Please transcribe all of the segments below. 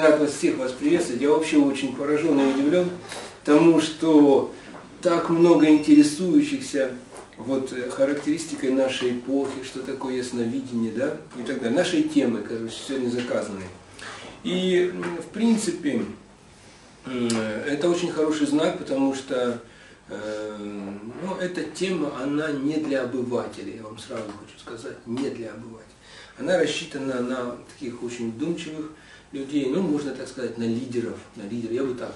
Рад вас всех вас приветствовать. Я вообще очень поражен и удивлен тому, что так много интересующихся вот э, характеристикой нашей эпохи, что такое ясновидение, да, и так далее. Нашей темы, короче, сегодня заказанной. И, в принципе, это очень хороший знак, потому что э, ну, эта тема, она не для обывателей, я вам сразу хочу сказать, не для обывателей. Она рассчитана на таких очень вдумчивых, людей, ну, можно так сказать, на лидеров, на лидеров, я бы так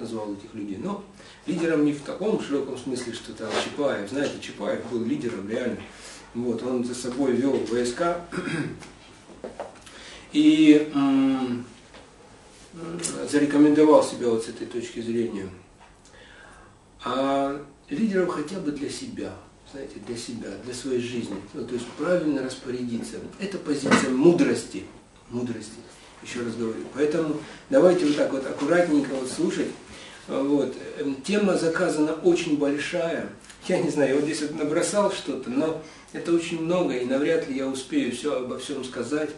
назвал этих людей. Но лидером не в таком широком смысле, что там Чапаев, знаете, Чапаев был лидером реально. Вот, он за собой вел войска и зарекомендовал себя вот с этой точки зрения. А лидером хотя бы для себя, знаете, для себя, для своей жизни. Ну, то есть правильно распорядиться. Это позиция мудрости. Мудрости еще раз говорю. Поэтому давайте вот так вот аккуратненько вот слушать. Вот. Эм, тема заказана очень большая. Я не знаю, я вот здесь вот набросал что-то, но это очень много, и навряд ли я успею все обо всем сказать.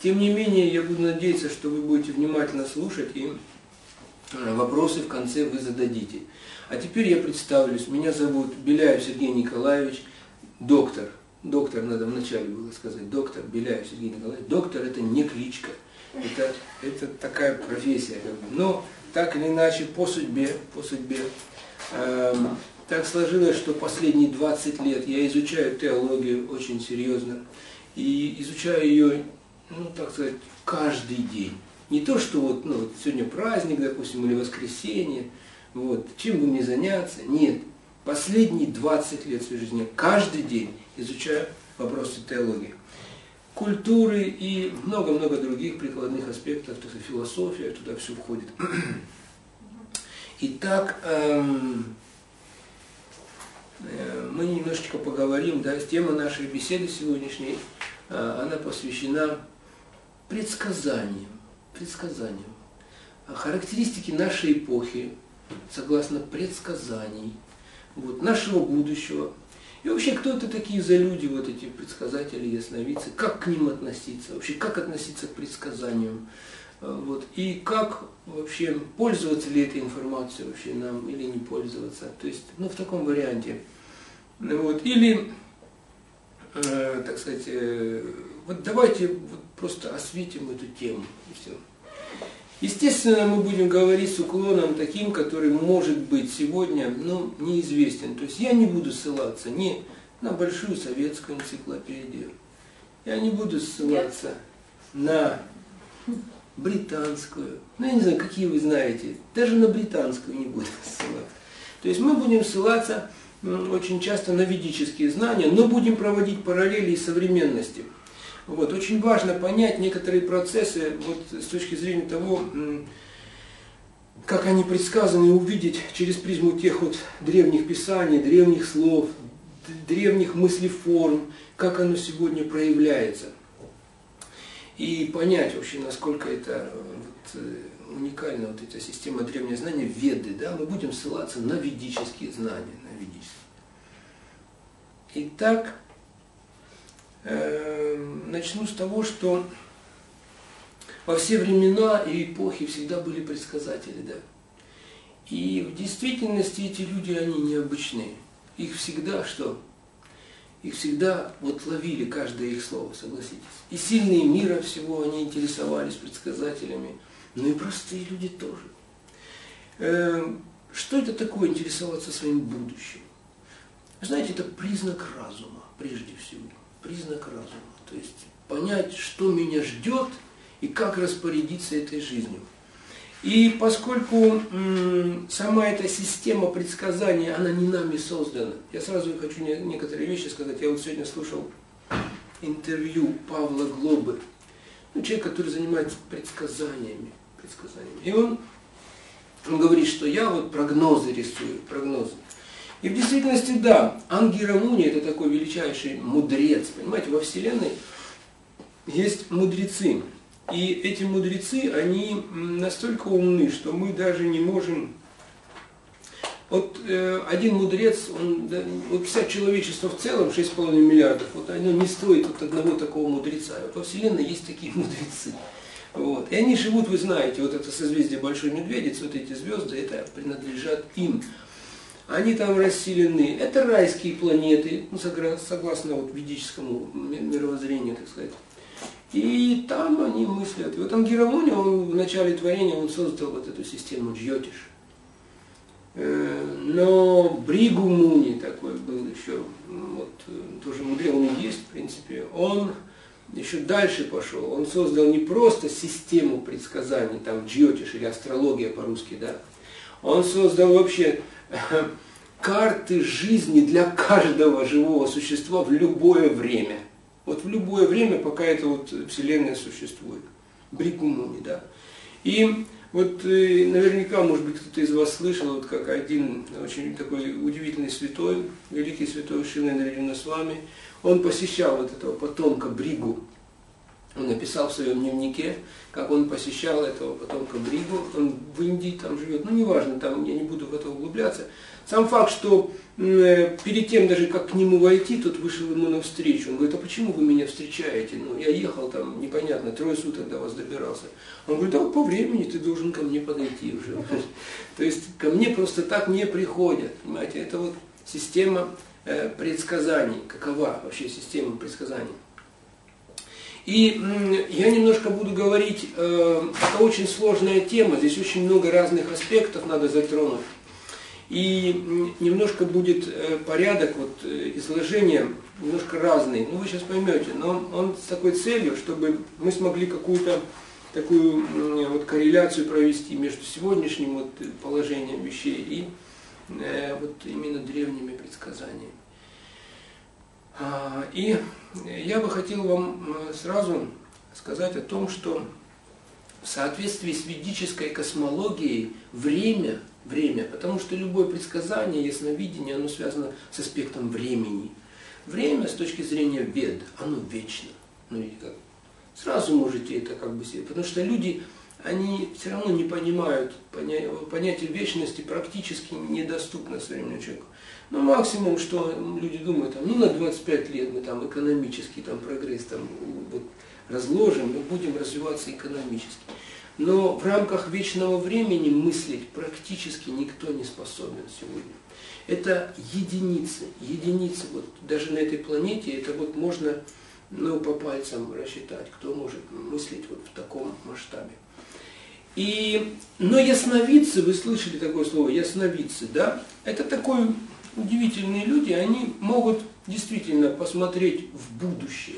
Тем не менее, я буду надеяться, что вы будете внимательно слушать, и э, вопросы в конце вы зададите. А теперь я представлюсь. Меня зовут Беляев Сергей Николаевич, доктор. Доктор надо вначале было сказать. Доктор Беляев Сергей Николаевич. Доктор это не кличка. Это, это такая профессия. Как бы. Но так или иначе, по судьбе, по судьбе, э, так сложилось, что последние 20 лет я изучаю теологию очень серьезно. И изучаю ее, ну, так сказать, каждый день. Не то, что вот, ну, сегодня праздник, допустим, или воскресенье, вот, чем бы мне заняться. Нет, последние 20 лет своей жизни каждый день изучаю вопросы теологии культуры и много-много других прикладных аспектов, то есть философия туда все входит. Итак, эм, э, мы немножечко поговорим, да, тема нашей беседы сегодняшней, э, она посвящена предсказаниям, предсказаниям. Характеристики нашей эпохи, согласно предсказаний, вот, нашего будущего, и вообще, кто это такие за люди, вот эти предсказатели, ясновидцы, как к ним относиться, вообще, как относиться к предсказаниям, э, вот, и как вообще, пользоваться ли этой информацией вообще нам или не пользоваться, то есть, ну, в таком варианте. Вот, или, э, так сказать, э, вот давайте вот просто осветим эту тему, и все. Естественно, мы будем говорить с уклоном таким, который может быть сегодня ну, неизвестен. То есть я не буду ссылаться ни на большую советскую энциклопедию, я не буду ссылаться на британскую, ну я не знаю, какие вы знаете, даже на британскую не буду ссылаться. То есть мы будем ссылаться очень часто на ведические знания, но будем проводить параллели и современности. Вот. Очень важно понять некоторые процессы вот, с точки зрения того, как они предсказаны, увидеть через призму тех вот древних писаний, древних слов, древних мыслеформ, как оно сегодня проявляется. И понять вообще, насколько это вот, э, уникальна вот эта система древних знаний, веды, да, мы будем ссылаться на ведические знания, на ведические. Итак, начну с того, что во все времена и эпохи всегда были предсказатели, да. И в действительности эти люди, они необычные. Их всегда что? Их всегда вот ловили каждое их слово, согласитесь. И сильные мира всего, они интересовались предсказателями, но и простые люди тоже. Эм, что это такое интересоваться своим будущим? Знаете, это признак разума, прежде всего признак разума. То есть понять, что меня ждет и как распорядиться этой жизнью. И поскольку сама эта система предсказания, она не нами создана, я сразу хочу не, некоторые вещи сказать. Я вот сегодня слушал интервью Павла Глобы, ну, человек, который занимается предсказаниями, предсказаниями. И он, он говорит, что я вот прогнозы рисую, прогнозы. И в действительности, да, Ангирамуни это такой величайший мудрец. Понимаете, во Вселенной есть мудрецы. И эти мудрецы, они настолько умны, что мы даже не можем... Вот э, один мудрец, он, да, вот вся человечество в целом, 6,5 миллиардов, вот оно не стоит вот одного такого мудреца. Вот во Вселенной есть такие мудрецы. Вот. И они живут, вы знаете, вот это созвездие Большой Медведицы, вот эти звезды, это принадлежат им. Они там расселены. Это райские планеты, ну, согласно вот ведическому мировоззрению, так сказать. И там они мыслят. И вот Ангирамуни, он в начале творения, он создал вот эту систему Джьотиш. Э, но Бригу Муни такой был еще, вот, тоже мудрее, он есть, в принципе, он еще дальше пошел. Он создал не просто систему предсказаний, там Джьотиш или астрология по-русски, да. Он создал вообще карты жизни для каждого живого существа в любое время. Вот в любое время, пока эта вот Вселенная существует. Бригумуни, да. И вот э, наверняка, может быть, кто-то из вас слышал, вот как один очень такой удивительный святой, великий святой Шинен вами, он посещал вот этого потомка Бригу. Он написал в своем дневнике, как он посещал этого потомка Бригу. Он в Индии там живет, ну неважно, там я не буду в это углубляться. Сам факт, что э, перед тем даже как к нему войти, тот вышел ему навстречу. Он говорит, а почему вы меня встречаете? Ну, я ехал там, непонятно, трое суток до вас добирался. Он говорит, да по времени ты должен ко мне подойти уже. То есть ко мне просто так не приходят. Понимаете, это вот система э, предсказаний. Какова вообще система предсказаний? И я немножко буду говорить, э, это очень сложная тема, здесь очень много разных аспектов надо затронуть. И немножко будет э, порядок вот, э, изложения немножко разный. Ну, вы сейчас поймете, но он с такой целью, чтобы мы смогли какую-то такую вот корреляцию провести между сегодняшним вот положением вещей и э, вот именно древними предсказаниями. А, и я бы хотел вам сразу сказать о том, что в соответствии с ведической космологией время – время, потому что любое предсказание, ясновидение, оно связано с аспектом времени. Время с точки зрения вед, оно вечно. Ну, и как, сразу можете это как бы себе, потому что люди, они все равно не понимают, понятие вечности практически недоступно современному человеку. Но максимум, что люди думают, там, ну на 25 лет мы там экономический там, прогресс там, вот, разложим, мы будем развиваться экономически. Но в рамках вечного времени мыслить практически никто не способен сегодня. Это единицы, единицы, вот даже на этой планете, это вот можно ну, по пальцам рассчитать, кто может мыслить вот в таком масштабе. И, но ясновидцы, вы слышали такое слово, ясновидцы, да, это такой удивительные люди, они могут действительно посмотреть в будущее.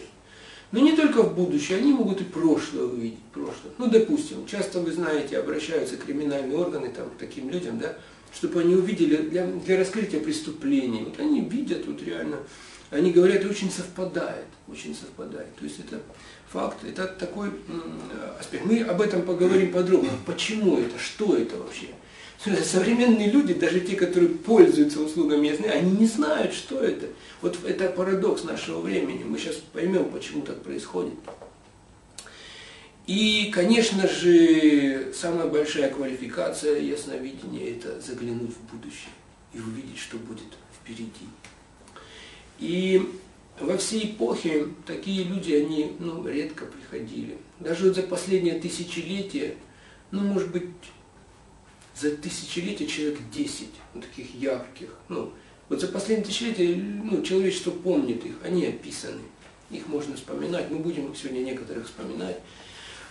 Но не только в будущее, они могут и прошлое увидеть. Прошлое. Ну, допустим, часто вы знаете, обращаются криминальные органы там, к таким людям, да, чтобы они увидели для, для раскрытия преступлений. Вот они видят, вот реально, они говорят, очень совпадает, очень совпадает. То есть это факт, это такой аспект. Мы об этом поговорим подробно. Почему это, что это вообще? Современные люди, даже те, которые пользуются услугами ясны, они не знают, что это. Вот это парадокс нашего времени. Мы сейчас поймем, почему так происходит. И, конечно же, самая большая квалификация ясновидения – это заглянуть в будущее и увидеть, что будет впереди. И во всей эпохе такие люди, они ну, редко приходили. Даже вот за последнее тысячелетие, ну, может быть, за тысячелетие человек 10, ну, таких ярких. Ну, вот за последние тысячелетия ну, человечество помнит их, они описаны. Их можно вспоминать, мы будем сегодня некоторых вспоминать.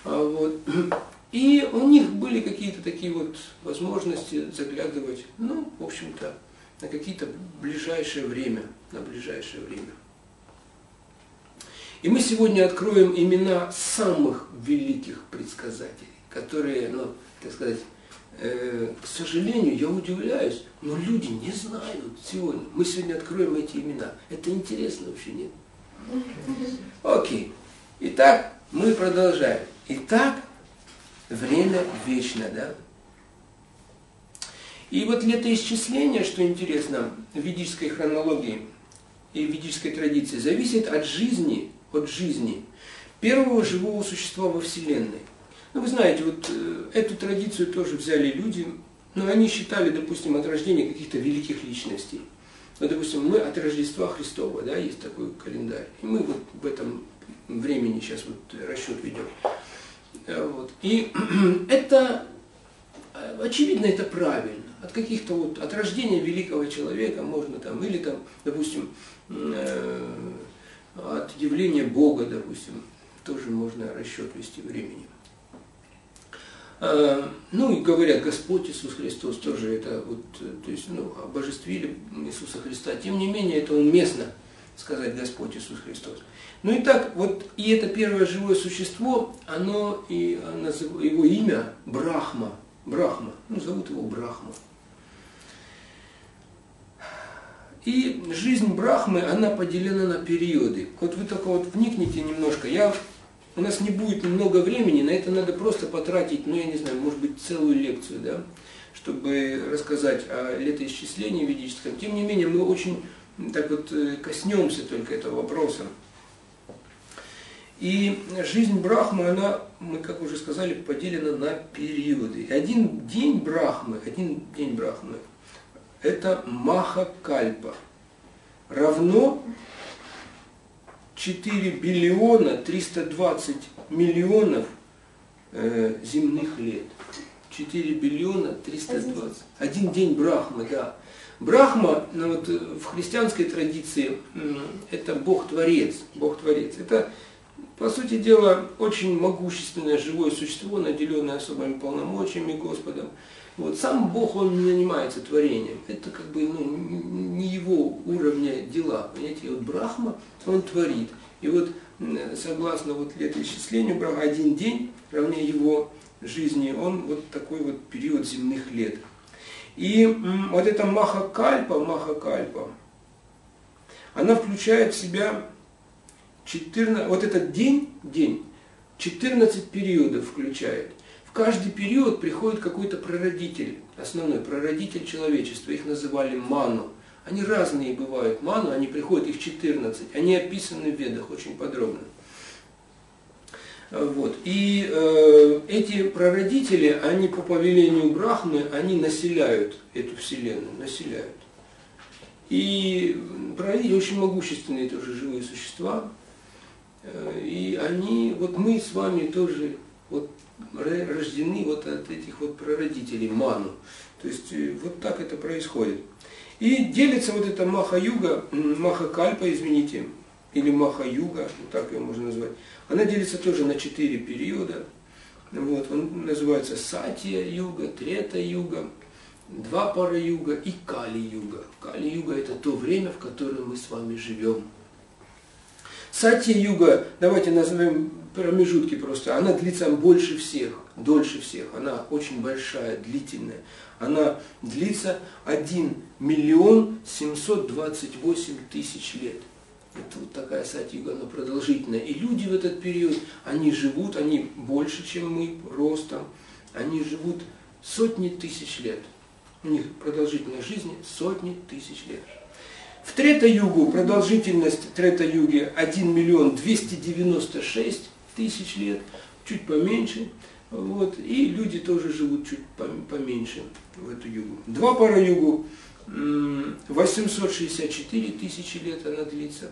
А, вот. И у них были какие-то такие вот возможности заглядывать, ну, в общем-то, на какие-то ближайшее время, на ближайшее время. И мы сегодня откроем имена самых великих предсказателей, которые, ну, так сказать, Э, к сожалению, я удивляюсь, но люди не знают сегодня. Мы сегодня откроем эти имена. Это интересно вообще, нет? Окей. Итак, мы продолжаем. Итак, время вечно, да? И вот летоисчисление, что интересно, в ведической хронологии и ведической традиции, зависит от жизни, от жизни первого живого существа во Вселенной. Ну, вы знаете, вот э, эту традицию тоже взяли люди, но они считали, допустим, от рождения каких-то великих личностей. Ну, допустим, мы от Рождества Христова, да, есть такой календарь. И мы вот в этом времени сейчас вот расчет ведем. Вот. И это, очевидно, это правильно. От каких-то вот, от рождения великого человека можно там, или там, допустим, от явления Бога, допустим, тоже можно расчет вести времени. Ну и говорят, Господь Иисус Христос тоже это вот, то есть, ну, обожествили Иисуса Христа. Тем не менее, это уместно сказать Господь Иисус Христос. Ну и так, вот и это первое живое существо, оно и его имя Брахма. Брахма. Ну, зовут его Брахма. И жизнь Брахмы, она поделена на периоды. Вот вы только вот вникните немножко. Я, у нас не будет много времени, на это надо просто потратить, ну я не знаю, может быть целую лекцию, да, чтобы рассказать о летоисчислении ведическом. Тем не менее, мы очень так вот э, коснемся только этого вопроса. И жизнь Брахмы, она, мы как уже сказали, поделена на периоды. Один день Брахмы, один день Брахмы, это Маха-Кальпа, равно 4 биллиона 320 миллионов э, земных лет. 4 биллиона 320. Один день Брахмы, да. Брахма ну, вот, в христианской традиции это Бог-творец. Бог-творец. Это по сути дела, очень могущественное живое существо, наделенное особыми полномочиями Господом. Вот сам Бог, он не занимается творением. Это как бы ну, не его уровня дела. Понимаете, вот Брахма, он творит. И вот согласно вот летоисчислению Браха, один день равнее его жизни, он вот такой вот период земных лет. И вот эта Маха-Кальпа, Маха-Кальпа, она включает в себя 14, вот этот день, день, 14 периодов включает. В каждый период приходит какой-то прародитель, основной прародитель человечества. Их называли ману. Они разные бывают. Ману, они приходят, их 14. Они описаны в ведах очень подробно. Вот. И э, эти прародители, они по повелению Брахмы, они населяют эту вселенную, населяют. И прародители очень могущественные тоже живые существа, Э, и они, вот мы с вами тоже рождены вот от этих вот прародителей ману. То есть э, вот так это происходит. И делится вот эта Маха-юга, Маха-кальпа, извините, или Маха-юга, вот так ее можно назвать, она делится тоже на четыре периода. Вот, он называется Сатия-юга, Трета-юга, два пара юга и Кали-юга. Кали-юга это то время, в котором мы с вами живем. Сати-юга, давайте назовем промежутки просто, она длится больше всех, дольше всех, она очень большая, длительная. Она длится 1 миллион 728 тысяч лет. Это вот такая сати-юга, она продолжительная. И люди в этот период, они живут, они больше, чем мы, ростом, они живут сотни тысяч лет. У них продолжительность жизни сотни тысяч лет. В Трета-Югу продолжительность Трета-Юги 1 миллион 296 тысяч лет, чуть поменьше. Вот, и люди тоже живут чуть поменьше в эту югу. Два пара югу 864 тысячи лет она длится,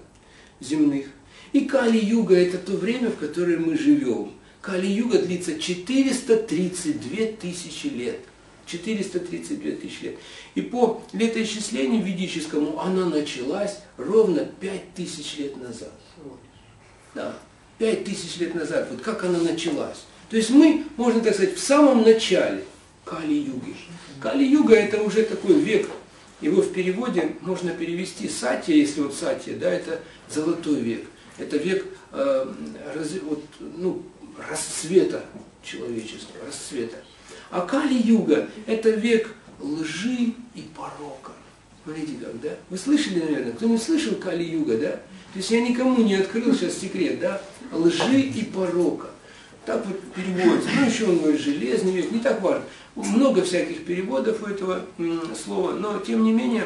земных. И Кали-юга это то время, в которое мы живем. Кали-юга длится 432 тысячи лет. 432 тысячи лет. И по летоисчислению ведическому она началась ровно 5 тысяч лет назад. Да, 5 тысяч лет назад. Вот как она началась. То есть мы, можно так сказать, в самом начале Кали-юги. Кали-юга это уже такой век, его в переводе можно перевести Сатия, если вот Сатия, да, это золотой век. Это век э, раз, вот, ну, расцвета человечества, расцвета. А Кали-юга – это век лжи и порока. Смотрите как, да? Вы слышали, наверное? Кто не слышал Кали-юга, да? То есть я никому не открыл сейчас секрет, да? Лжи и порока. Так вот переводится. Ну, еще он говорит, железный век, не так важно. Много всяких переводов у этого слова, но тем не менее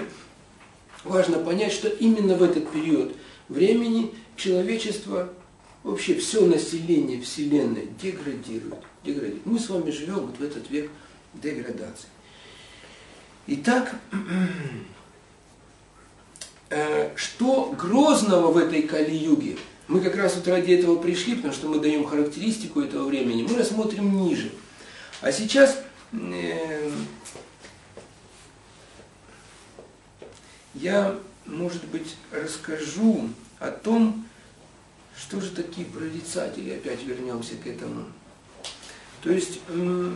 важно понять, что именно в этот период времени человечество, вообще все население Вселенной деградирует деградирует. Мы с вами живем вот в этот век деградации. Итак, э, что грозного в этой Кали-юге? Мы как раз вот ради этого пришли, потому что мы даем характеристику этого времени, мы рассмотрим ниже. А сейчас э, я, может быть, расскажу о том, что же такие прорицатели, опять вернемся к этому. То есть э,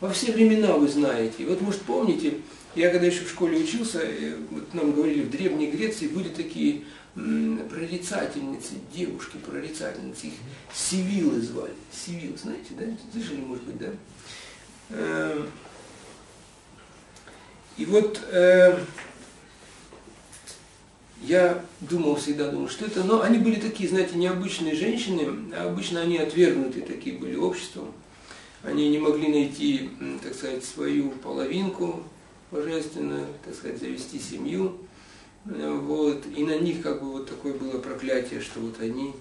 во все времена вы знаете, вот может помните, я когда еще в школе учился, э, вот нам говорили, в Древней Греции были такие прорицательницы, девушки прорицательницы, их Сивилы звали. Сивил, знаете, да? Слышали, может быть, да? Эм, и вот э, я думал, всегда думал, что это, но они были такие, знаете, необычные женщины, обычно они отвергнутые такие были обществом. Они не могли найти, так сказать, свою половинку божественную, так сказать, завести семью. Вот, и на них как бы вот такое было проклятие, что вот они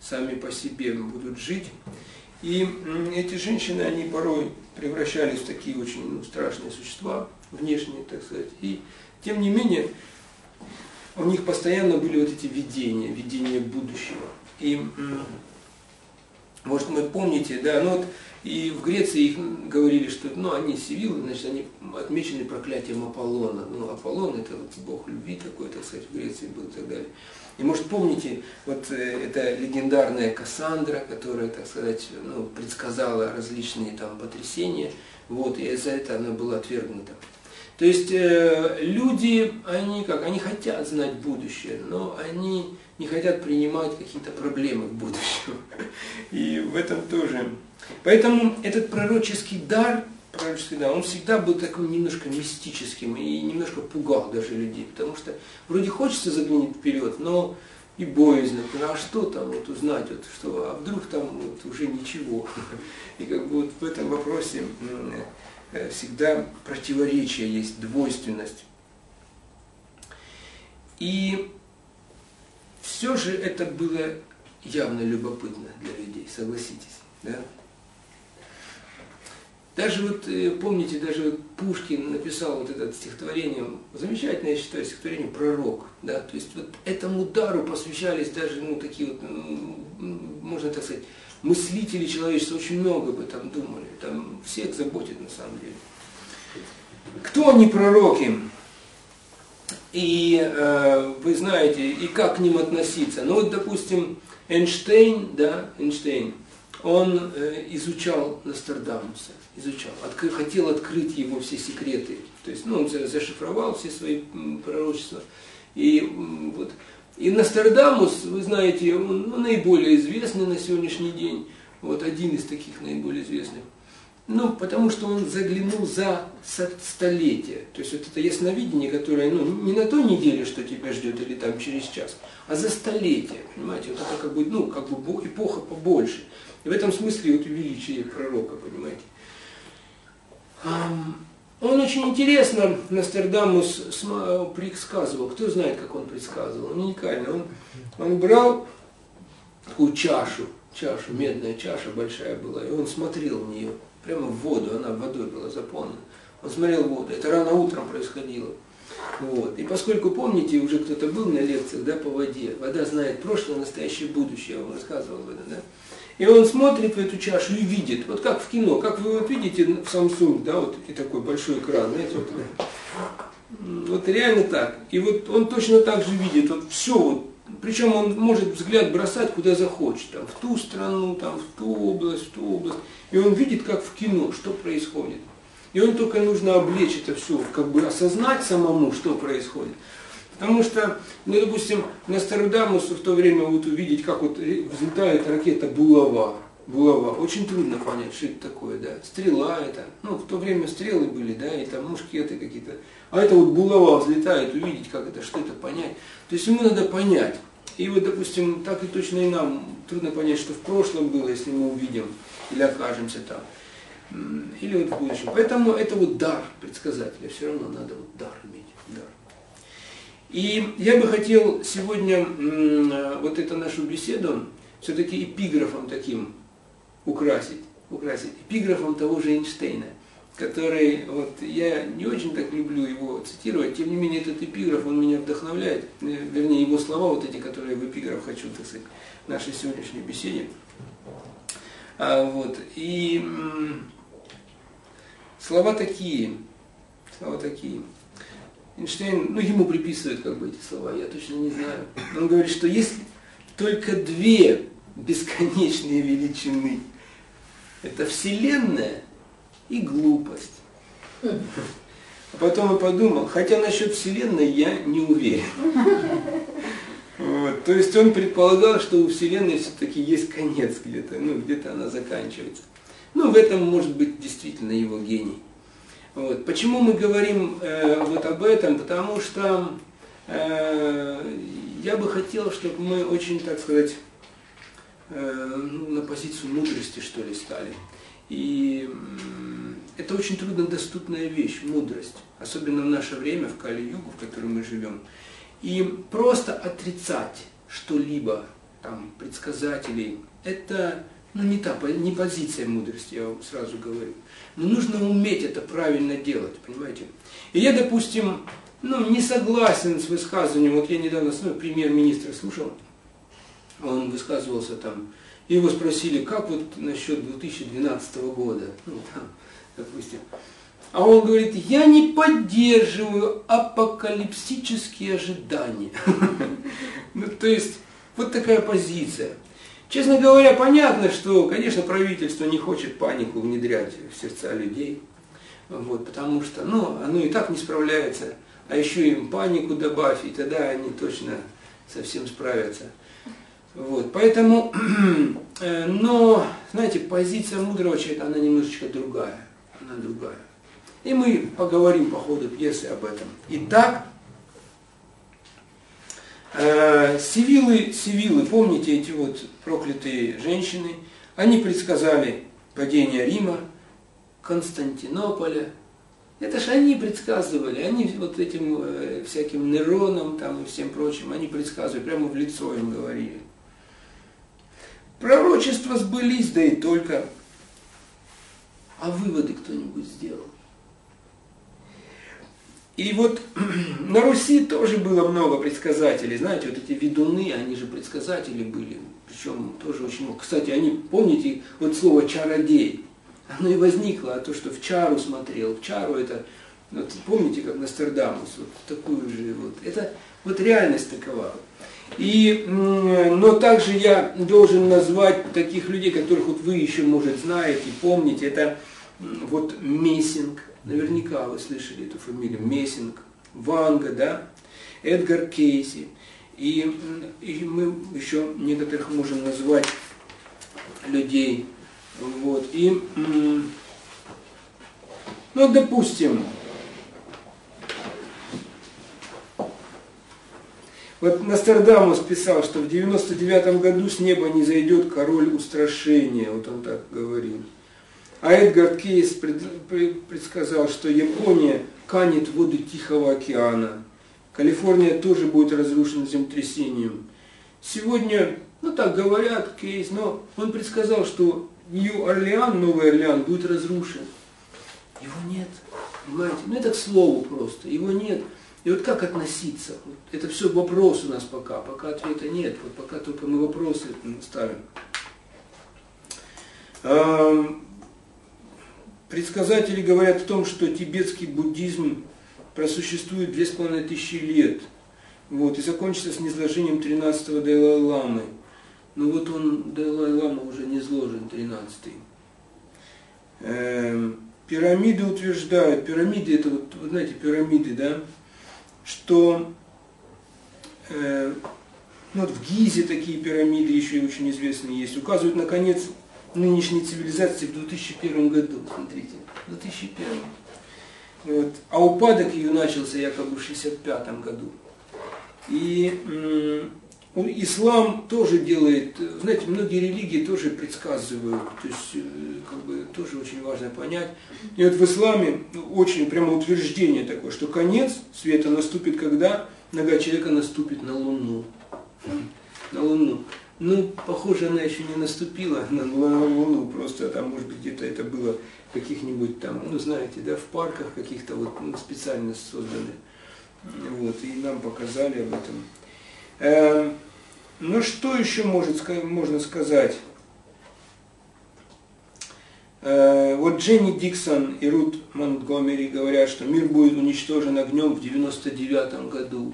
сами по себе будут жить. И эти женщины, они порой превращались в такие очень ну, страшные существа, внешние, так сказать. И тем не менее, у них постоянно были вот эти видения, видения будущего. И, может, вы помните, да, ну вот и в Греции их говорили, что ну, они сивилы, значит, они отмечены проклятием Аполлона. Ну, Аполлон это вот бог любви такой, так сказать, в Греции был и так далее. И может помните, вот э, это легендарная Кассандра, которая, так сказать, ну, предсказала различные там потрясения, вот, и за это она была отвергнута. То есть э, люди, они как, они хотят знать будущее, но они не хотят принимать какие-то проблемы в будущем. И в этом тоже Поэтому этот пророческий дар, пророческий дар, он всегда был таким немножко мистическим и немножко пугал даже людей, потому что вроде хочется заглянуть вперед, но и боязно, а что там вот узнать, вот, что, а вдруг там вот уже ничего. И как бы вот в этом вопросе э, всегда противоречие есть, двойственность. И все же это было явно любопытно для людей, согласитесь. Да? Даже вот, э, помните, даже Пушкин написал вот это стихотворение, замечательное, я считаю, стихотворение «Пророк». Да? То есть вот этому дару посвящались даже, ну, такие вот, можно так сказать, мыслители человечества очень много об этом думали. Там всех заботит на самом деле. Кто они пророки? И э, вы знаете, и как к ним относиться. Ну вот, допустим, Эйнштейн, да, Эйнштейн, он э, изучал Нострадамуса изучал, откры, хотел открыть его все секреты. То есть, ну, он зашифровал все свои пророчества. И вот и Нострадамус, вы знаете, он ну, наиболее известный на сегодняшний день, вот один из таких наиболее известных. Ну, потому что он заглянул за столетие. То есть вот это ясновидение, которое ну, не на той неделе, что тебя ждет, или там через час, а за столетие. Понимаете, вот это как бы, ну, как бы эпоха побольше. И в этом смысле вот величие пророка, понимаете. Он очень интересно Нострадамус предсказывал. Кто знает, как он предсказывал? Он уникально. Он, он брал такую чашу, чашу, медная чаша большая была, и он смотрел в нее, прямо в воду, она водой была заполнена. Он смотрел в воду, это рано утром происходило. Вот. И поскольку, помните, уже кто-то был на лекциях да, по воде, вода знает прошлое, настоящее, будущее, я вам рассказывал об этом, да? И он смотрит в эту чашу и видит, вот как в кино, как вы вот видите в Samsung, да, вот и такой большой экран, знаете, вот, вот реально так. И вот он точно так же видит, вот все, вот, причем он может взгляд бросать куда захочет, там, в ту страну, там, в ту область, в ту область. И он видит, как в кино, что происходит. И он только нужно облечь это все, как бы осознать самому, что происходит. Потому что, ну, допустим, на Стародамусу в то время вот увидеть, как вот взлетает ракета Булава. Булава. Очень трудно понять, что это такое, да. Стрела это. Ну, в то время стрелы были, да, и там мушкеты какие-то. А это вот булава взлетает, увидеть, как это, что это понять. То есть ему надо понять. И вот, допустим, так и точно и нам трудно понять, что в прошлом было, если мы увидим или окажемся там. Или вот в будущем. Поэтому это вот дар предсказателя. Все равно надо вот дар иметь. И я бы хотел сегодня вот эту нашу беседу все-таки эпиграфом таким украсить, украсить, эпиграфом того же Эйнштейна. который, вот, я не очень так люблю его цитировать, тем не менее этот эпиграф, он меня вдохновляет, э, вернее, его слова, вот эти, которые в эпиграф хочу, так сказать, в нашей сегодняшней беседе. А, вот, и слова такие, слова такие. Эйнштейн, ну, ему приписывают как бы эти слова, я точно не знаю. Он говорит, что есть только две бесконечные величины. Это Вселенная и глупость. А потом я подумал, хотя насчет Вселенной я не уверен. Вот. То есть он предполагал, что у Вселенной все-таки есть конец где-то, ну где-то она заканчивается. Ну в этом может быть действительно его гений. Вот. Почему мы говорим э, вот об этом? Потому что э, я бы хотел, чтобы мы очень, так сказать, э, ну, на позицию мудрости, что ли, стали. И это очень труднодоступная вещь, мудрость, особенно в наше время, в Кали-Югу, в котором мы живем. И просто отрицать что-либо, там, предсказателей, это ну, не та, не позиция мудрости, я вам сразу говорю. Но нужно уметь это правильно делать, понимаете? И я, допустим, ну, не согласен с высказыванием, вот я недавно ну, премьер-министра слушал, он высказывался там, его спросили, как вот насчет 2012 года, ну, там, допустим. А он говорит, я не поддерживаю апокалипсические ожидания. Ну, то есть, вот такая позиция. Честно говоря, понятно, что, конечно, правительство не хочет панику внедрять в сердца людей, вот, потому что, ну, оно и так не справляется, а еще им панику добавь, и тогда они точно совсем справятся. Вот, поэтому, э, но, знаете, позиция мудрого человека, она немножечко другая она другая. И мы поговорим по ходу пьесы об этом. Итак, Сивилы, Сивилы, помните эти вот проклятые женщины, они предсказали падение Рима, Константинополя. Это же они предсказывали, они вот этим э, всяким Нероном там и всем прочим, они предсказывали, прямо в лицо им говорили. Пророчества сбылись, да и только. А выводы кто-нибудь сделал? И вот на Руси тоже было много предсказателей. Знаете, вот эти ведуны, они же предсказатели были. Причем тоже очень много. Кстати, они, помните, вот слово чародей, оно и возникло, а то, что в чару смотрел. В чару это, вот, помните, как Нострадамус, вот такую же вот. Это вот реальность такова. И, но также я должен назвать таких людей, которых вот вы еще, может, знаете, помните. Это вот Мессинг, наверняка вы слышали эту фамилию, Мессинг, Ванга, да, Эдгар Кейси. И, и мы еще некоторых можем назвать людей. Вот. И, ну, допустим, Вот Нострадамус писал, что в 99 году с неба не зайдет король устрашения, вот он так говорил. А Эдгар Кейс предсказал, что Япония канет воды Тихого океана. Калифорния тоже будет разрушена землетрясением. Сегодня, ну так говорят, Кейс, но он предсказал, что Нью-Орлеан, Новый Орлеан будет разрушен. Его нет, понимаете? Ну это к слову просто, его нет. И вот как относиться? Вот это все вопрос у нас пока, пока ответа нет, вот пока только мы вопросы ставим. Предсказатели говорят о том, что тибетский буддизм просуществует две с половиной тысячи лет. Вот, и закончится с низложением 13-го Далай-Ламы. Но вот он, Далай-Лама, уже не изложен, 13-й. Эм, пирамиды утверждают, пирамиды, это вот, вы знаете, пирамиды, да, что э, ну, вот в Гизе такие пирамиды еще и очень известные есть, указывают на конец нынешней цивилизации в 2001 году, смотрите, в 2001. Вот. А упадок ее начался якобы в 65 году. И ислам тоже делает, знаете, многие религии тоже предсказывают, то есть э, как бы тоже очень важно понять. И вот в исламе очень прямо утверждение такое, что конец света наступит, когда нога человека наступит на Луну. На Луну. Ну, похоже, она еще не наступила на, Луну, просто там, может быть, где-то это было каких-нибудь там, ну знаете, да, в парках каких-то вот ну, специально созданы. Вот, и нам показали об этом. Э, ну что еще может, можно сказать? Э, вот Дженни Диксон и Рут Монтгомери говорят, что мир будет уничтожен огнем в 99 году.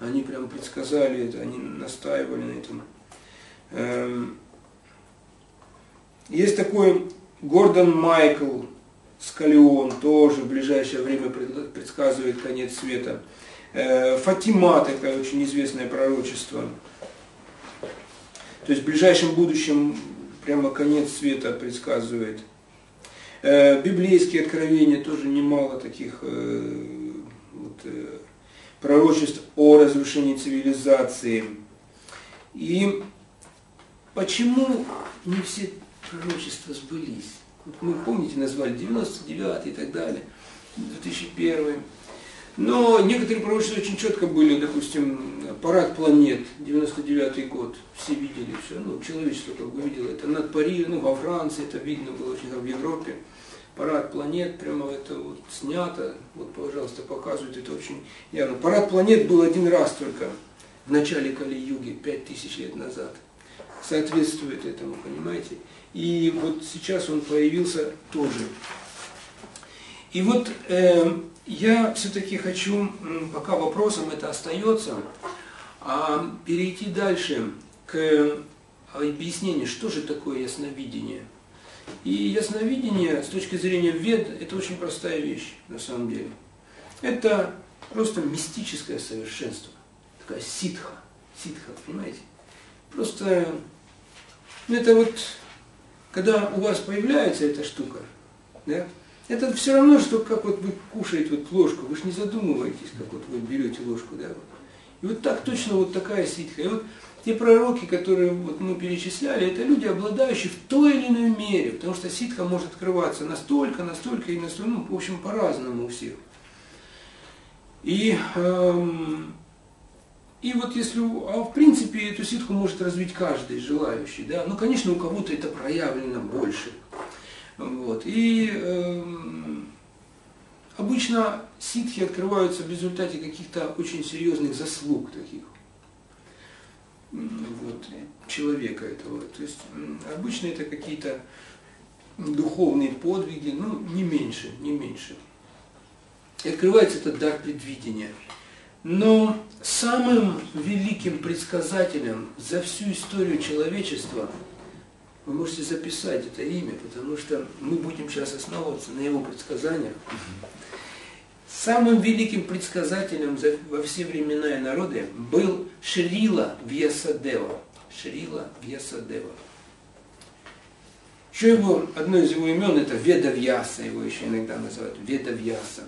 Они прям предсказали это, они настаивали на этом. Эм, есть такой Гордон Майкл Скалион, тоже в ближайшее время предсказывает конец света. Э, Фатима, такое очень известное пророчество. То есть в ближайшем будущем прямо конец света предсказывает. Э, библейские откровения тоже немало таких э, вот, пророчеств о разрушении цивилизации. И почему не все пророчества сбылись. Вот мы, помните, назвали 99 и так далее, 2001. Но некоторые пророчества очень четко были, допустим, парад планет, 99 год, все видели все, ну, человечество как бы видело это над Парижем, ну, во Франции это видно было очень, в Европе. Парад планет, прямо это вот снято, вот, пожалуйста, показывают, это очень явно. Парад планет был один раз только, в начале Кали-Юги, 5000 лет назад. Соответствует этому, понимаете? И вот сейчас он появился тоже. И вот э, я все-таки хочу, пока вопросом это остается, а перейти дальше к объяснению, что же такое ясновидение. И ясновидение с точки зрения вед это очень простая вещь на самом деле. Это просто мистическое совершенство, такая ситха, ситха, понимаете? Просто, это вот когда у вас появляется эта штука, да, это все равно, что как вот вы кушаете вот ложку, вы же не задумываетесь, как вот вы берете ложку, да, вот. И вот так точно вот такая ситха. И вот те пророки, которые вот мы перечисляли, это люди, обладающие в той или иной мере, потому что ситха может открываться настолько, настолько и настолько, ну, в общем, по-разному у всех. И эм, и вот если, а в принципе эту ситху может развить каждый желающий, да, ну, конечно, у кого-то это проявлено больше. Вот. И э, обычно ситхи открываются в результате каких-то очень серьезных заслуг таких вот, человека этого. То есть обычно это какие-то духовные подвиги, ну, не меньше, не меньше. И открывается этот дар предвидения – но самым великим предсказателем за всю историю человечества, вы можете записать это имя, потому что мы будем сейчас основываться на его предсказаниях. Самым великим предсказателем за, во все времена и народы был Шрила Вьясадева. Шрила Вьясадева. Еще его, одно из его имен это Ведавьяса, его еще иногда называют Ведавьяса.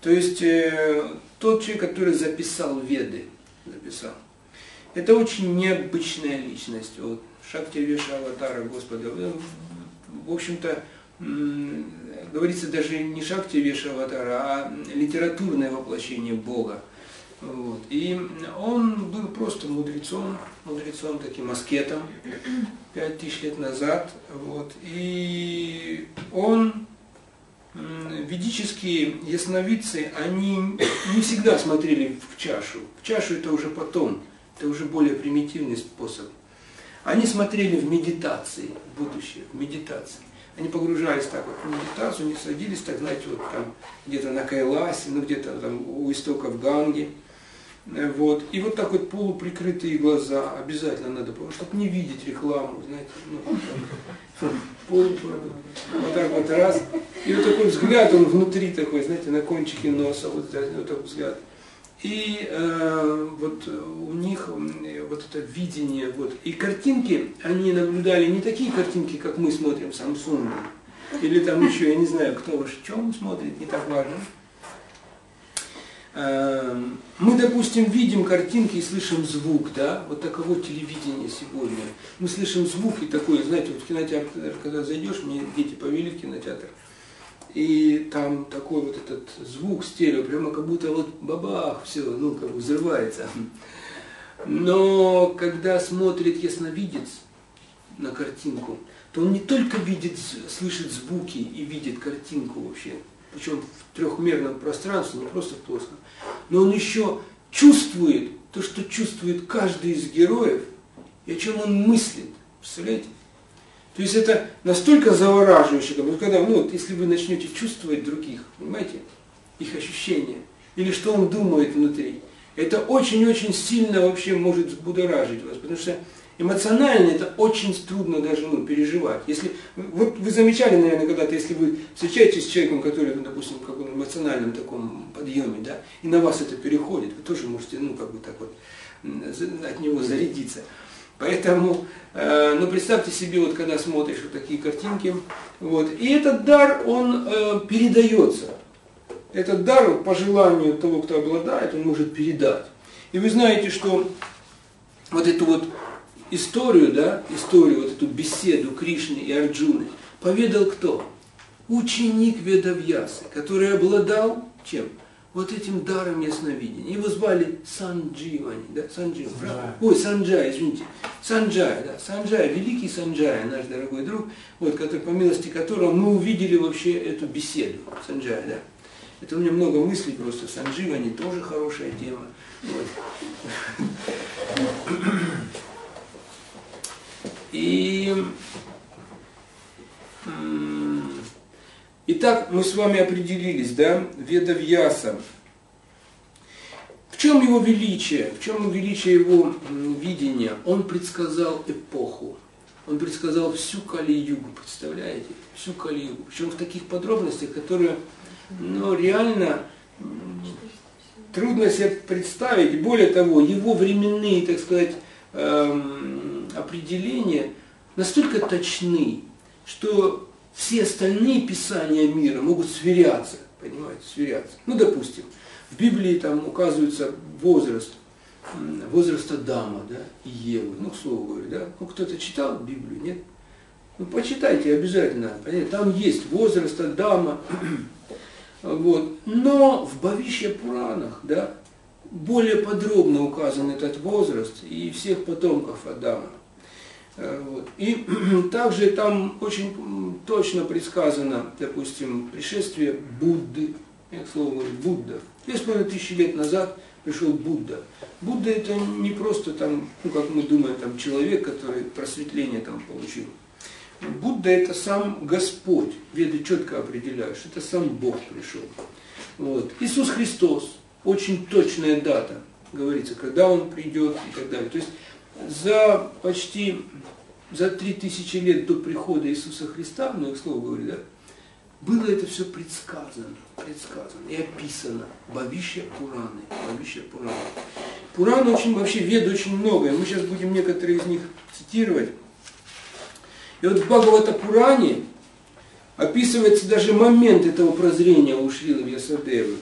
То есть э, тот человек, который записал Веды, записал. Это очень необычная личность. Вот, Шакти Веша Аватара Господа. В общем-то, говорится даже не Шакти Веша Аватара, а литературное воплощение Бога. Вот. И он был просто мудрецом, мудрецом таким аскетом, пять тысяч лет назад. Вот. И он ведические ясновидцы, они не всегда смотрели в чашу. В чашу это уже потом, это уже более примитивный способ. Они смотрели в медитации, в будущее, в медитации. Они погружались так вот в медитацию, не садились так, знаете, вот там где-то на Кайласе, ну где-то там у истоков Ганги. Вот. И вот так вот полуприкрытые глаза обязательно надо, чтобы не видеть рекламу, знаете, ну, полу, вот так вот раз. И вот такой взгляд, он внутри такой, знаете, на кончике носа, вот, вот такой взгляд. И э, вот у них вот это видение, вот. И картинки, они наблюдали не такие картинки, как мы смотрим Samsung, или там еще, я не знаю, кто ваш чем смотрит, не так важно. Эм, мы, допустим, видим картинки и слышим звук, да, вот таково телевидение сегодня. Мы слышим звук и такой, знаете, вот в кинотеатр, когда зайдешь, мне дети повели в кинотеатр, и там такой вот этот звук стерео, прямо как будто вот бабах, все, ну, как бы взрывается. Но когда смотрит ясновидец на картинку, то он не только видит, слышит звуки и видит картинку вообще, причем в трехмерном пространстве, не просто в плоском, но он еще чувствует то, что чувствует каждый из героев, и о чем он мыслит. Представляете? То есть это настолько завораживающе, когда, ну, вот, если вы начнете чувствовать других, понимаете, их ощущения, или что он думает внутри, это очень-очень сильно вообще может взбудоражить вас, потому что эмоционально это очень трудно даже ну, переживать. Если, вот вы замечали, наверное, когда-то, если вы встречаетесь с человеком, который, ну, допустим, в каком эмоциональном таком подъеме, да, и на вас это переходит, вы тоже можете, ну, как бы так вот, от него зарядиться. Поэтому, э, ну, представьте себе, вот когда смотришь вот такие картинки, вот, и этот дар, он э, передается. Этот дар, по желанию того, кто обладает, он может передать. И вы знаете, что вот эту вот историю, да, историю, вот эту беседу Кришны и Арджуны поведал кто? Ученик Ведавьясы, который обладал чем? Вот этим даром ясновидения. Его звали Сандживани, да, Санджай. Ой, Санджай, извините. Санджай, да, Санджай, великий Санджай, наш дорогой друг, вот, который, по милости которого мы увидели вообще эту беседу. Санджай, да. Это у меня много мыслей просто. Сандживани тоже хорошая тема. Вот. И Итак, мы с вами определились, да, Ведавьяса. В чем его величие? В чем величие его видения? Он предсказал эпоху. Он предсказал всю Кали-Югу, представляете? Всю Кали-Югу. Причем в таких подробностях, которые, ну, реально трудно себе представить. Более того, его временные, так сказать, эм, определения настолько точны, что все остальные писания мира могут сверяться, понимаете, сверяться. Ну, допустим, в Библии там указывается возраст, возраст Адама, да, и Евы, ну, к слову говоря, да. Ну, кто-то читал Библию, нет? Ну, почитайте обязательно, понимаете, там есть возраст Адама, вот. Но в Бавище Пуранах, да, более подробно указан этот возраст и всех потомков Адама. Э. И также там очень точно предсказано, допустим, пришествие Будды, я к Будда. Две с половиной тысячи лет назад пришел Будда. Будда это не просто там, ну как мы думаем, там человек, который просветление там получил. Будда это сам Господь. Веды четко определяют, что это сам Бог пришел. Вот. Иисус Христос, очень точная дата, говорится, когда Он придет и так далее. То есть за почти за три тысячи лет до прихода Иисуса Христа, ну, я слово говорю, да, было это все предсказано, предсказано и описано. Бавища Пураны, Бавища Пураны. Пуран очень, вообще вед очень многое. Мы сейчас будем некоторые из них цитировать. И вот в Бхагавата Пуране описывается даже момент этого прозрения у Шрила Вьясадевы.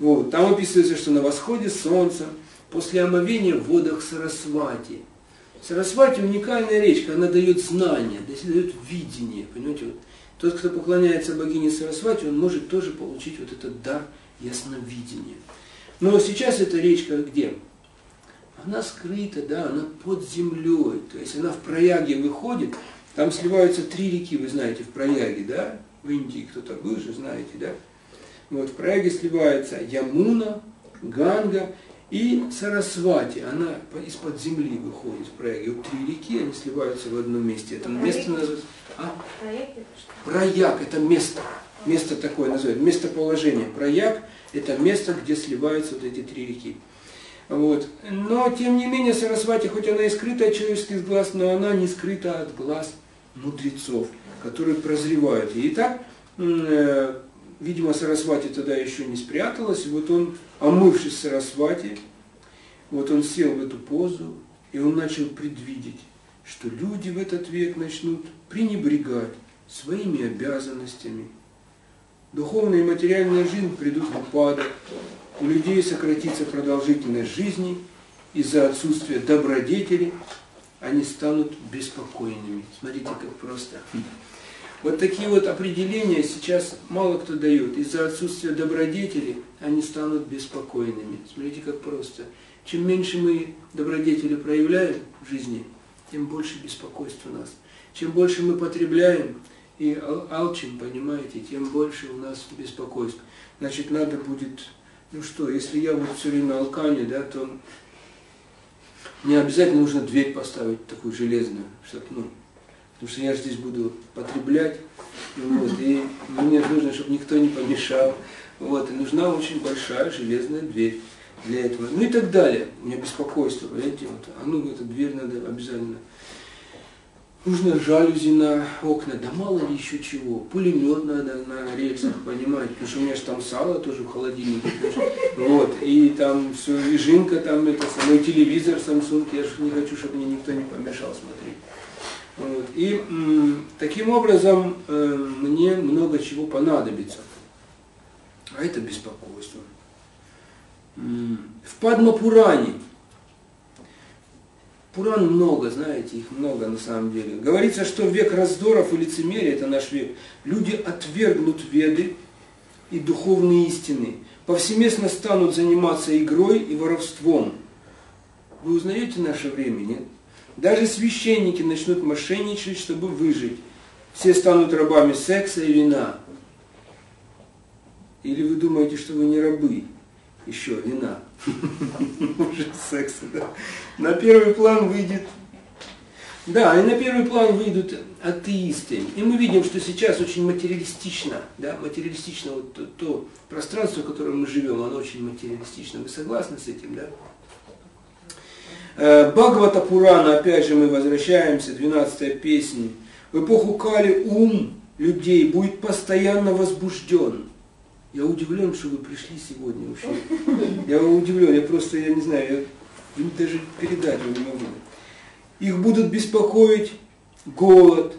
Вот, там описывается, что на восходе солнца, после омовения в водах Сарасвати. Сарасвати уникальная речка, она дает знания, дает видение. Понимаете, вот, тот, кто поклоняется богине Сарасвати, он может тоже получить вот этот дар ясновидения. Но сейчас эта речка где? Она скрыта, да, она под землей. То есть она в прояге выходит, там сливаются три реки, вы знаете, в прояге, да? В Индии кто-то был же, знаете, да? Вот в прояге сливается Ямуна, Ганга и Сарасвати, она из-под земли выходит в Праяге. Вот три реки, они сливаются в одном месте. Это место называется... А? Прояг – это место. Место такое называют. Местоположение. Прояг – это место, где сливаются вот эти три реки. Вот. Но, тем не менее, Сарасвати, хоть она и скрыта от человеческих глаз, но она не скрыта от глаз мудрецов, которые прозревают. И так, э, видимо, Сарасвати тогда еще не спряталась, вот он омывшись Сарасвати, вот он сел в эту позу, и он начал предвидеть, что люди в этот век начнут пренебрегать своими обязанностями. Духовная и материальная жизнь придут в упадок, у людей сократится продолжительность жизни, из-за отсутствия добродетели они станут беспокойными. Смотрите, как просто. Вот такие вот определения сейчас мало кто дает. Из-за отсутствия добродетели они станут беспокойными. Смотрите, как просто. Чем меньше мы добродетели проявляем в жизни, тем больше беспокойств у нас. Чем больше мы потребляем и алчим, понимаете, тем больше у нас беспокойств. Значит, надо будет, ну что, если я вот все время алкане, да, то мне обязательно нужно дверь поставить такую железную, чтобы, ну, потому что я здесь буду потреблять, вот, и мне нужно, чтобы никто не помешал, вот, и нужна очень большая железная дверь для этого. Ну и так далее. У меня беспокойство, понимаете, вот, а ну, эту дверь надо обязательно. Нужно жалюзи на окна, да мало ли еще чего. Пулемет надо на рельсах, понимаете, потому что у меня же там сало тоже в холодильнике. Вот, и там все, и жинка там, это самый телевизор Samsung, я же не хочу, чтобы мне никто не помешал смотреть. И таким образом э, мне много чего понадобится. А это беспокойство. В Падмапуране, Пуран много, знаете, их много на самом деле. Говорится, что век раздоров и лицемерия, это наш век, люди отвергнут веды и духовные истины, повсеместно станут заниматься игрой и воровством. Вы узнаете наше время, нет? Даже священники начнут мошенничать, чтобы выжить. Все станут рабами секса и вина. Или вы думаете, что вы не рабы? Еще вина. Уже секса, да. На первый план выйдет да, и на первый план выйдут атеисты. И мы видим, что сейчас очень материалистично, да, материалистично вот то, то пространство, в котором мы живем, оно очень материалистично. Вы согласны с этим, да? Э, Бхагавата Пурана, опять же мы возвращаемся, 12 песня. В эпоху Кали ум людей будет постоянно возбужден. Я удивлен, что вы пришли сегодня вообще. Я удивлен, я просто, я не знаю, я даже передать вам не могу. Их будут беспокоить голод,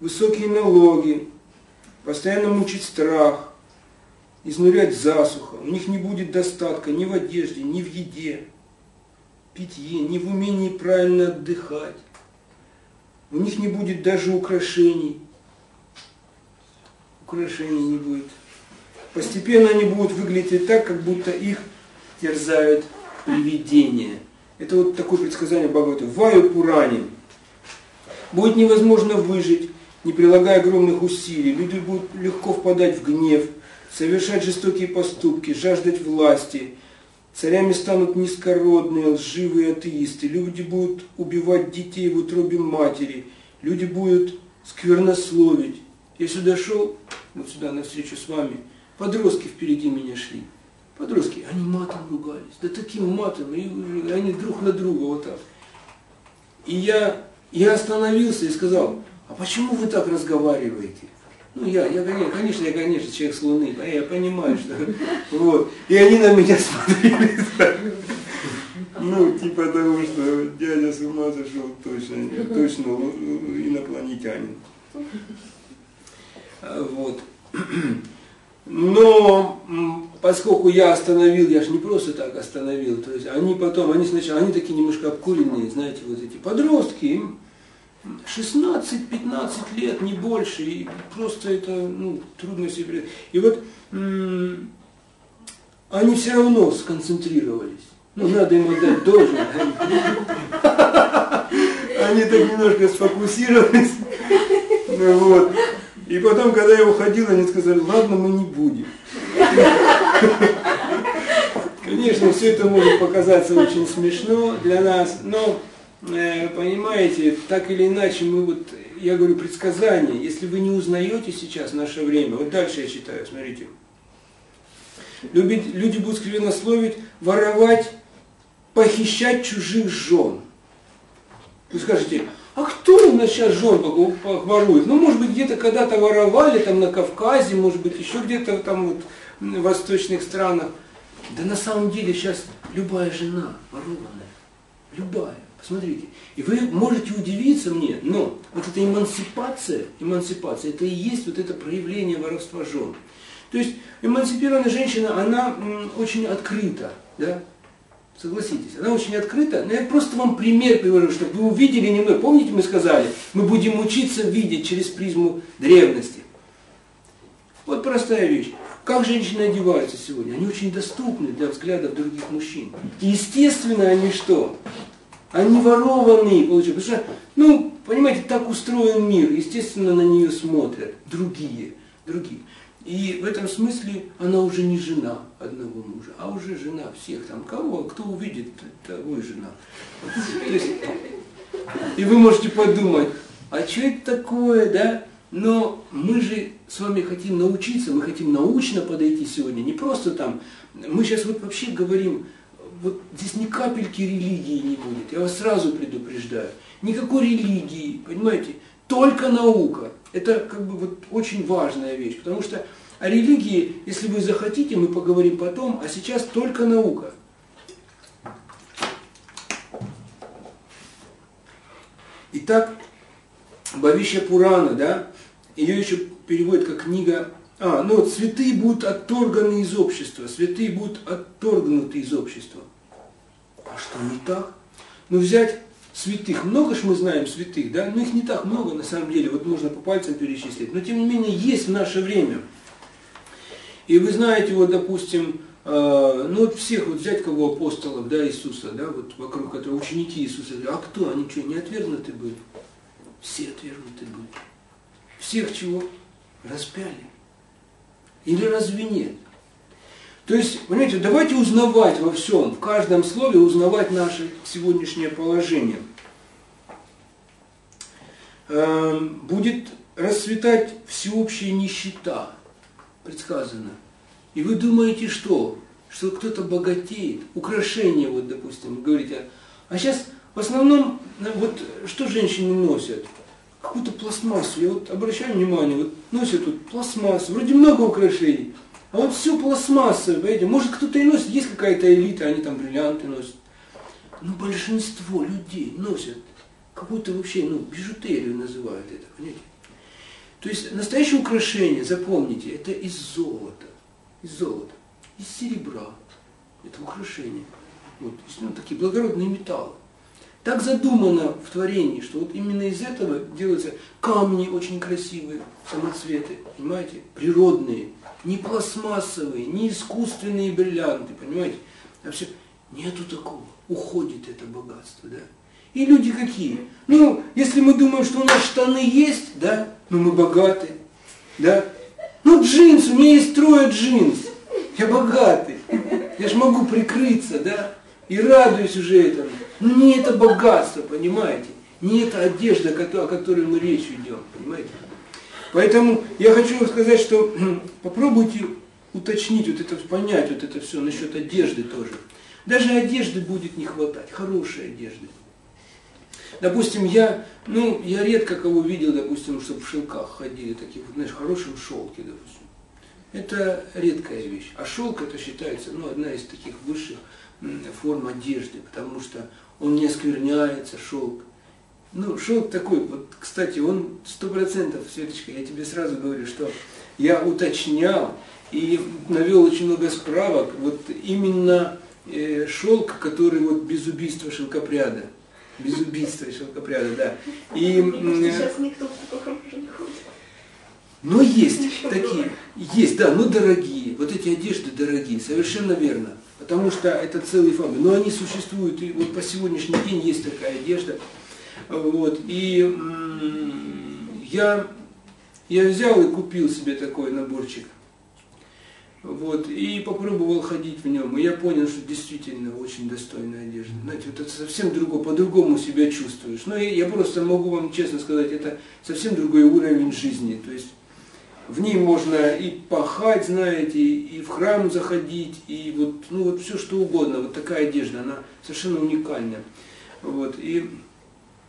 высокие налоги, постоянно мучить страх, изнурять засуха. У них не будет достатка ни в одежде, ни в еде, питье, ни в умении правильно отдыхать. У них не будет даже украшений. Украшений не будет. Постепенно они будут выглядеть так, как будто их терзают привидения. Это вот такое предсказание Бхагавата. Ваю Пурани. Будет невозможно выжить, не прилагая огромных усилий. Люди будут легко впадать в гнев, совершать жестокие поступки, жаждать власти. Царями станут низкородные, лживые атеисты. Люди будут убивать детей в утробе матери. Люди будут сквернословить. Я сюда шел, вот сюда на встречу с вами, подростки впереди меня шли. Подростки, они матом ругались, да таким матом, и они друг на друга вот так. И я, я остановился и сказал, а почему вы так разговариваете? Ну, я, я, конечно, я, конечно, человек с Луны, я понимаю, что... Вот. И они на меня смотрели. Ну, типа того, что дядя с ума сошел точно, точно инопланетянин. Вот. Но поскольку я остановил, я же не просто так остановил, то есть они потом, они сначала, они такие немножко обкуренные, знаете, вот эти подростки, 16-15 лет, не больше, и просто это, ну, трудно себе И вот они все равно сконцентрировались. Ну, надо им отдать должное. Они так немножко сфокусировались. Ну, вот. И потом, когда я уходил, они сказали, ладно, мы не будем. Конечно, все это может показаться очень смешно для нас, но, понимаете, так или иначе, мы вот, я говорю, предсказания, если вы не узнаете сейчас наше время, вот дальше я читаю, смотрите. Любить, люди будут сквернословить, воровать, похищать чужих жен. Вы скажете, а кто у нас сейчас жен ворует? Ну, может быть, где-то когда-то воровали, там на Кавказе, может быть, еще где-то там вот в восточных странах. Да на самом деле сейчас любая жена ворованная. Любая. Посмотрите. И вы можете удивиться мне, но вот эта эмансипация, эмансипация, это и есть вот это проявление воровства жен. То есть эмансипированная женщина, она очень открыта, да, Согласитесь, она очень открыта. Но я просто вам пример привожу, чтобы вы увидели немного. Помните, мы сказали, мы будем учиться видеть через призму древности. Вот простая вещь. Как женщины одеваются сегодня? Они очень доступны для взглядов других мужчин. И естественно, они что? Они ворованные получаются. Потому что, ну, понимаете, так устроен мир, естественно, на нее смотрят другие, другие. И в этом смысле она уже не жена одного мужа, а уже жена всех там. Кого, кто увидит, того и жена. и вы можете подумать, а что это такое, да? Но мы же с вами хотим научиться, мы хотим научно подойти сегодня, не просто там, мы сейчас вот вообще говорим, вот здесь ни капельки религии не будет, я вас сразу предупреждаю. Никакой религии, понимаете, только наука. Это как бы вот очень важная вещь, потому что о религии, если вы захотите, мы поговорим потом, а сейчас только наука. Итак, Бавища Пурана, да, ее еще переводят как книга, а, ну вот, святые будут отторганы из общества, святые будут отторгнуты из общества. А что не так? Ну взять святых, много ж мы знаем святых, да, но их не так много на самом деле, вот можно по пальцам перечислить, но тем не менее есть в наше время. И вы знаете, вот, допустим, э, ну вот всех, вот взять кого апостолов, да, Иисуса, да, вот вокруг которого ученики Иисуса, а кто, они что, не отвергнуты были? Все отвергнуты были. Всех чего? Распяли. Или разве нет? То есть, понимаете, давайте узнавать во всем, в каждом слове узнавать наше сегодняшнее положение. Эм, будет расцветать всеобщая нищета, предсказано. И вы думаете, что? Что кто-то богатеет, украшения, вот, допустим, говорите. А сейчас в основном, вот что женщины носят? Какую-то пластмассу. Я вот обращаю внимание, вот носят тут пластмассу, вроде много украшений. А вот все пластмассовое, понимаете, может кто-то и носит, есть какая-то элита, они там бриллианты носят. Но большинство людей носят какую-то вообще, ну, бижутерию называют это, понимаете? То есть настоящее украшение, запомните, это из золота, из золота, из серебра. Это украшение. Вот, ну, такие благородные металлы. Так задумано в творении, что вот именно из этого делаются камни очень красивые, самоцветы, понимаете, природные, не пластмассовые, не искусственные бриллианты, понимаете? А все, нету такого, уходит это богатство, да. И люди какие? Ну, если мы думаем, что у нас штаны есть, да, ну мы богаты, да. Ну, джинс, у меня есть трое джинс, я богатый, я же могу прикрыться, да, и радуюсь уже этому. Но не это богатство, понимаете? Не это одежда, о которой мы речь ведем, понимаете? Поэтому я хочу сказать, что попробуйте уточнить, вот это, понять вот это все насчет одежды тоже. Даже одежды будет не хватать, хорошей одежды. Допустим, я, ну, я редко кого видел, допустим, чтобы в шелках ходили, таких, знаешь, хорошем шелке, допустим. Это редкая вещь. А шелк это считается, ну, одна из таких высших форм одежды, потому что он не оскверняется, шелк. Ну, шелк такой, вот, кстати, он сто процентов, Светочка, я тебе сразу говорю, что я уточнял и навел очень много справок, вот именно э, шелк, который вот без убийства шелкопряда. Без убийства шелкопряда, да. И, э, сейчас никто в уже не ходит. Но есть такие, есть, да, но дорогие. Вот эти одежды дорогие, совершенно верно. Потому что это целый фабрик. Но они существуют, и вот по сегодняшний день есть такая одежда. Вот, и я, я взял и купил себе такой наборчик. Вот, и попробовал ходить в нем. И я понял, что действительно очень достойная одежда. Знаете, вот это совсем другое, по-другому себя чувствуешь. Но я просто могу вам честно сказать, это совсем другой уровень жизни. То есть в ней можно и пахать, знаете, и в храм заходить, и вот, ну вот все что угодно. Вот такая одежда, она совершенно уникальная. Вот, и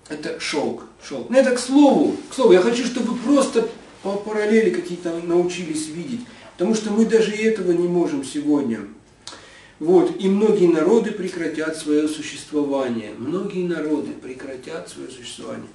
это шелк, шелк. Ну это к слову, к слову, я хочу, чтобы вы просто по параллели какие-то научились видеть, потому что мы даже этого не можем сегодня. Вот, и многие народы прекратят свое существование. Многие народы прекратят свое существование.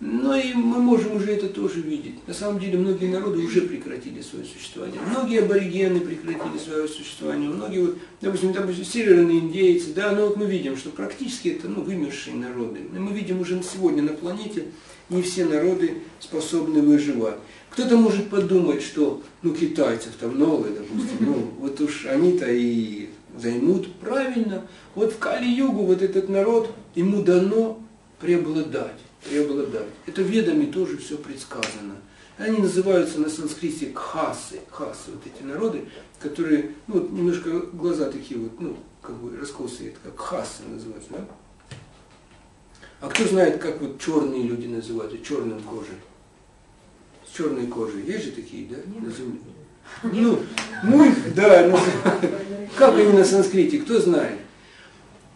Но и мы можем уже это тоже видеть. На самом деле многие народы уже прекратили свое существование. Многие аборигены прекратили свое существование. Многие, вот, допустим, допустим, северные индейцы, да, но вот мы видим, что практически это ну, вымершие народы. И мы видим уже сегодня на планете, не все народы способны выживать. Кто-то может подумать, что ну, китайцев там много, допустим, ну вот уж они-то и займут правильно. Вот в Кали-Югу вот этот народ, ему дано преобладать, преобладать. Это ведами тоже все предсказано. Они называются на санскрите кхасы, кхасы, вот эти народы, которые, ну, вот немножко глаза такие вот, ну, как бы раскосые, это как хасы называются, да? А кто знает, как вот черные люди называются, черным кожей? С черной кожей. Есть же такие, да? На земле. Ну, ну да, ну, как они на санскрите, кто знает?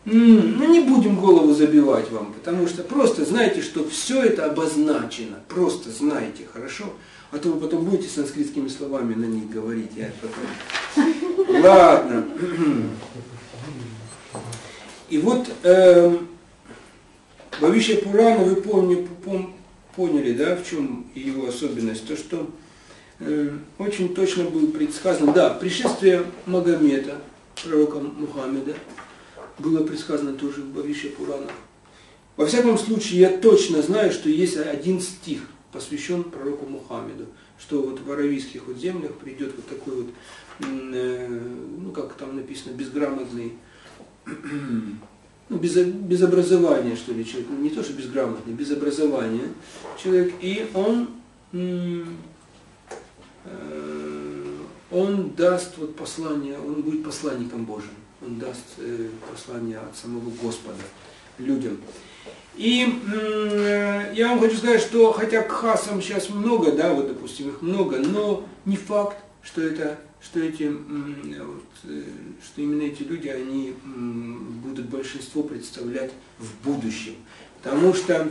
Ну не будем голову забивать вам, потому что просто знайте, что все это обозначено. Просто знайте, хорошо? А то вы потом будете санскритскими словами на них говорить. Я потом... Ладно. И вот э, Бавишья Пурана, вы помни, пом, поняли, да, в чем его особенность? То, что э, очень точно было предсказано, да, пришествие Магомета, пророка Мухаммеда, было предсказано тоже в Бавише Пуранах. Во всяком случае, я точно знаю, что есть один стих, посвящен пророку Мухаммеду, что вот в аравийских вот землях придет вот такой вот, э, ну как там написано, безграмотный, ну, без, без образования, что ли, человек, не то, что безграмотный, без образования человек, и он, э, он даст вот послание, он будет посланником Божьим он даст э, послание от самого Господа людям. И э, я вам хочу сказать, что хотя к хасам сейчас много, да, вот допустим их много, но не факт, что это, что эти, вот, э, что именно эти люди, они будут большинство представлять в будущем. Потому что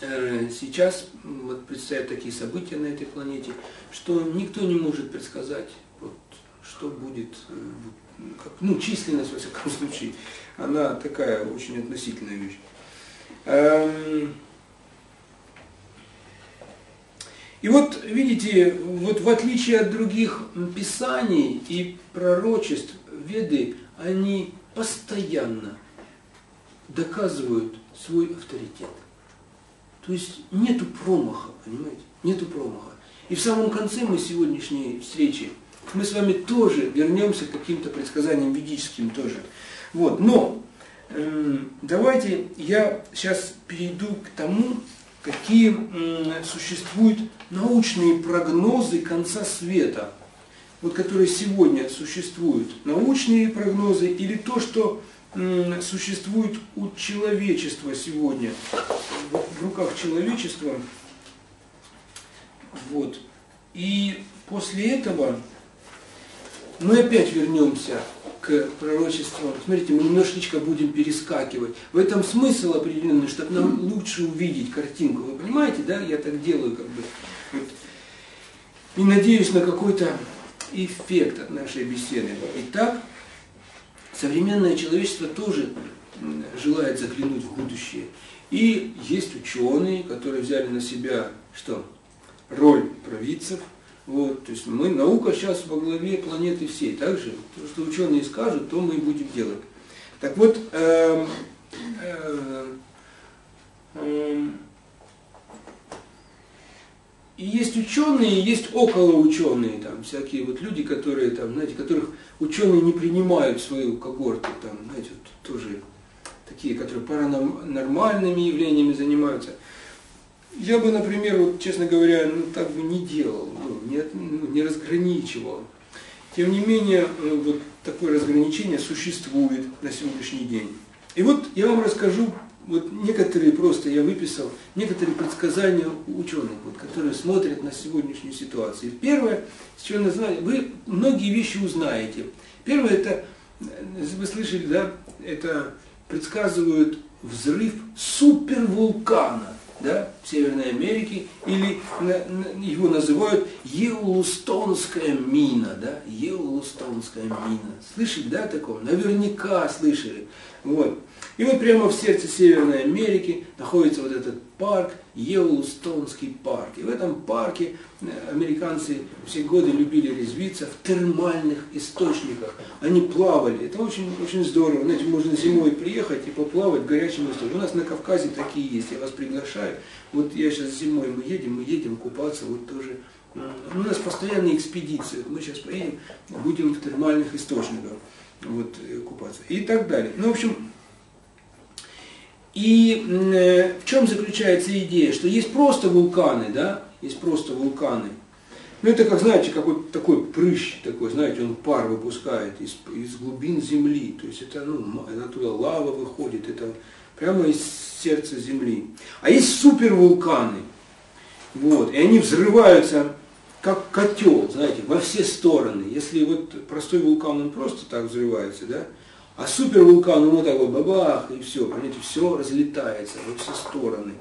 сейчас вот предстоят такие события на этой планете, что никто не может предсказать, вот, что будет как, ну, численность, во всяком случае, она такая очень относительная вещь. Эм, и вот, видите, вот в отличие от других писаний и пророчеств, веды, они постоянно доказывают свой авторитет. То есть нету промаха, понимаете? Нету промаха. И в самом конце мы сегодняшней встречи мы с вами тоже вернемся к каким-то предсказаниям ведическим тоже. Вот, но э, давайте я сейчас перейду к тому, какие э, существуют научные прогнозы конца света, вот которые сегодня существуют, научные прогнозы или то, что э, существует у человечества сегодня, в руках человечества. Вот. И после этого мы опять вернемся к пророчеству. Смотрите, мы немножечко будем перескакивать. В этом смысл определенный, чтобы нам лучше увидеть картинку. Вы понимаете, да? Я так делаю как бы. Вот. И надеюсь на какой-то эффект от нашей беседы. Итак, современное человечество тоже желает заглянуть в будущее. И есть ученые, которые взяли на себя что? Роль провидцев – вот, то есть мы, наука сейчас во главе планеты всей. Также то, что ученые скажут, то мы и будем делать. Так вот, э, э, э, и есть ученые, есть околоученые, там, всякие вот люди, которые, там, знаете, которых ученые не принимают в свою когорту, там, знаете, вот, тоже такие, которые паранормальными явлениями занимаются. Я бы, например, вот, честно говоря, ну, так бы не делал, ну, не, ну, не разграничивал. Тем не менее, э, вот такое разграничение существует на сегодняшний день. И вот я вам расскажу, вот некоторые просто я выписал, некоторые предсказания ученых, вот, которые смотрят на сегодняшнюю ситуацию. Первое, с чего назвали, вы многие вещи узнаете. Первое, это, э, вы слышали, да, это предсказывают взрыв супервулкана да, в Северной Америке, или его называют Еулустонская мина, да, Еулустонская мина. Слышали, да, такого? Наверняка слышали. Вот. И вот прямо в сердце Северной Америки находится вот этот парк, Йеллоустонский парк. И в этом парке э, американцы все годы любили резвиться в термальных источниках. Они плавали. Это очень, очень здорово. Знаете, можно зимой приехать и поплавать в горячем источнике. У нас на Кавказе такие есть. Я вас приглашаю. Вот я сейчас зимой мы едем, мы едем купаться вот тоже у нас постоянные экспедиции. Мы сейчас поедем, будем в термальных источниках вот, э, купаться и так далее. Ну, в общем, и э, в чем заключается идея? Что есть просто вулканы, да, есть просто вулканы. Ну это как, знаете, какой такой прыщ такой, знаете, он пар выпускает из, из глубин земли. То есть это, ну, это оттуда лава выходит, это прямо из сердца земли. А есть супервулканы. Вот, и они взрываются как котел, знаете, во все стороны. Если вот простой вулкан, он просто так взрывается, да, а супервулкан, он вот так вот бабах, и все, понимаете, все разлетается во все стороны.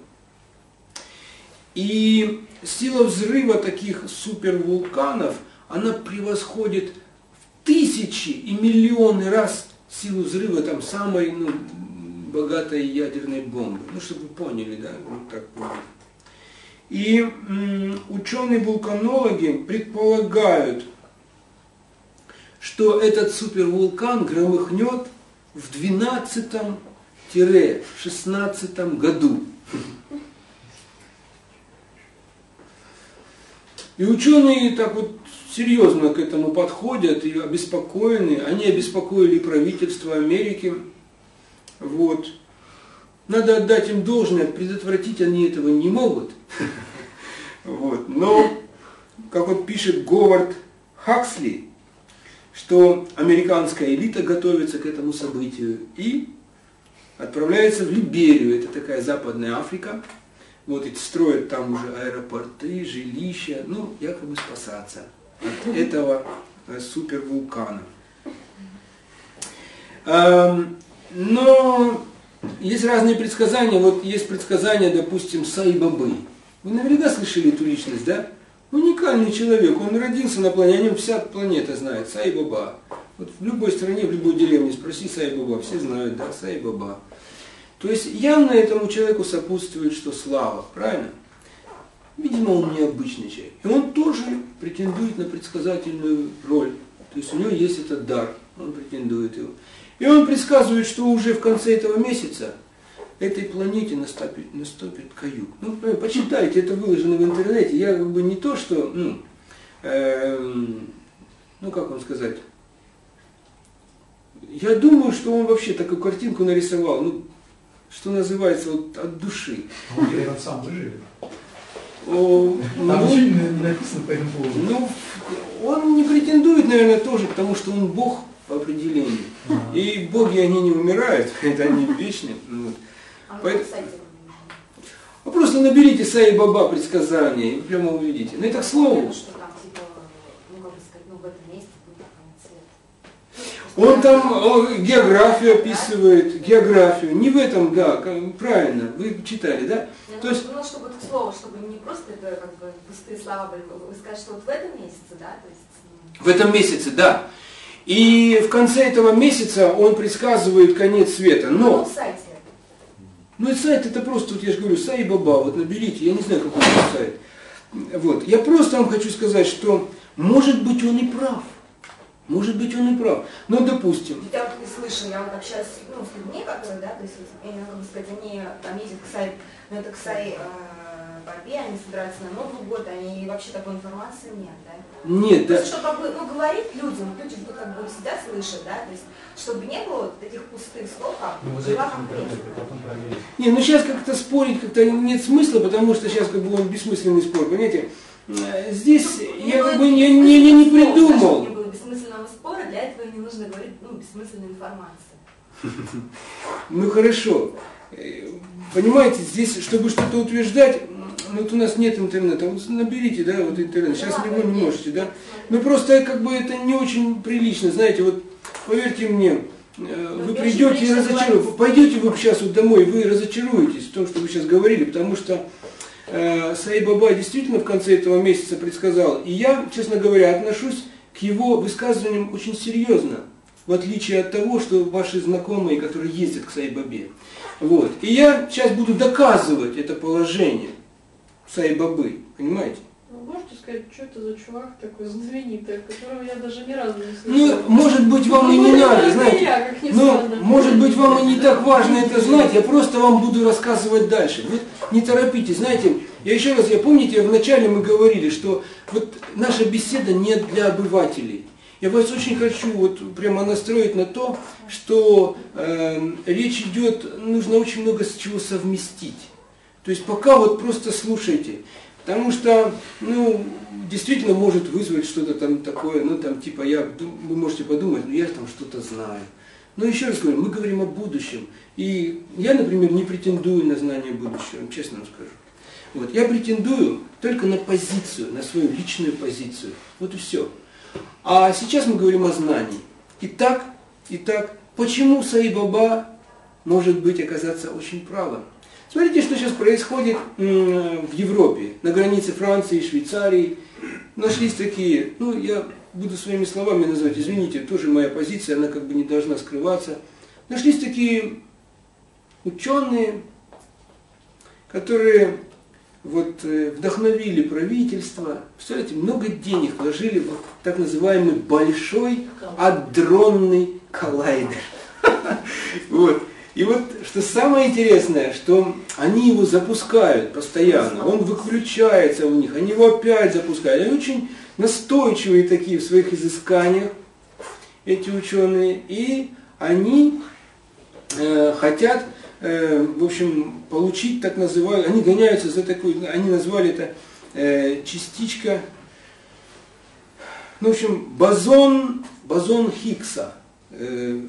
И сила взрыва таких супервулканов, она превосходит в тысячи и миллионы раз силу взрыва там самой ну, богатой ядерной бомбы. Ну, чтобы вы поняли, да, вот так вот. И ученые-вулканологи предполагают, что этот супервулкан громыхнет в 12-16 году. И ученые так вот серьезно к этому подходят и обеспокоены. Они обеспокоили правительство Америки. Вот. Надо отдать им должное, предотвратить они этого не могут. Вот. Но, как вот пишет Говард Хаксли, что американская элита готовится к этому событию и отправляется в Либерию, это такая западная Африка, вот и строят там уже аэропорты, жилища, ну, якобы спасаться от этого э, супервулкана. Но есть разные предсказания. Вот есть предсказания, допустим, Саи-Бабы. Вы наверняка слышали эту личность, да? Уникальный человек. Он родился на планете, о нем вся планета знает. Саи-Баба. Вот в любой стране, в любой деревне спроси Саи-Баба. Все знают, да, Саи-Баба. То есть явно этому человеку сопутствует, что слава, правильно? Видимо, он необычный человек. И он тоже претендует на предсказательную роль. То есть у него есть этот дар, он претендует его. И он предсказывает, что уже в конце этого месяца этой планете наступит, наступит каюк. Ну, почитайте, это выложено в интернете. Я как бы не то, что, ну, э, ну как вам сказать, я думаю, что он вообще такую картинку нарисовал, ну, что называется, вот от души. Он где сам выживет. О, Там ну, ничего не написано по этому поводу. Ну, он не претендует, наверное, тоже, потому что он Бог по определению. Ага. И боги, они не умирают, это они вечны. Вот. А Поэтому... Вы просто наберите Саи Баба предсказания, и вы прямо увидите. Ну это к слову. Что там, ну, как бы сказать, ну, в этом месте будет цвет. Он там он географию описывает, географию. Не в этом, да, правильно, вы читали, да? Ну, То есть, ну, чтобы к слову, чтобы не просто это как бы пустые слова были, вы скажете, что вот в этом месяце, да? То есть, ну... В этом месяце, да. И в конце этого месяца он предсказывает конец света. Но... Ну, сайте. Ну и сайт это просто, вот я же говорю, Сай Баба, вот наберите, я не знаю, какой это сайт. Вот. Я просто вам хочу сказать, что может быть он и прав. Может быть он и прав. Но допустим. Я вот не слышу, я вот общаюсь ну, с людьми, которые, да, то есть, я, как сказать, они там ездят к Сай, ну это к Сай, борьбе, они собираются на Новый год, они вообще такой информации нет, да? Нет, да. Что как бы, ну, говорить людям, люди ну, как бы сидят, слышат, да, то есть, чтобы не было таких пустых слов, как ну, жила конкретно. Не, ну сейчас как-то спорить как-то нет смысла, потому что сейчас как бы он бессмысленный спор, понимаете? Э, здесь ну, я как бы не, не, не, не придумал. Не было бессмысленного спора, для этого не нужно говорить, ну, бессмысленную информацию. Ну хорошо. Э, понимаете, здесь, чтобы что-то утверждать, ну вот у нас нет интернета, вот наберите, да, вот интернет, сейчас его не можете, да. Ну просто как бы это не очень прилично, знаете, вот поверьте мне, э, вы придете и разочаруетесь, пойдете вы сейчас вот домой, вы разочаруетесь в том, что вы сейчас говорили, потому что э, Саи Баба действительно в конце этого месяца предсказал, и я, честно говоря, отношусь к его высказываниям очень серьезно, в отличие от того, что ваши знакомые, которые ездят к Саи Бабе. Вот. И я сейчас буду доказывать это положение. Саибабы, понимаете? Вы можете сказать, что это за чувак такой знаменитый, которого я даже ни разу не Ну, слышала? может быть, вам и не Ну, надо, знаете. я, как ни Ну, может быть, вам и не так важно это знать, я просто вам буду рассказывать дальше. Вот не торопитесь, знаете, я еще раз, я помните, вначале мы говорили, что вот наша беседа не для обывателей. Я вас очень хочу вот прямо настроить на то, что э, речь идет, нужно очень много с чего совместить. То есть пока вот просто слушайте. Потому что, ну, действительно может вызвать что-то там такое, ну, там, типа, я, вы можете подумать, ну, я там что-то знаю. Но еще раз говорю, мы говорим о будущем. И я, например, не претендую на знание будущего, честно вам скажу. Вот, я претендую только на позицию, на свою личную позицию. Вот и все. А сейчас мы говорим о знании. Итак, итак, почему Саибаба может быть оказаться очень правым? Смотрите, что сейчас происходит в Европе, на границе Франции и Швейцарии. Нашлись такие, ну, я буду своими словами называть, извините, тоже моя позиция, она как бы не должна скрываться. Нашлись такие ученые, которые вот э, вдохновили правительство, представляете, много денег вложили в так называемый большой адронный коллайдер. Вот. И вот, что самое интересное, что они его запускают постоянно, он выключается у них, они его опять запускают. Они очень настойчивые такие в своих изысканиях, эти ученые, и они э, хотят, э, в общем, получить так называемую, они гоняются за такой, они назвали это э, частичка, ну, в общем, бозон, бозон Хиггса. Э,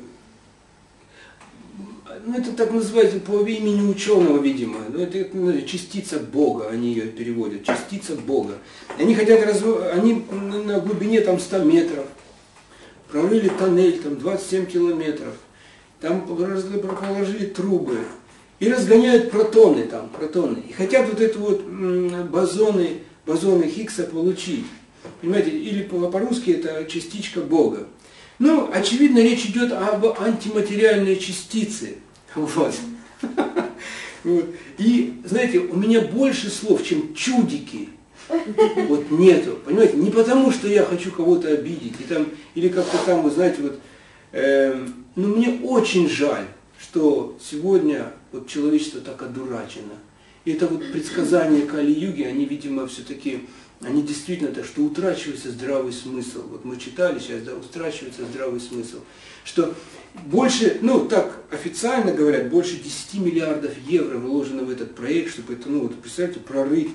ну, это так называется по имени ученого, видимо. Ну, это, это ну, частица Бога, они ее переводят, частица Бога. Они хотят, разв... они на глубине там 100 метров, прорыли тоннель, там 27 километров, там проложили трубы и разгоняют протоны там, протоны. И хотят вот это вот бозоны, бозоны Хиггса получить. Понимаете, или по-русски это частичка Бога. Ну, очевидно, речь идет об антиматериальной частице. Вот. И, знаете, у меня больше слов, чем чудики. Вот нету. Понимаете, не потому, что я хочу кого-то обидеть, и там, или как-то там, вы знаете, вот, э, но мне очень жаль, что сегодня вот человечество так одурачено. И это вот предсказания Кали-Юги, они, видимо, все-таки они действительно так, что утрачивается здравый смысл. Вот мы читали сейчас, да, утрачивается здравый смысл. Что больше, ну так официально говорят, больше 10 миллиардов евро вложено в этот проект, чтобы это, ну вот представьте, прорыть.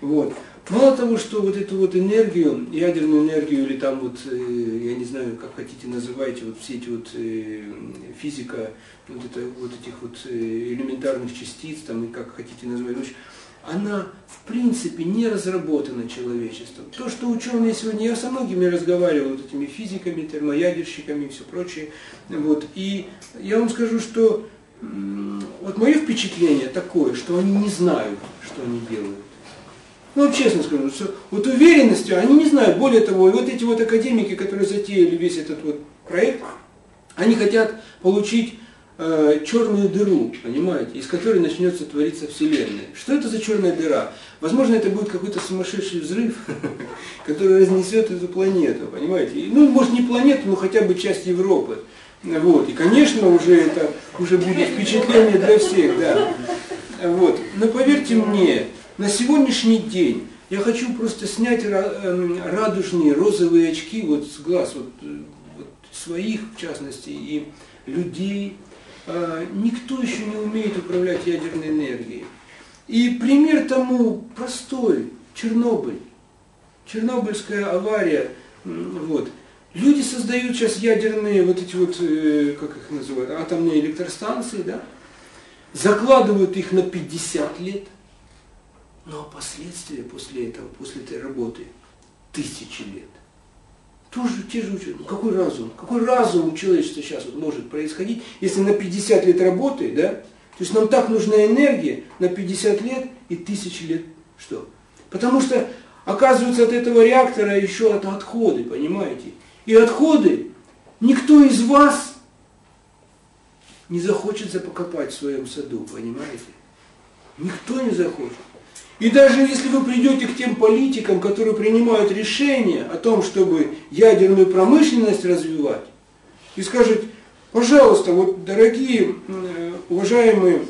Вот. Мало того, что вот эту вот энергию, ядерную энергию, или там вот, э, я не знаю, как хотите называйте, вот все эти вот э, физика, вот, это, вот этих вот э, элементарных частиц, там, и как хотите называть, она в принципе не разработана человечеством. То, что ученые сегодня, я со многими разговаривал, вот этими физиками, термоядерщиками и все прочее, вот, и я вам скажу, что вот мое впечатление такое, что они не знают, что они делают. Ну, честно скажу, что вот уверенностью они не знают. Более того, вот эти вот академики, которые затеяли весь этот вот проект, они хотят получить э, черную дыру, понимаете, из которой начнется твориться Вселенная. Что это за черная дыра? Возможно, это будет какой-то сумасшедший взрыв, который разнесет эту планету, понимаете? Ну, может, не планету, но хотя бы часть Европы. Вот. И, конечно, уже это уже будет впечатление для всех, да. Вот. Но поверьте мне, на сегодняшний день я хочу просто снять эм, радужные розовые очки вот с глаз, вот, э, вот своих, в частности, и людей, никто еще не умеет управлять ядерной энергией. И пример тому простой, Чернобыль. Чернобыльская авария, вот. Люди создают сейчас ядерные, вот эти вот, э, как их называют, атомные электростанции, да, закладывают их на 50 лет, но последствия после этого, после этой работы, тысячи лет. Тоже те же ученые. Ну, какой разум? Какой разум у человечества сейчас вот может происходить, если на 50 лет работы, да? То есть нам так нужна энергия на 50 лет и тысячи лет что? Потому что, оказывается, от этого реактора еще это отходы, понимаете? И отходы никто из вас не захочет запокопать в своем саду, понимаете? Никто не захочет. И даже если вы придете к тем политикам, которые принимают решения о том, чтобы ядерную промышленность развивать, и скажете, пожалуйста, вот дорогие, э, уважаемые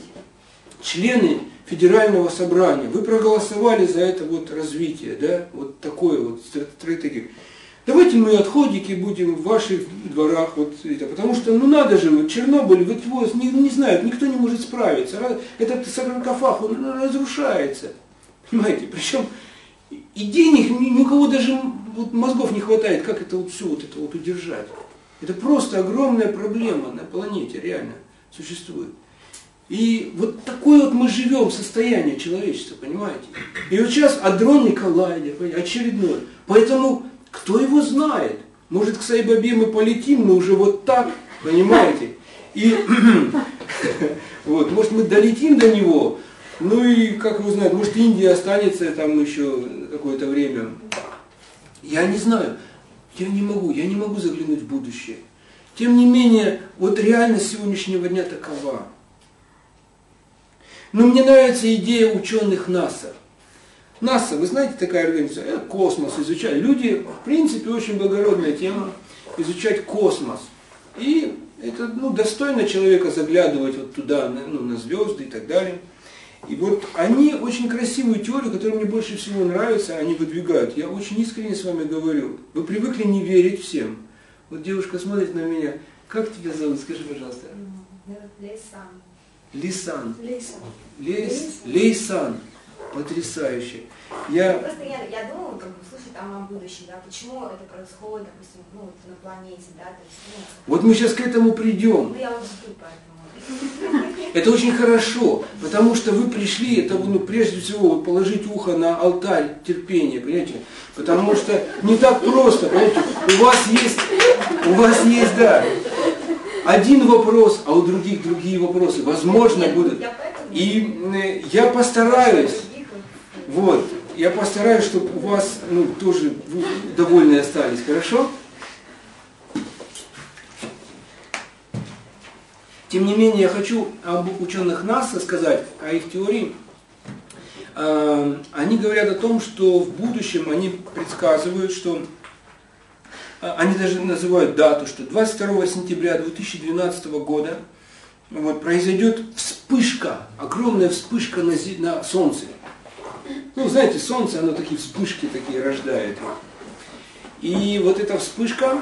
члены федерального собрания, вы проголосовали за это вот развитие, да, вот такое вот стратегию. Давайте мы отходники будем в ваших дворах, вот это, потому что, ну надо же, вот Чернобыль, вот его не, не знают, никто не может справиться, этот саркофаг, он разрушается, понимаете, причем и денег ни, ни у кого даже вот, мозгов не хватает, как это вот все вот это вот удержать. Это просто огромная проблема на планете, реально существует. И вот такое вот мы живем состояние человечества, понимаете? И вот сейчас адрон Николаев, очередной. Поэтому кто его знает? Может, к Сайбабе мы полетим, но уже вот так, понимаете? И вот, может, мы долетим до него, ну и, как его знает, может, Индия останется там еще какое-то время. Я не знаю, я не могу, я не могу заглянуть в будущее. Тем не менее, вот реальность сегодняшнего дня такова. Но мне нравится идея ученых НАСА. НАСА, вы знаете, такая организация, это космос изучать. Люди, в принципе, очень благородная тема, изучать космос. И это ну, достойно человека заглядывать вот туда, ну, на звезды и так далее. И вот они очень красивую теорию, которая мне больше всего нравится, они выдвигают. Я очень искренне с вами говорю. Вы привыкли не верить всем. Вот девушка смотрит на меня. Как тебя зовут? Скажи, пожалуйста. Лейсан. Лисан. Лейсан. Лейс, Лейсан. Потрясающе. Я... Просто я, я думала, как бы, слушай, там о будущем, да, почему это происходит, допустим, ну, вот на планете, да, то есть, ну, Вот мы сейчас к этому придем. ну, я вот жду, поэтому. Это очень хорошо, потому что вы пришли, это ну, прежде всего положить ухо на алтарь терпения, понимаете? Потому что не так просто, понимаете? У вас есть, у вас есть, да, один вопрос, а у других другие вопросы, возможно, будут. И э, я постараюсь, вот, я постараюсь, чтобы у вас ну, тоже вы довольны остались, хорошо? Тем не менее, я хочу об ученых НАСА сказать, о их теории. Э, Они говорят о том, что в будущем они предсказывают, что э, они даже называют дату, что 22 сентября 2012 года вот, произойдет вспышка, огромная вспышка на, зи- на Солнце. Ну, знаете, Солнце, оно такие вспышки такие рождает. И вот эта вспышка,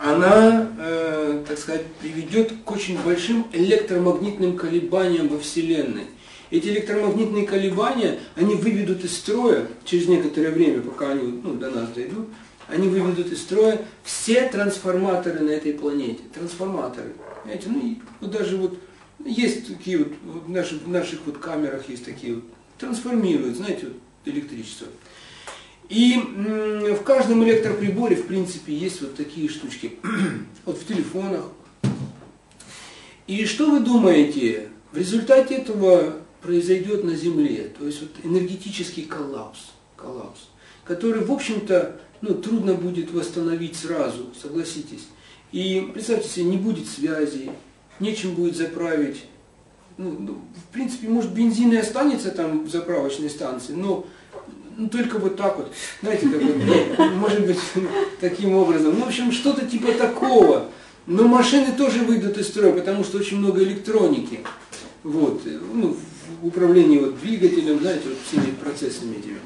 она, э, так сказать, приведет к очень большим электромагнитным колебаниям во Вселенной. Эти электромагнитные колебания, они выведут из строя через некоторое время, пока они ну, до нас дойдут, они выведут из строя все трансформаторы на этой планете. Трансформаторы. Знаете, ну и вот даже вот есть такие вот в, наших, в наших вот камерах есть такие вот, трансформируют, знаете, вот электричество. И в каждом электроприборе, в принципе, есть вот такие штучки. вот в телефонах. И что вы думаете? В результате этого произойдет на Земле, то есть вот энергетический коллапс, коллапс, который, в общем-то, ну, трудно будет восстановить сразу, согласитесь. И представьте себе, не будет связи, нечем будет заправить. Ну, ну, в принципе, может, бензин и останется там в заправочной станции, но ну, только вот так вот, знаете, как ну, может быть, таким образом. Ну, в общем, что-то типа такого. Но машины тоже выйдут из строя, потому что очень много электроники. Вот, ну, в управлении вот двигателем, знаете, вот всеми процессами этими.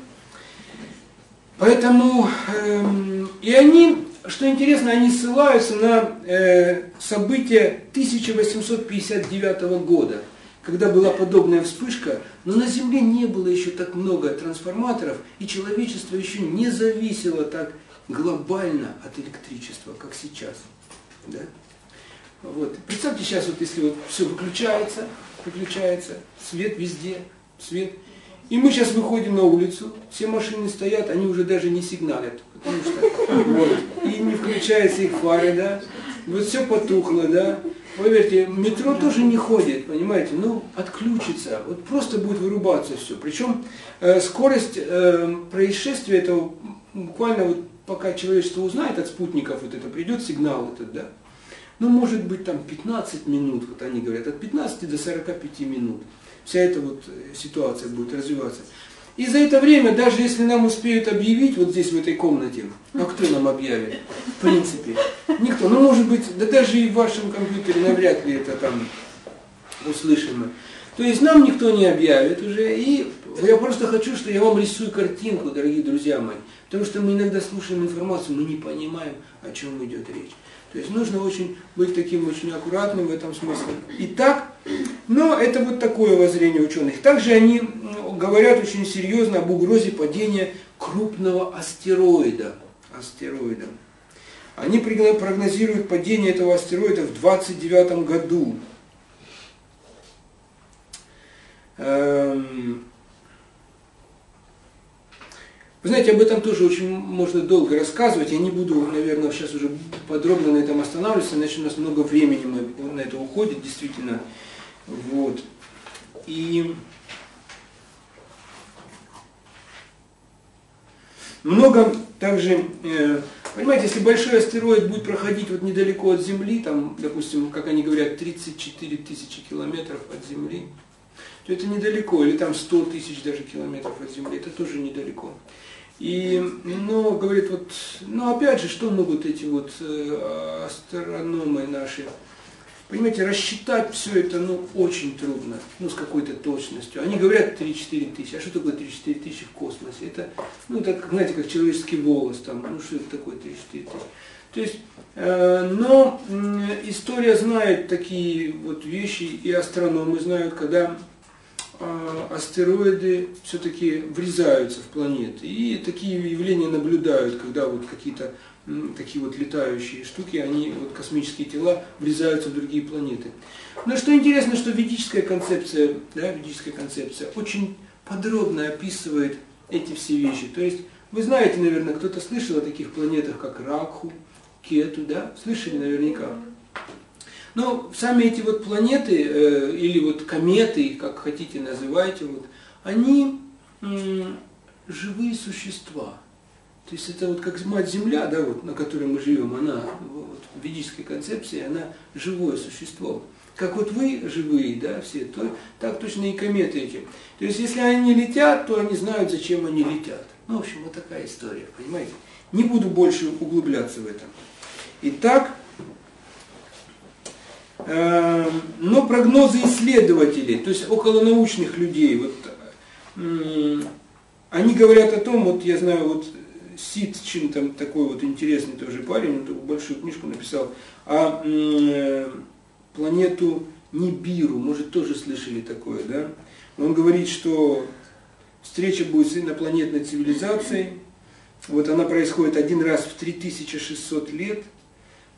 Поэтому, эм, и они, что интересно, они ссылаются на э, события 1859 года, когда была подобная вспышка, но на Земле не было еще так много трансформаторов, и человечество еще не зависело так глобально от электричества, как сейчас. Да? Вот. Представьте сейчас, вот если вот все выключается, выключается, свет везде, свет. И мы сейчас выходим на улицу, все машины стоят, они уже даже не сигналят, потому что вот, и не включаются их фары, да, вот все потухло, да. Поверьте, метро тоже не ходит, понимаете, ну, отключится, вот просто будет вырубаться все. Причем э, скорость э, происшествия этого буквально вот пока человечество узнает от спутников, вот это придет сигнал этот, да, ну, может быть, там 15 минут, вот они говорят, от 15 до 45 минут. вся эта вот э, ситуация будет развиваться. И за это время, даже если нам успеют объявить вот здесь, в этой комнате, а кто нам объявит? В принципе, никто. Ну, может быть, да даже и в вашем компьютере навряд ли это там услышимо. То есть нам никто не объявит уже, и я просто хочу, что я вам рисую картинку, дорогие друзья мои, потому что мы иногда слушаем информацию, мы не понимаем, о чем идет речь. То есть нужно очень быть таким очень аккуратным в этом смысле. Итак, но это вот такое воззрение ученых. Также они говорят очень серьезно об угрозе падения крупного астероида. астероида. Они прогнозируют падение этого астероида в 29 году. Эм, вы знаете, об этом тоже очень можно долго рассказывать. Я не буду, наверное, сейчас уже подробно на этом останавливаться, иначе у нас много времени на это уходит, действительно. Вот. И много также, э, понимаете, если большой астероид будет проходить вот недалеко от Земли, там, допустим, как они говорят, 34 тысячи километров от Земли, то это недалеко, или там 100 тысяч даже километров от Земли, это тоже недалеко. И, ну, говорит, вот, ну, опять же, что могут эти вот э, астрономы наши, понимаете, рассчитать все это, ну, очень трудно, ну, с какой-то точностью. Они говорят 3-4 тысячи, а что такое 3-4 тысячи в космосе? Это, ну, так, знаете, как человеческий волос там, ну, что это такое 3-4 тысячи? То есть, э, но э, история знает такие вот вещи, и астрономы знают, когда астероиды все-таки врезаются в планеты. И такие явления наблюдают, когда вот какие-то такие вот летающие штуки, они, вот космические тела, врезаются в другие планеты. Но что интересно, что ведическая концепция, да, ведическая концепция очень подробно описывает эти все вещи. То есть, вы знаете, наверное, кто-то слышал о таких планетах, как Ракху, Кету, да? Слышали наверняка. Но сами эти вот планеты, э, или вот кометы, как хотите называйте, вот, они живые существа. То есть это вот как мать Земля, да, вот, на которой мы живем, она вот, в ведической концепции, она живое существо. Как вот вы живые, да, все, то, так точно и кометы эти. То есть если они летят, то они знают, зачем они летят. Ну, в общем, вот такая история, понимаете? Не буду больше углубляться в этом. Итак, но прогнозы исследователей, то есть околонаучных людей, вот, они говорят о том, вот я знаю, вот Сид Чин, там такой вот интересный тоже парень, он такую большую книжку написал, а э, планету Нибиру, может тоже слышали такое, да? Он говорит, что встреча будет с инопланетной цивилизацией, вот она происходит один раз в 3600 лет –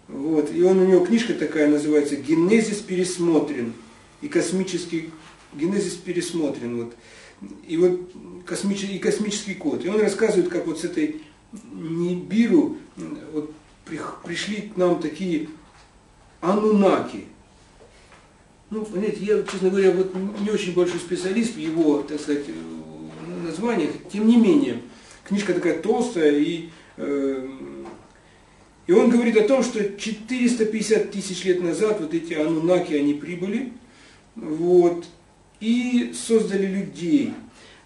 вот. И он, у него книжка такая называется «Генезис пересмотрен». И космический, генезис пересмотрен. Вот. И вот космический, и космический код. И он рассказывает, как вот с этой Нибиру вот, при, пришли к нам такие анунаки. Ну, понимаете, я, честно говоря, вот не очень большой специалист в его, так сказать, названиях. Тем не менее, книжка такая толстая и э, и он говорит о том, что 450 тысяч лет назад вот эти анунаки, они прибыли, вот, и создали людей.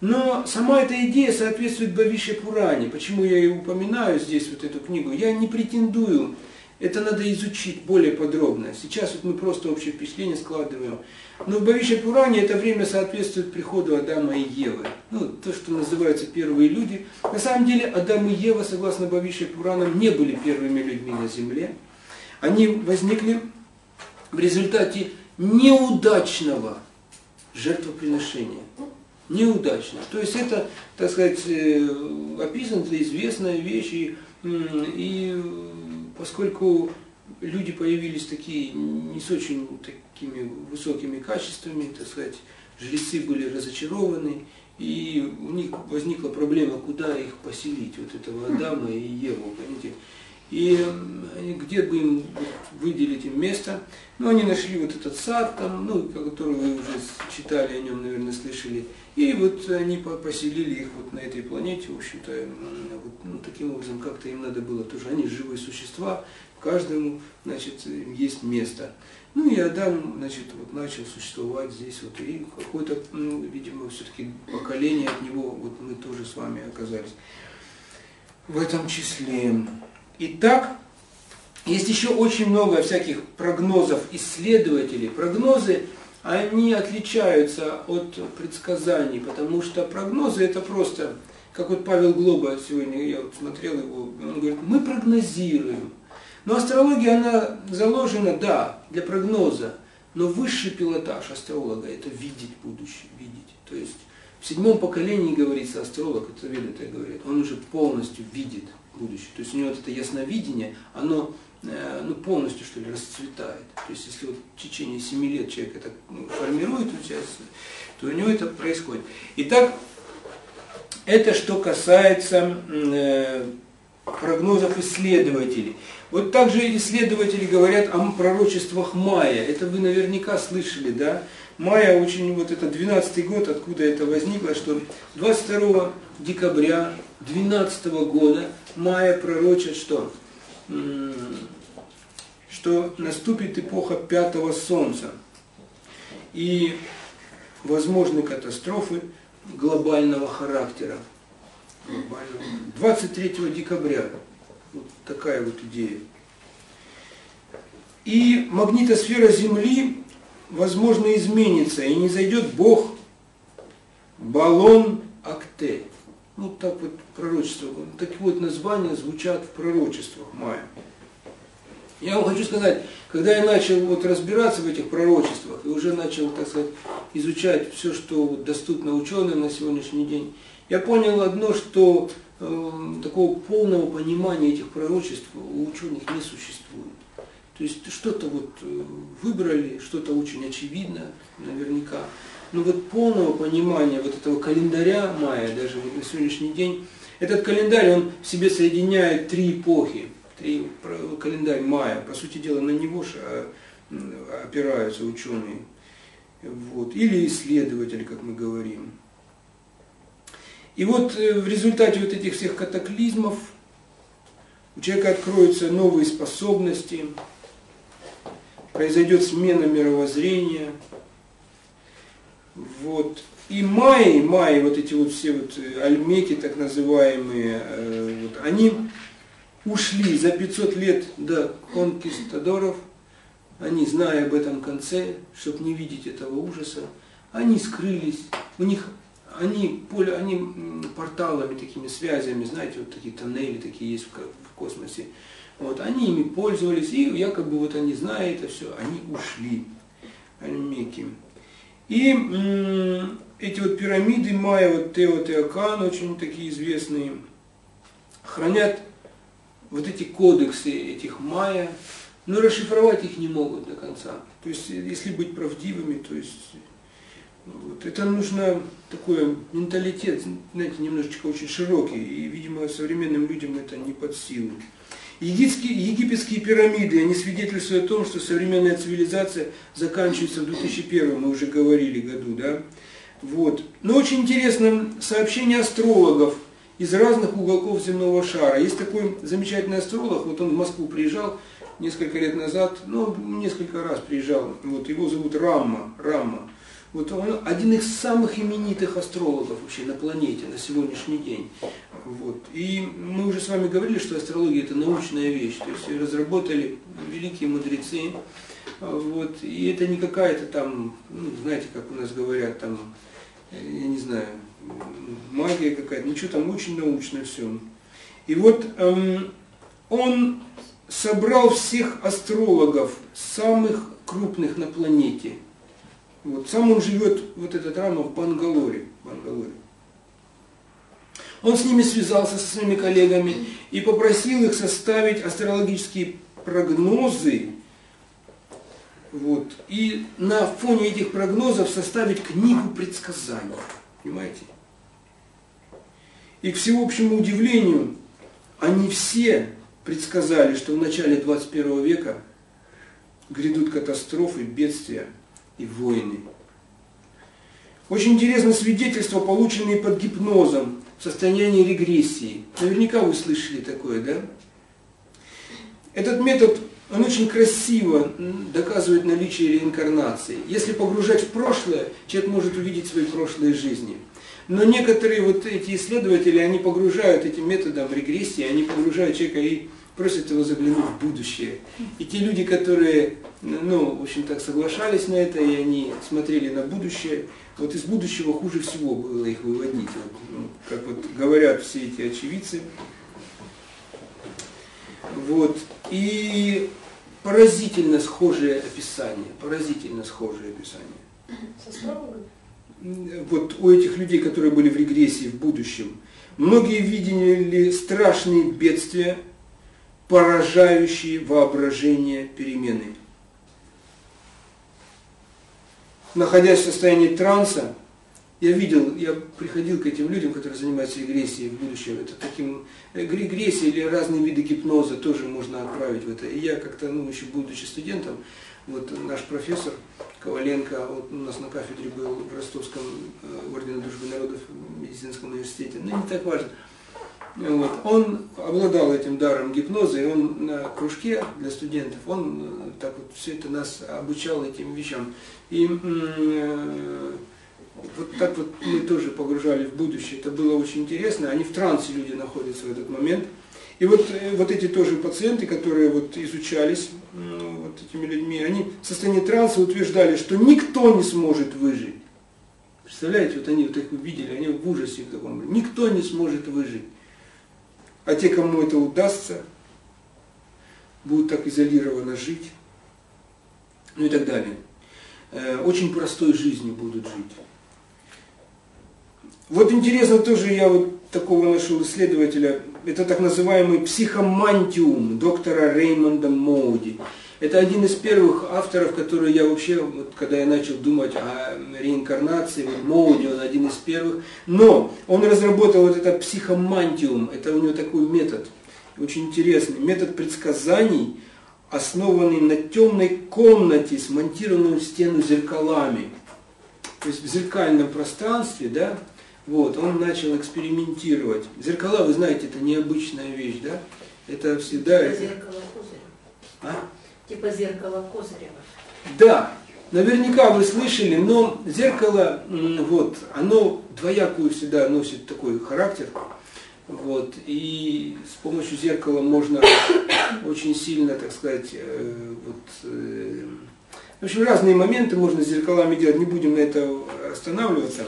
Но сама эта идея соответствует Бавише Пуране. Почему я и упоминаю здесь вот эту книгу? Я не претендую, это надо изучить более подробно. Сейчас вот мы просто общее впечатление складываем. Но в Бавише Пуране это время соответствует приходу Адама и Евы. Ну, то, что называются первые люди. На самом деле Адам и Ева, согласно Бавише Пуранам, не были первыми людьми на земле. Они возникли в результате неудачного жертвоприношения. Неудачно. То есть это, так сказать, э, описано, это известная вещь, и, и поскольку люди появились такие не с очень такими высокими качествами, так сказать, жрецы были разочарованы, и у них возникла проблема, куда их поселить, вот этого Адама и Еву, понимаете. И где бы им выделить им место. Но они нашли вот этот сад, там, ну, который вы уже читали о нем, наверное, слышали. И вот они по- поселили их вот на этой планете, в общем-то, вот, ну, таким образом как-то им надо было тоже. Они живые существа, каждому, значит, есть место. Ну и Адам, значит, вот начал существовать здесь, вот, и какое-то, ну, видимо, все-таки поколение от него, вот мы тоже с вами оказались в этом числе. Итак, есть еще очень много всяких прогнозов исследователей. Прогнозы, они отличаются от предсказаний, потому что прогнозы это просто, как вот Павел Глоба сегодня, я вот смотрел его, он говорит, мы прогнозируем. Но астрология, она заложена, да, для прогноза, но высший пилотаж астролога – это видеть будущее, видеть. То есть в седьмом поколении, говорится, астролог, это веды так говорят, он уже полностью видит будущее. То есть у него вот это ясновидение, оно э, ну, полностью, что ли, расцветает. То есть если вот в течение семи лет человек это ну, формирует, участие, то у него это происходит. Итак, это что касается э, прогнозов исследователей. Вот также исследователи говорят о пророчествах Майя. Это вы наверняка слышали, да? Майя очень, вот это 12 год, откуда это возникло, что 22 декабря 12 года Майя пророчит, что, что наступит эпоха пятого солнца. И возможны катастрофы глобального характера. Глобального. 23 декабря. Вот такая вот идея. И магнитосфера Земли, возможно, изменится, и не зайдет Бог Балон Акте. Ну, так вот пророчество, такие вот названия звучат в пророчествах Майя. Я вам хочу сказать, когда я начал вот разбираться в этих пророчествах и уже начал, так сказать, изучать все, что доступно ученым на сегодняшний день, я понял одно, что такого полного понимания этих пророчеств у ученых не существует. То есть что-то вот э, выбрали, что-то очень очевидно, наверняка. Но вот полного понимания вот этого календаря мая, даже вот на сегодняшний день, этот календарь, он в себе соединяет три эпохи. Три, календарь мая, по сути дела, на него же а, опираются ученые. Вот. Или исследователи, как мы говорим. И вот э, в результате вот этих всех катаклизмов у человека откроются новые способности, произойдет смена мировоззрения. Вот. И майи, майи, вот эти вот все вот э, альмеки так называемые, э, вот, они ушли за 500 лет до конкистадоров, они, зная об этом конце, чтобы не видеть этого ужаса, они скрылись, у них они, поле, они порталами, такими связями, знаете, вот такие тоннели такие есть в космосе, вот, они ими пользовались, и якобы вот они, зная это все, они ушли, альмеки. И м, эти вот пирамиды майя, вот Теотеокан, очень такие известные, хранят вот эти кодексы этих майя, но расшифровать их не могут до конца. То есть, если быть правдивыми, то есть вот, это нужно такой менталитет, знаете, немножечко очень широкий, и, видимо, современным людям это не под силу. Египетские, египетские пирамиды, они свидетельствуют о том, что современная цивилизация заканчивается в 2001, мы уже говорили, году, да? Вот. Но очень интересно сообщение астрологов из разных уголков земного шара. Есть такой замечательный астролог, вот он в Москву приезжал несколько лет назад, ну, несколько раз приезжал, вот его зовут Рамма, Рамма. Вот он один из самых именитых астрологов вообще на планете на сегодняшний день. Вот. И мы уже с вами говорили, что астрология это научная вещь, то есть ее разработали великие мудрецы. Вот. И это не какая-то там, ну, знаете, как у нас говорят, там, я не знаю, магия какая-то, ничего там очень научно все. И вот эм, он собрал всех астрологов, самых крупных на планете. Вот. Сам он живет, вот этот Рама, в Бангалоре. Бангалоре. Он с ними связался, со своими коллегами, и попросил их составить астрологические прогнозы, вот, и на фоне этих прогнозов составить книгу предсказаний. Понимаете? И к всеобщему удивлению, они все предсказали, что в начале 21 века грядут катастрофы, бедствия и войны. Очень интересно свидетельства, полученные под гипнозом в состоянии регрессии. Наверняка вы слышали такое, да? Этот метод, он очень красиво доказывает наличие реинкарнации. Если погружать в прошлое, человек может увидеть свои прошлые жизни. Но некоторые вот эти исследователи, они погружают этим методом регрессии, они погружают человека и просят его заглянуть в будущее. И те люди, которые, ну, в общем так, соглашались на это, и они смотрели на будущее, вот из будущего хуже всего было их выводить. Вот, ну, как вот говорят все эти очевидцы. Вот. И поразительно схожее описание, поразительно схожее описание. С астрологами? Вот у этих людей, которые были в регрессии в будущем, многие видели страшные бедствия, поражающие воображение перемены. Находясь в состоянии транса, я видел, я приходил к этим людям, которые занимаются регрессией в будущем. Это таким регрессия или разные виды гипноза тоже можно отправить в это. И я как-то, ну, еще будучи студентом, вот наш профессор Коваленко, вот у нас на кафедре был в Ростовском э, Ордене Дружбы Народов медицинском университете, ну не так важно. Вот. Он обладал этим даром гипноза, и он на кружке для студентов, он э, так вот все это нас обучал этим вещам. И э, вот так вот мы тоже погружали в будущее, это было очень интересно, они в трансе люди находятся в этот момент. И вот, э, вот эти тоже пациенты, которые вот изучались вот этими людьми, они в состоянии транса утверждали, что никто не сможет выжить. Представляете, вот они вот их увидели, они в ужасе в таком, никто не сможет выжить. А те, кому это удастся, будут так изолированно жить, ну и так далее. Э, очень простой жизнью будут жить. Вот интересно тоже, я вот такого нашел исследователя, это так называемый психомантиум доктора Реймонда Моуди. Это один из первых авторов, который я вообще, вот, когда я начал думать о реинкарнации, вот Моуди, он один из первых. Но он разработал вот это психомантиум, это у него такой метод, очень интересный, метод предсказаний, основанный на темной комнате, смонтированную в стену зеркалами. То есть в зеркальном пространстве, да, вот, он начал экспериментировать. Зеркала, вы знаете, это необычная вещь, да? Это всегда... Это... зеркало Козырева. А? Типа зеркало Козырева. Да, наверняка вы слышали, но зеркало, вот, оно двоякую всегда носит такой характер. Вот, и с помощью зеркала можно очень сильно, так сказать, э, вот, э, в общем, разные моменты можно с зеркалами делать, не будем на это останавливаться.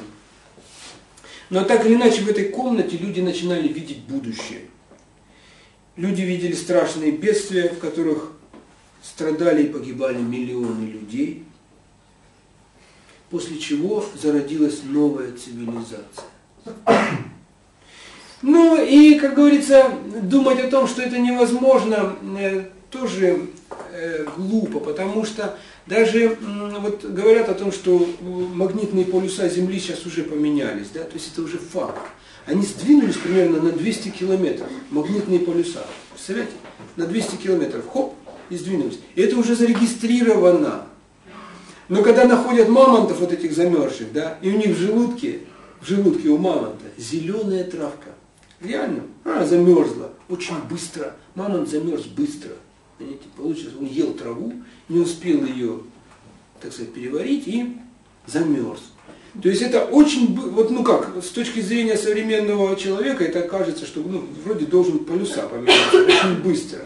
Но так или иначе в этой комнате люди начинали видеть будущее. Люди видели страшные бедствия, в которых страдали и погибали миллионы людей, после чего зародилась новая цивилизация. Ну и, как говорится, думать о том, что это невозможно, э, тоже э, глупо, потому что даже вот говорят о том, что магнитные полюса Земли сейчас уже поменялись, да, то есть это уже факт. Они сдвинулись примерно на 200 километров, магнитные полюса. Представляете? На 200 километров, хоп, и сдвинулись. Это уже зарегистрировано. Но когда находят мамонтов вот этих замерзших, да, и у них в желудке, в желудке у мамонта зеленая травка. Реально, она замерзла очень быстро. Мамонт замерз быстро. Понимаете, получилось, он ел траву, не успел ее, так сказать, переварить и замерз. То есть это очень, вот ну как, с точки зрения современного человека, это кажется, что ну, вроде должен полюса поменяться очень быстро.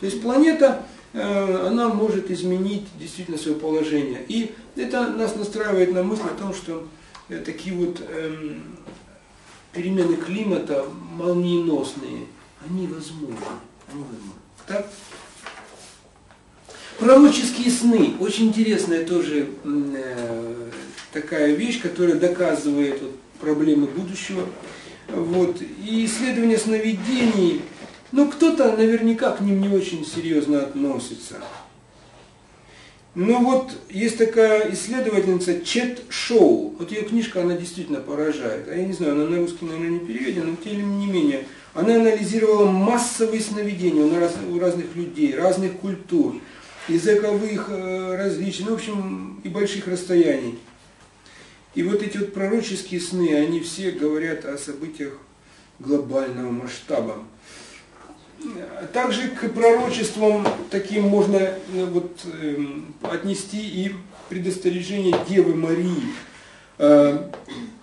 То есть планета, она может изменить действительно свое положение. И это нас настраивает на мысль о том, что э, такие вот э, перемены климата молниеносные, они возможны. Они возможны. Так? Пророческие сны. Очень интересная тоже э, такая вещь, которая доказывает вот, проблемы будущего. Вот. И исследование сновидений, ну кто-то наверняка к ним не очень серьезно относится. Но вот есть такая исследовательница Чет Шоу. Вот ее книжка, она действительно поражает. А я не знаю, она на русский, наверное, не переведена, но тем не менее. Она анализировала массовые сновидения у разных людей, разных культур языковых э, различий, ну, в общем, и больших расстояний. И вот эти вот пророческие сны, они все говорят о событиях глобального масштаба. Также к пророчествам таким можно э, вот, эм, отнести и предостережение Девы Марии. Э,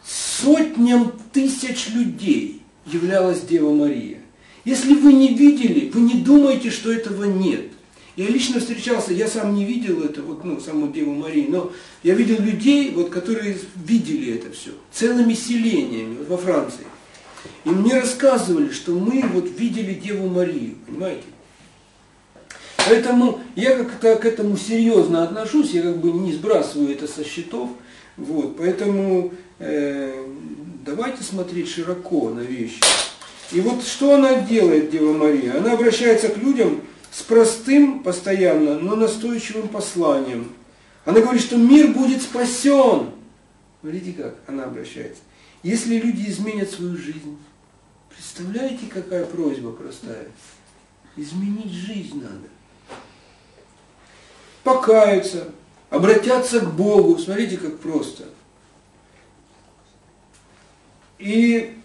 сотням тысяч людей являлась Дева Мария. Если вы не видели, вы не думаете, что этого нет. Я лично встречался, я сам не видел это, вот, ну, саму Деву Марию, но я видел людей, вот, которые видели это все, целыми селениями вот, во Франции. И мне рассказывали, что мы вот видели Деву Марию, понимаете? Поэтому я как-то к этому серьезно отношусь, я как бы не сбрасываю это со счетов. Вот, поэтому э, давайте смотреть широко на вещи. И вот что она делает, Дева Мария? Она обращается к людям с простым постоянно, но настойчивым посланием. Она говорит, что мир будет спасен. Смотрите как она обращается. Если люди изменят свою жизнь, представляете, какая просьба простая? Изменить жизнь надо. Покаются, обратятся к Богу. Смотрите, как просто. И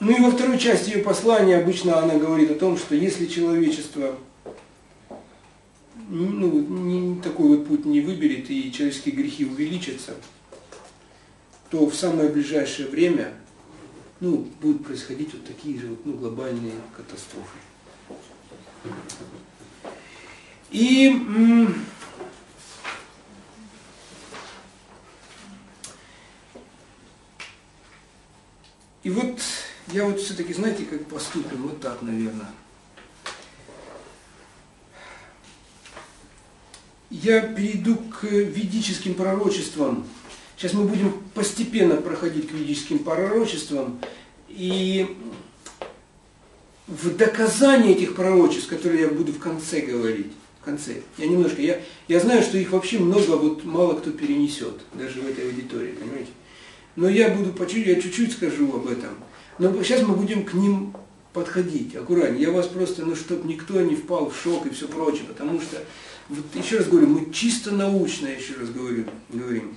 ну и во второй части ее послания обычно она говорит о том, что если человечество ну, не, такой вот путь не выберет и человеческие грехи увеличатся, то в самое ближайшее время ну, будут происходить вот такие же ну, глобальные катастрофы. И и вот я вот все-таки, знаете, как поступим, вот так, наверное. Я перейду к ведическим пророчествам. Сейчас мы будем постепенно проходить к ведическим пророчествам. И в доказание этих пророчеств, которые я буду в конце говорить, в конце, я немножко, я, я знаю, что их вообще много, вот мало кто перенесет, даже в этой аудитории, понимаете? Но я буду по чуть, я чуть-чуть скажу об этом. Но сейчас мы будем к ним подходить аккуратнее. Я вас просто, ну, чтобы никто не впал в шок и все прочее, потому что вот еще раз говорю, мы чисто научно, еще раз говорю, говорим.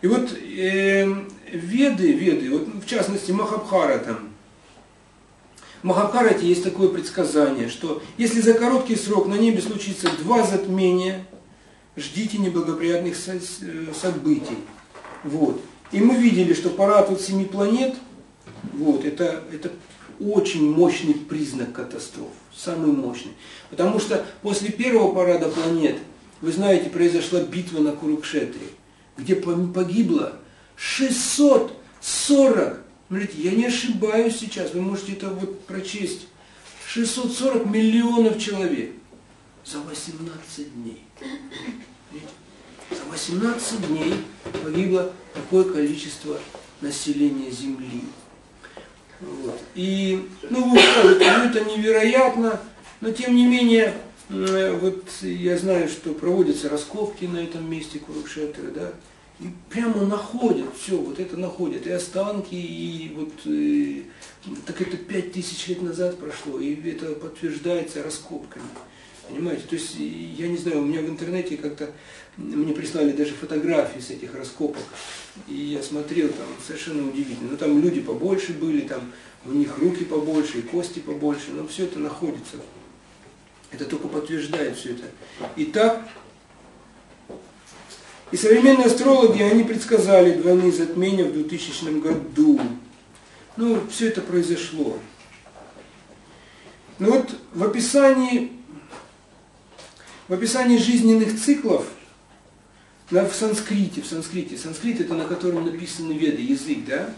И вот э, веды, веды, вот в частности Махабхара там, в Махабхарате есть такое предсказание, что если за короткий срок на небе случится два затмения, ждите неблагоприятных событий. Вот. И мы видели, что парад вот семи планет, вот, это, это очень мощный признак катастроф, самый мощный. Потому что после первого парада планет, вы знаете, произошла битва на Курукшетре, где погибло 640, смотрите, я не ошибаюсь сейчас, вы можете это вот прочесть, 640 миллионов человек за 18 дней. За 18 дней погибло такое количество населения Земли. Вот. И, ну, вы скажете, ну это невероятно, но тем не менее, вот я знаю, что проводятся раскопки на этом месте Курукшетры, да, и прямо находят, все, вот это находят, и останки, и вот, и, так это пять тысяч лет назад прошло, и это подтверждается раскопками. Понимаете? То есть, я не знаю, у меня в интернете как-то мне прислали даже фотографии с этих раскопок. И я смотрел, там совершенно удивительно. Ну там люди побольше были, там у них руки побольше, и кости побольше, но все это находится. Это только подтверждает все это. Итак, и современные астрологи, они предсказали двойные затмения в 2000 году. Ну, все это произошло. Но вот в описании в описании жизненных циклов в санскрите, в санскрите, санскрит это на котором написаны веды, язык, да,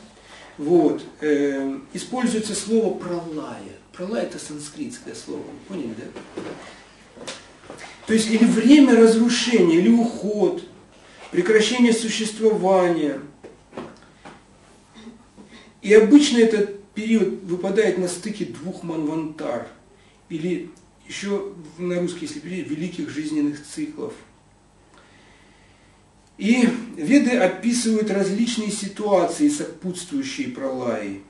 вот, э, используется слово пролая. Пролая это санскритское слово, поняли, да? То есть или время разрушения, или уход, прекращение существования. И обычно этот период выпадает на стыке двух манвантар, или еще на русский, если перевести, великих жизненных циклов. И веды описывают различные ситуации, сопутствующие пролаи.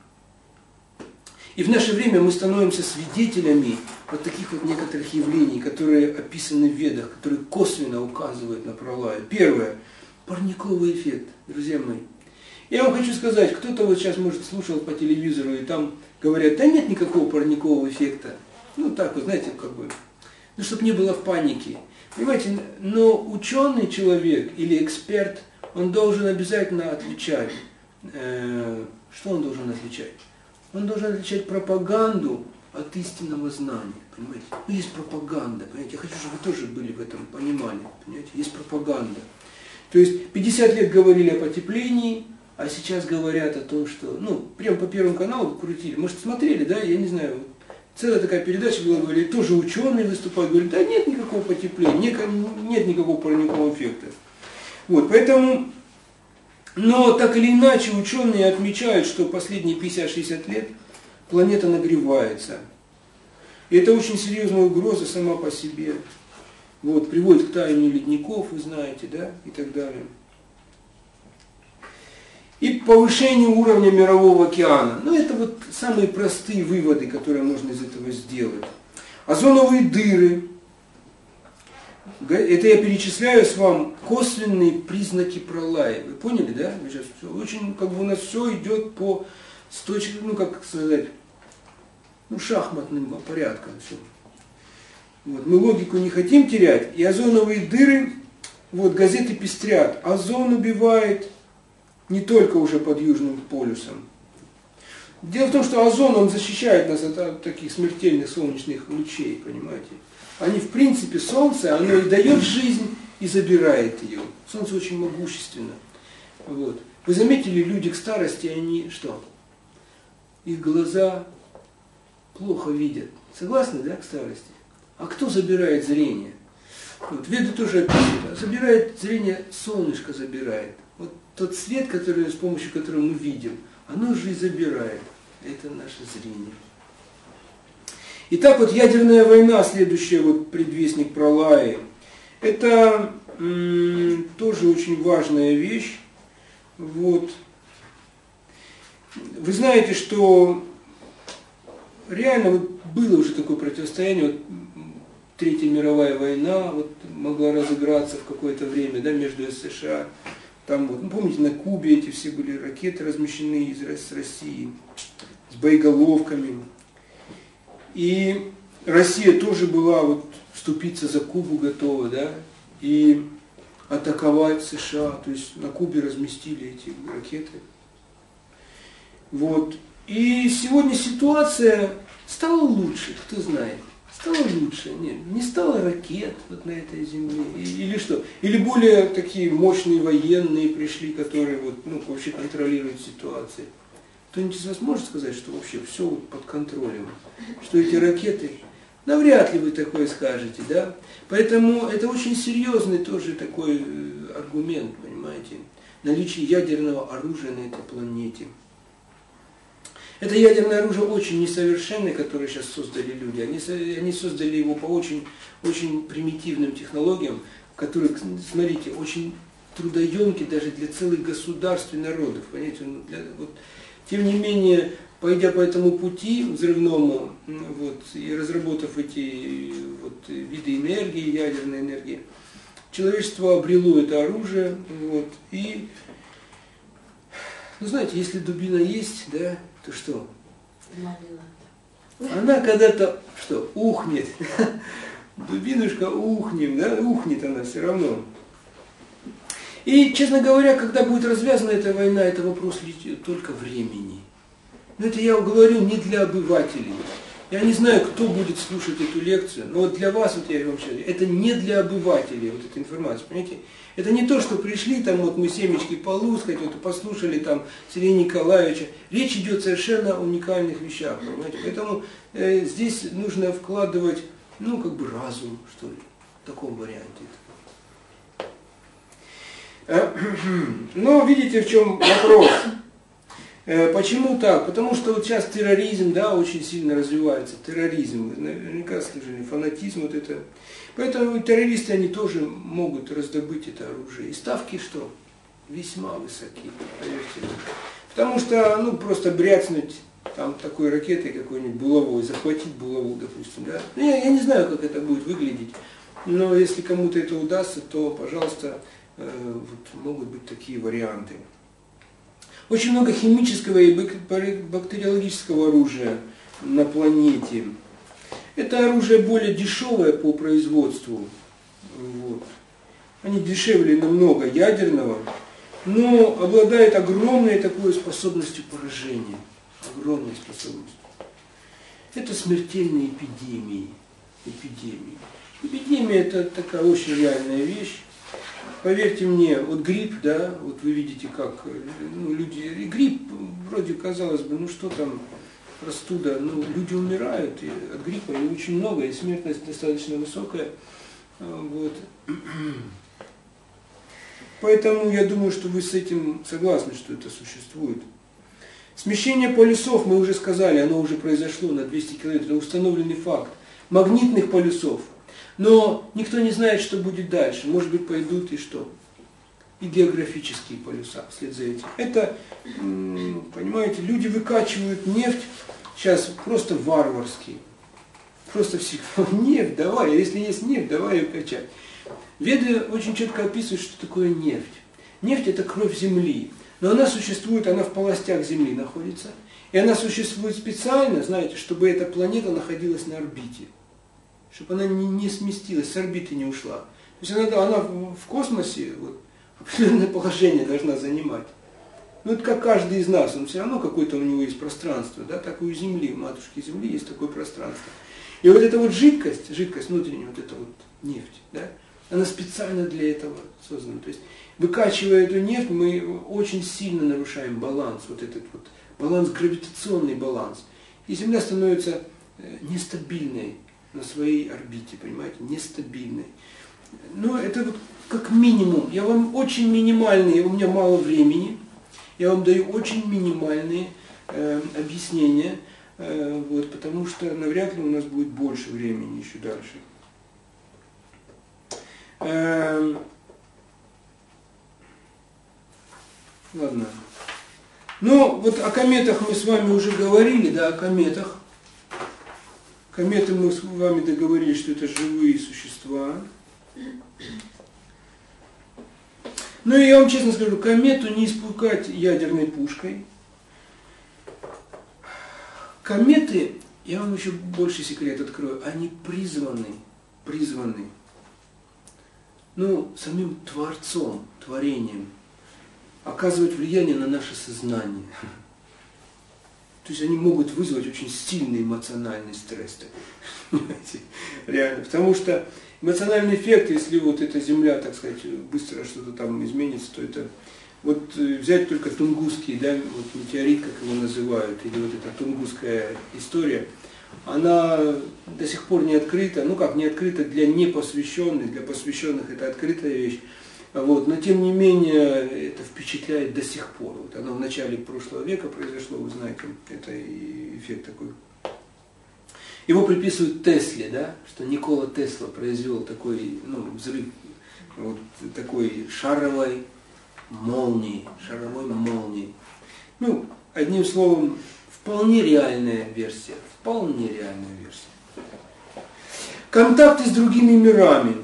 И в наше время мы становимся свидетелями вот таких вот некоторых явлений, которые описаны в Ведах, которые косвенно указывают на пролаю. Первое – парниковый эффект, друзья мои. Я вам хочу сказать, кто-то вот сейчас, может, слушал по телевизору, и там говорят, да нет никакого парникового эффекта. Ну, так вот, знаете, как бы, ну, чтобы не было в панике. Понимаете, но ученый человек или эксперт, он должен обязательно отличать. Э, что он должен отличать? Он должен отличать пропаганду от истинного знания, понимаете? Ну, есть пропаганда, понимаете? Я хочу, чтобы вы тоже были в этом понимании, понимаете? Есть пропаганда. То есть 50 лет говорили о потеплении, а сейчас говорят о том, что, ну, прям по Первому каналу крутили, может, смотрели, да, я не знаю, целая такая передача была, говорили, тоже ученые выступают, говорят, да нет никакого потепления, нет никакого парникового эффекта. Вот, поэтому, но так или иначе ученые отмечают, что последние 50-60 лет планета нагревается. И это очень серьезная угроза сама по себе. Вот, приводит к таянию ледников, вы знаете, да, и так далее. И повышению уровня мирового океана. Ну, это вот самые простые выводы, которые можно из этого сделать. Озоновые дыры. Это я перечисляю с вам косвенные признаки пролая. Вы поняли, да? Сейчас все, очень, как бы у нас все идет по с точки, ну, как сказать, ну, шахматным порядком все. Вот. Мы логику не хотим терять, и озоновые дыры, вот газеты пестрят, озон убивает не только уже под Южным полюсом. Дело в том, что озон, он защищает нас от таких смертельных солнечных лучей, понимаете. Они, в принципе, Солнце, оно и дает жизнь, и забирает ее. Солнце очень могущественно. Вот. Вы заметили, люди к старости, они что? Их глаза плохо видят. Согласны, да, к старости? А кто забирает зрение? Вот, Веды тоже описывают. Забирает зрение, солнышко забирает. Тот свет, который, с помощью которого мы видим, оно же и забирает. Это наше зрение. Итак, вот ядерная война, следующая вот предвестник Пролаи, это м, тоже очень важная вещь. Вот. Вы знаете, что реально вот было уже такое противостояние, вот Третья мировая война вот, могла разыграться в какое-то время да, между США. Там вот, ну, помните, на Кубе эти все были ракеты размещены из России, с боеголовками. И Россия тоже была вот вступиться за Кубу готова, да, и атаковать США. То есть на Кубе разместили эти ракеты. Вот. И сегодня ситуация стала лучше, кто знает. Стало лучше. Нет, не стало ракет вот на этой земле. Или что? Или более такие мощные военные пришли, которые вот, ну, вообще контролируют ситуацию. Кто-нибудь из вас может сказать, что вообще все вот под контролем? Что эти ракеты Навряд ли вы такое скажете, да? Поэтому это очень серьезный тоже такой э, аргумент, понимаете, наличие ядерного оружия на этой планете. Это ядерное оружие очень несовершенное, которое сейчас создали люди. Они, они создали его по очень, очень примитивным технологиям, которые, смотрите, очень трудоемкие даже для целых государств и народов. Понимаете? Ну, для, вот, тем не менее, пойдя по этому пути взрывному, вот, и разработав эти вот, виды энергии, ядерной энергии, человечество обрело это оружие, вот, и, ну знаете, если дубина есть, да, то что? Она когда-то, что, ухнет. Дубинушка ухнем, да, ухнет она все равно. И, честно говоря, когда будет развязана эта война, это вопрос только времени. Но это я говорю не для обывателей. Я не знаю, кто будет слушать эту лекцию, но вот для вас, вот я вам сейчас, это не для обывателей, вот эта информация, понимаете? Это не то, что пришли, там вот мы семечки полускать, вот послушали там Сергея Николаевича. Речь идет совершенно о уникальных вещах, понимаете? Поэтому э, здесь нужно вкладывать, ну, как бы разум, что ли, в таком варианте. Э, но видите, в чем вопрос. Э, почему так? Потому что вот сейчас терроризм, да, очень сильно развивается. Терроризм, вы наверняка слышали, фанатизм вот это. Поэтому террористы, они тоже могут раздобыть это оружие. И ставки что? Весьма высокие, поверьте. Потому что, ну, просто бряцнуть там такой ракетой какой-нибудь булавой, захватить булаву, допустим. Да? Ну, Я, я не знаю, как это будет выглядеть, но если кому-то это удастся, то, пожалуйста, э, вот могут быть такие варианты. Очень много химического и бак- бактериологического оружия на планете. Это оружие более дешевое по производству. Вот. Они дешевле намного ядерного, но обладает огромной такой способностью поражения. Огромной способностью. Это смертельные эпидемии. Эпидемии. Эпидемия это такая очень реальная вещь. Поверьте мне, вот грипп, да, вот вы видите, как э, ну, люди, и грипп, вроде казалось бы, ну что там, простуда, ну люди умирают и от гриппа, и очень много, и смертность достаточно высокая. А, Вот. Поэтому я думаю, что вы с этим согласны, что это существует. Смещение полюсов, мы уже сказали, оно уже произошло на 200 километров, установленный факт. Магнитных полюсов. Но никто не знает, что будет дальше. Может быть, пойдут и что? И географические полюса вслед за этим. Это, понимаете, люди выкачивают нефть сейчас просто варварски. Просто все, нефть давай, а если есть нефть, давай ее качать. Веды очень четко описывают, что такое нефть. Нефть это кровь Земли. Но она существует, она в полостях Земли находится. И она существует специально, знаете, чтобы эта планета находилась на орбите. Чтобы она не, не сместилась, с орбиты не ушла. То есть она, она в космосе вот, определенное положение должна занимать. Ну, это как каждый из нас, он все равно какое-то у него есть пространство, да, так и у Земли, у матушки Земли есть такое пространство. И вот эта вот жидкость, жидкость внутренняя, вот эта вот нефть, да, она специально для этого создана. То есть, выкачивая эту нефть, мы очень сильно нарушаем баланс, вот этот вот баланс, гравитационный баланс. И Земля становится э, нестабильной на своей орбите, понимаете, нестабильной. Но это вот как минимум. Я вам очень минимальные, у меня мало времени, я вам даю очень минимальные э, объяснения, э, вот, потому что навряд ли у нас будет больше времени еще дальше. Эм, ладно. Ну, вот о кометах мы с вами уже говорили, да, о кометах. Кометы мы с вами договорились, что это живые существа. Ну и я вам честно скажу, комету не испугать ядерной пушкой. Кометы, я вам еще больше секрет открою, они призваны, призваны, ну, самим Творцом, творением, оказывать влияние на наше сознание. То есть они могут вызвать очень сильный эмоциональный стресс. Понимаете? Реально. Потому что эмоциональный эффект, если вот эта Земля, так сказать, быстро что-то там изменится, то это вот э, взять только Тунгусский, да, вот метеорит, как его называют, или вот эта Тунгусская история, она до сих пор не открыта, ну как не открыта для непосвященных, для посвященных это открытая вещь, вот, но тем не менее это впечатляет до сих пор. Вот оно в начале прошлого века произошло, вы знаете, это эффект такой. Его приписывают Тесле, да, что Никола Тесла произвел такой ну, взрыв вот, такой шаровой молнии, шаровой молнии. Ну, одним словом, вполне реальная версия, вполне реальная версия. Контакты с другими мирами.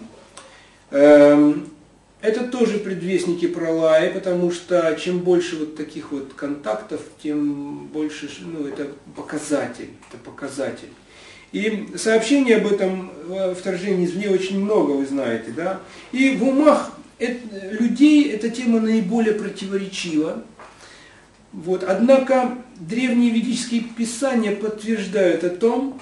Эм, это тоже предвестники пролая, потому что чем больше вот таких вот контактов, тем больше, ну, это показатель, это показатель. И сообщений об этом вторжении извне очень много, вы знаете, да. И в умах людей эта тема наиболее противоречива. Вот. Однако древние ведические писания подтверждают о том,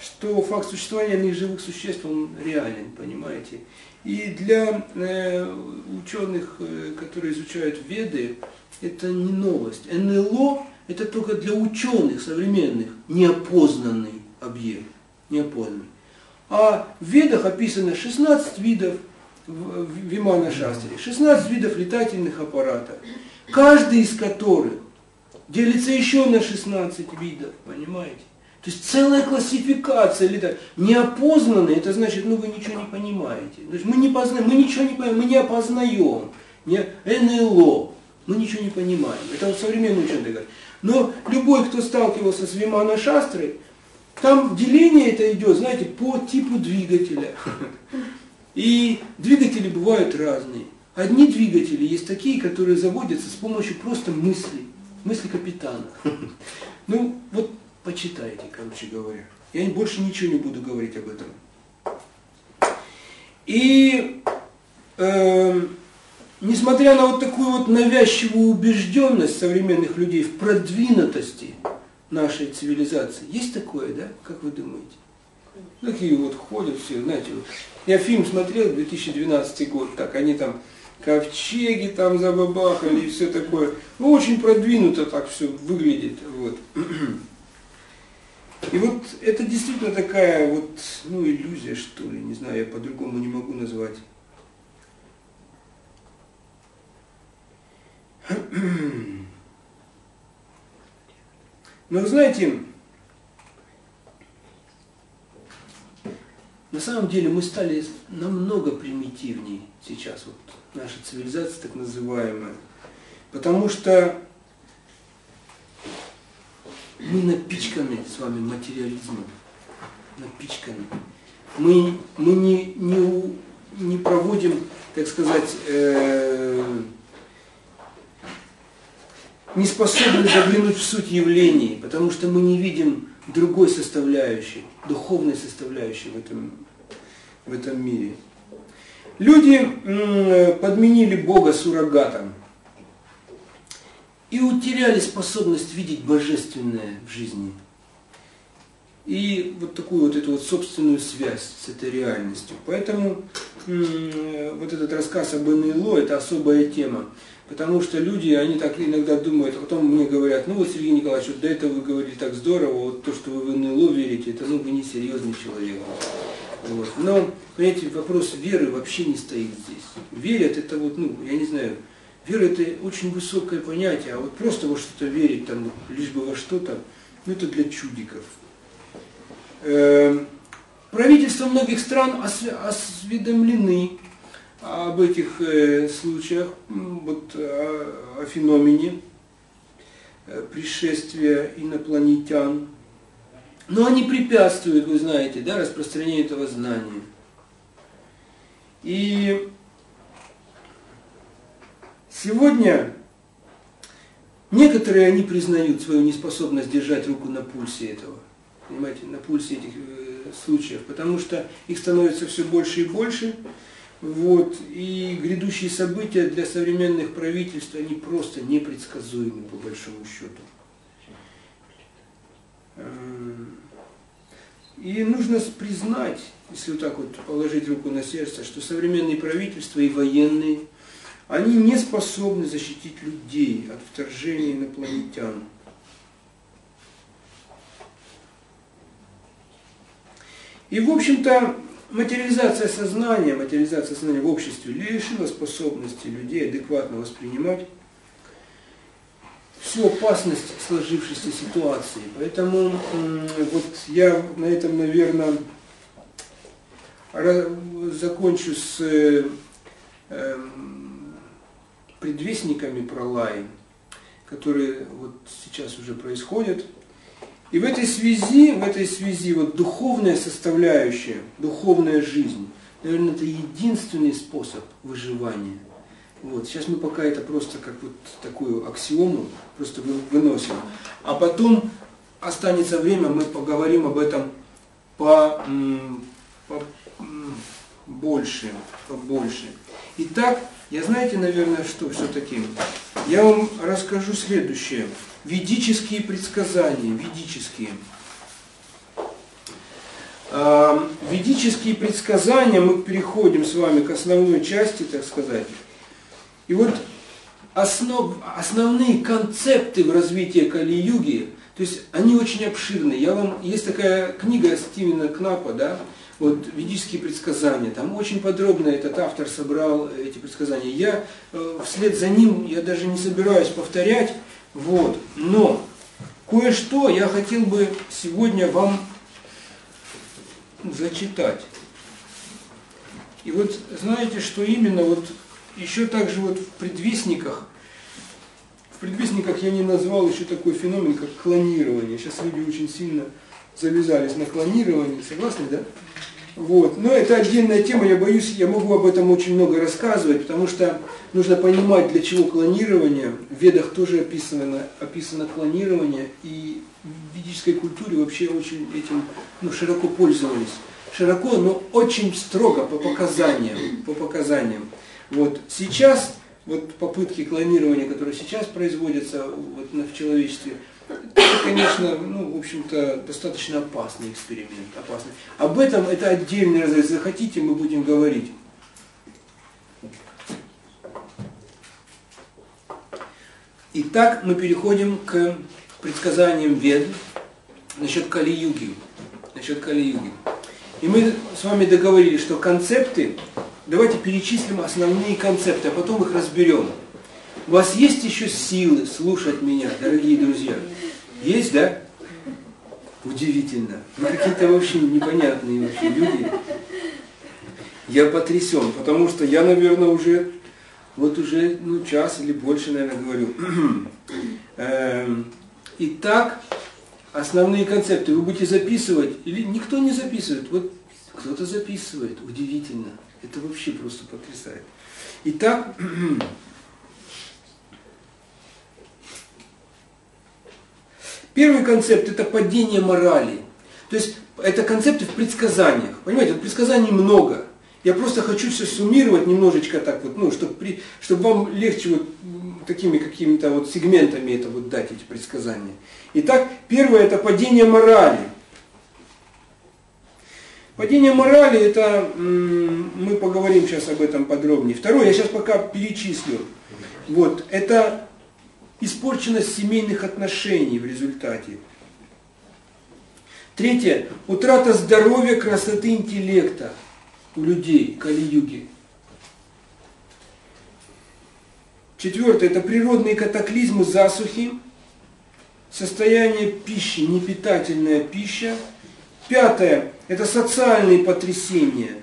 что факт существования живых существ, он реален, понимаете. И для э, ученых, э, которые изучают веды, это не новость. НЛО это только для ученых современных неопознанный объект, неопознанный. А в ведах описано 16 видов Вимана Шастри, 16 видов летательных аппаратов, каждый из которых делится еще на 16 видов, понимаете? То есть целая классификация летает. Неопознанные, это значит, ну вы ничего не понимаете. То есть мы не познаем, мы ничего не понимаем, мы не опознаем. Не, НЛО, мы ничего не понимаем. Это вот современные ученые говорят. Но любой, кто сталкивался с Вимана Шастрой, там деление это идет, знаете, по типу двигателя. И двигатели бывают разные. Одни двигатели есть такие, которые заводятся с помощью просто мыслей, мысли капитана. Ну, вот почитайте, короче говоря. Я больше ничего не буду говорить об этом. И э, несмотря на вот такую вот навязчивую убежденность современных людей в продвинутости нашей цивилизации, есть такое, да? Как вы думаете? Такие вот ходят все, знаете, вот. я фильм смотрел, 2012 год, так они там ковчеги там забабахали и все такое. Ну, очень продвинуто так все выглядит. Вот. И вот это действительно такая вот, ну, иллюзия, что ли, не знаю, я по-другому не могу назвать. Но вы знаете, на самом деле мы стали намного примитивнее сейчас, вот наша цивилизация так называемая. Потому что мы напичканы с вами материализмом. Напичканы. Мы, мы не, не, не проводим, так сказать, э, не способны заглянуть в суть явлений, потому что мы не видим другой составляющей, духовной составляющей в этом, в этом мире. Люди подменили Бога суррогатом и утеряли способность видеть божественное в жизни. И вот такую вот эту вот собственную связь с этой реальностью. Поэтому вот этот рассказ об НЛО – это особая тема. Потому что люди, они так иногда думают, а потом мне говорят, ну вот, Сергей Николаевич, вот до этого вы говорили так здорово, вот то, что вы в НЛО верите, это ну вы не серьезный человек. Вот. Но, понимаете, вопрос веры вообще не стоит здесь. Верят это вот, ну, я не знаю, вера это очень высокое понятие, а вот просто во что-то верить, там, лишь бы во что-то, ну это для чудиков. Эм, правительства многих стран осведомлены об этих э, случаях, вот о, о феномене э, пришествия инопланетян. Но они препятствуют, вы знаете, да, распространению этого знания. И сегодня некоторые они признают свою неспособность держать руку на пульсе этого, понимаете, на пульсе этих э, случаев, потому что их становится все больше и больше, вот, и грядущие события для современных правительств, они просто непредсказуемы по большому счету. Эм, и нужно признать, если вот так вот положить руку на сердце, что современные правительства и военные, они не способны защитить людей от вторжения инопланетян. И, в общем-то, материализация сознания, материализация сознания в обществе лишила способности людей адекватно воспринимать всю опасность сложившейся ситуации. Поэтому вот я на этом, наверное, закончу с э, эм, предвестниками про лай, которые вот сейчас уже происходят. И в этой связи, в этой связи вот духовная составляющая, духовная жизнь, наверное, это единственный способ выживания. Вот. Сейчас мы пока это просто как вот такую аксиому просто выносим. А потом останется время, мы поговорим об этом по, по больше, побольше. Итак, я знаете, наверное, что все-таки? Я вам расскажу следующее. Ведические предсказания, ведические. А, ведические предсказания, мы переходим с вами к основной части, так сказать. И вот основ, основные концепты в развитии Кали-юги, то есть они очень обширны. Я вам, есть такая книга Стивена Кнапа, да, вот ведические предсказания, там очень подробно этот автор собрал эти предсказания. Я э, вслед за ним, я даже не собираюсь повторять, вот. Но кое-что я хотел бы сегодня вам зачитать. И вот знаете, что именно вот еще также вот в предвестниках, в предвестниках я не назвал еще такой феномен, как клонирование. Сейчас люди очень сильно завязались на клонировании, согласны, да? Вот. Но это отдельная тема, я боюсь, я могу об этом очень много рассказывать, потому что нужно понимать, для чего клонирование. В ведах тоже описано, описано клонирование, и в ведической культуре вообще очень этим ну, широко пользовались. Широко, но очень строго по показаниям. По показаниям. Вот сейчас вот попытки клонирования, которые сейчас производятся вот, в человечестве, это, конечно, ну, в общем-то, достаточно опасный эксперимент. Опасный. Об этом это отдельный разрез. Если хотите, мы будем говорить. Итак, мы переходим к предсказаниям Вед насчет Кали-юги. Насчет Кали-юги. И мы с вами договорились, что концепты, давайте перечислим основные концепты, а потом их разберем. У вас есть еще силы слушать меня, дорогие друзья? Есть, да? Удивительно. Вы какие-то вообще непонятные вообще люди. Я потрясен, потому что я, наверное, уже вот уже ну, час или больше, наверное, говорю. Эм, итак, основные концепты вы будете записывать, или никто не записывает, вот кто-то записывает, удивительно. Это вообще просто потрясает. Итак, Первый концепт – это падение морали. То есть это концепты в предсказаниях. Понимаете, предсказаний много. Я просто хочу все суммировать немножечко так вот, ну, чтобы, при, чтобы вам легче вот такими какими-то вот сегментами это вот дать, эти предсказания. Итак, первое – это падение морали. Падение морали, это, мы поговорим сейчас об этом подробнее. Второе, я сейчас пока перечислю. Вот, это испорченность семейных отношений в результате. Третье. Утрата здоровья, красоты интеллекта у людей, кали-юги. Четвертое. Это природные катаклизмы, засухи, состояние пищи, непитательная пища. Пятое. Это социальные потрясения.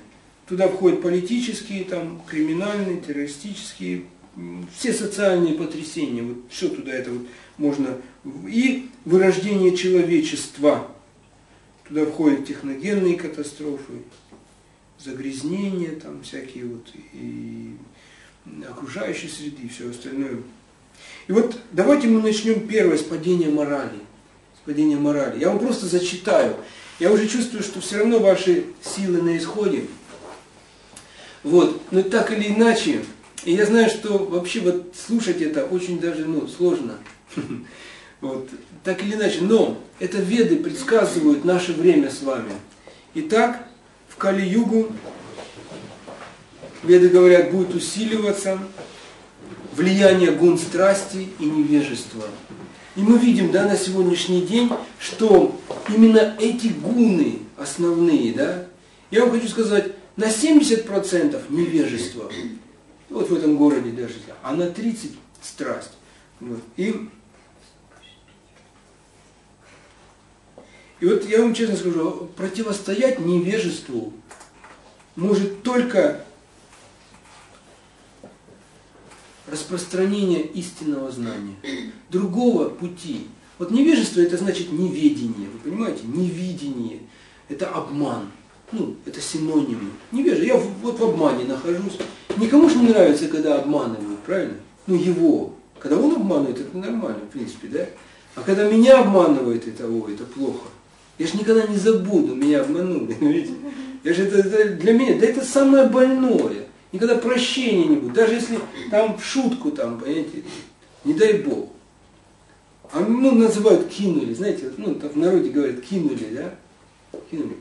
Туда входят политические, там, криминальные, террористические все социальные потрясения, вот все туда это вот можно. И вырождение человечества. Туда входят техногенные катастрофы, загрязнения, там всякие вот, и окружающей среды, и все остальное. И вот давайте мы начнем первое с падения морали. С падения морали. Я вам просто зачитаю. Я уже чувствую, что все равно ваши силы на исходе. Вот. Но так или иначе, и я знаю, что вообще вот слушать это очень даже ну, сложно. Вот, так или иначе, но это веды предсказывают наше время с вами. Итак, в Кали-Югу веды говорят, будет усиливаться влияние гун страсти и невежества. И мы видим да, на сегодняшний день, что именно эти гуны основные, да, я вам хочу сказать, на 70% невежество вот в этом городе даже, а на 30 страсть. Вот. И, и вот я вам честно скажу, противостоять невежеству может только распространение истинного знания. Другого пути. Вот невежество это значит неведение, вы понимаете? Невидение. Это обман. Ну, это синонимы. Невежа. Я вот в обмане нахожусь. Никому же не нравится, когда обманывают, правильно? Ну, его. Когда он обманывает, это нормально, в принципе, да? А когда меня обманывает, это, о, это плохо. Я же никогда не забуду, меня обманули. Видите? Я же это, это для меня, да это самое больное. Никогда прощения не будет. Даже если там в шутку, там, понимаете, не дай бог. А ну, называют кинули, знаете, ну, в народе говорят, кинули, да? Кинули.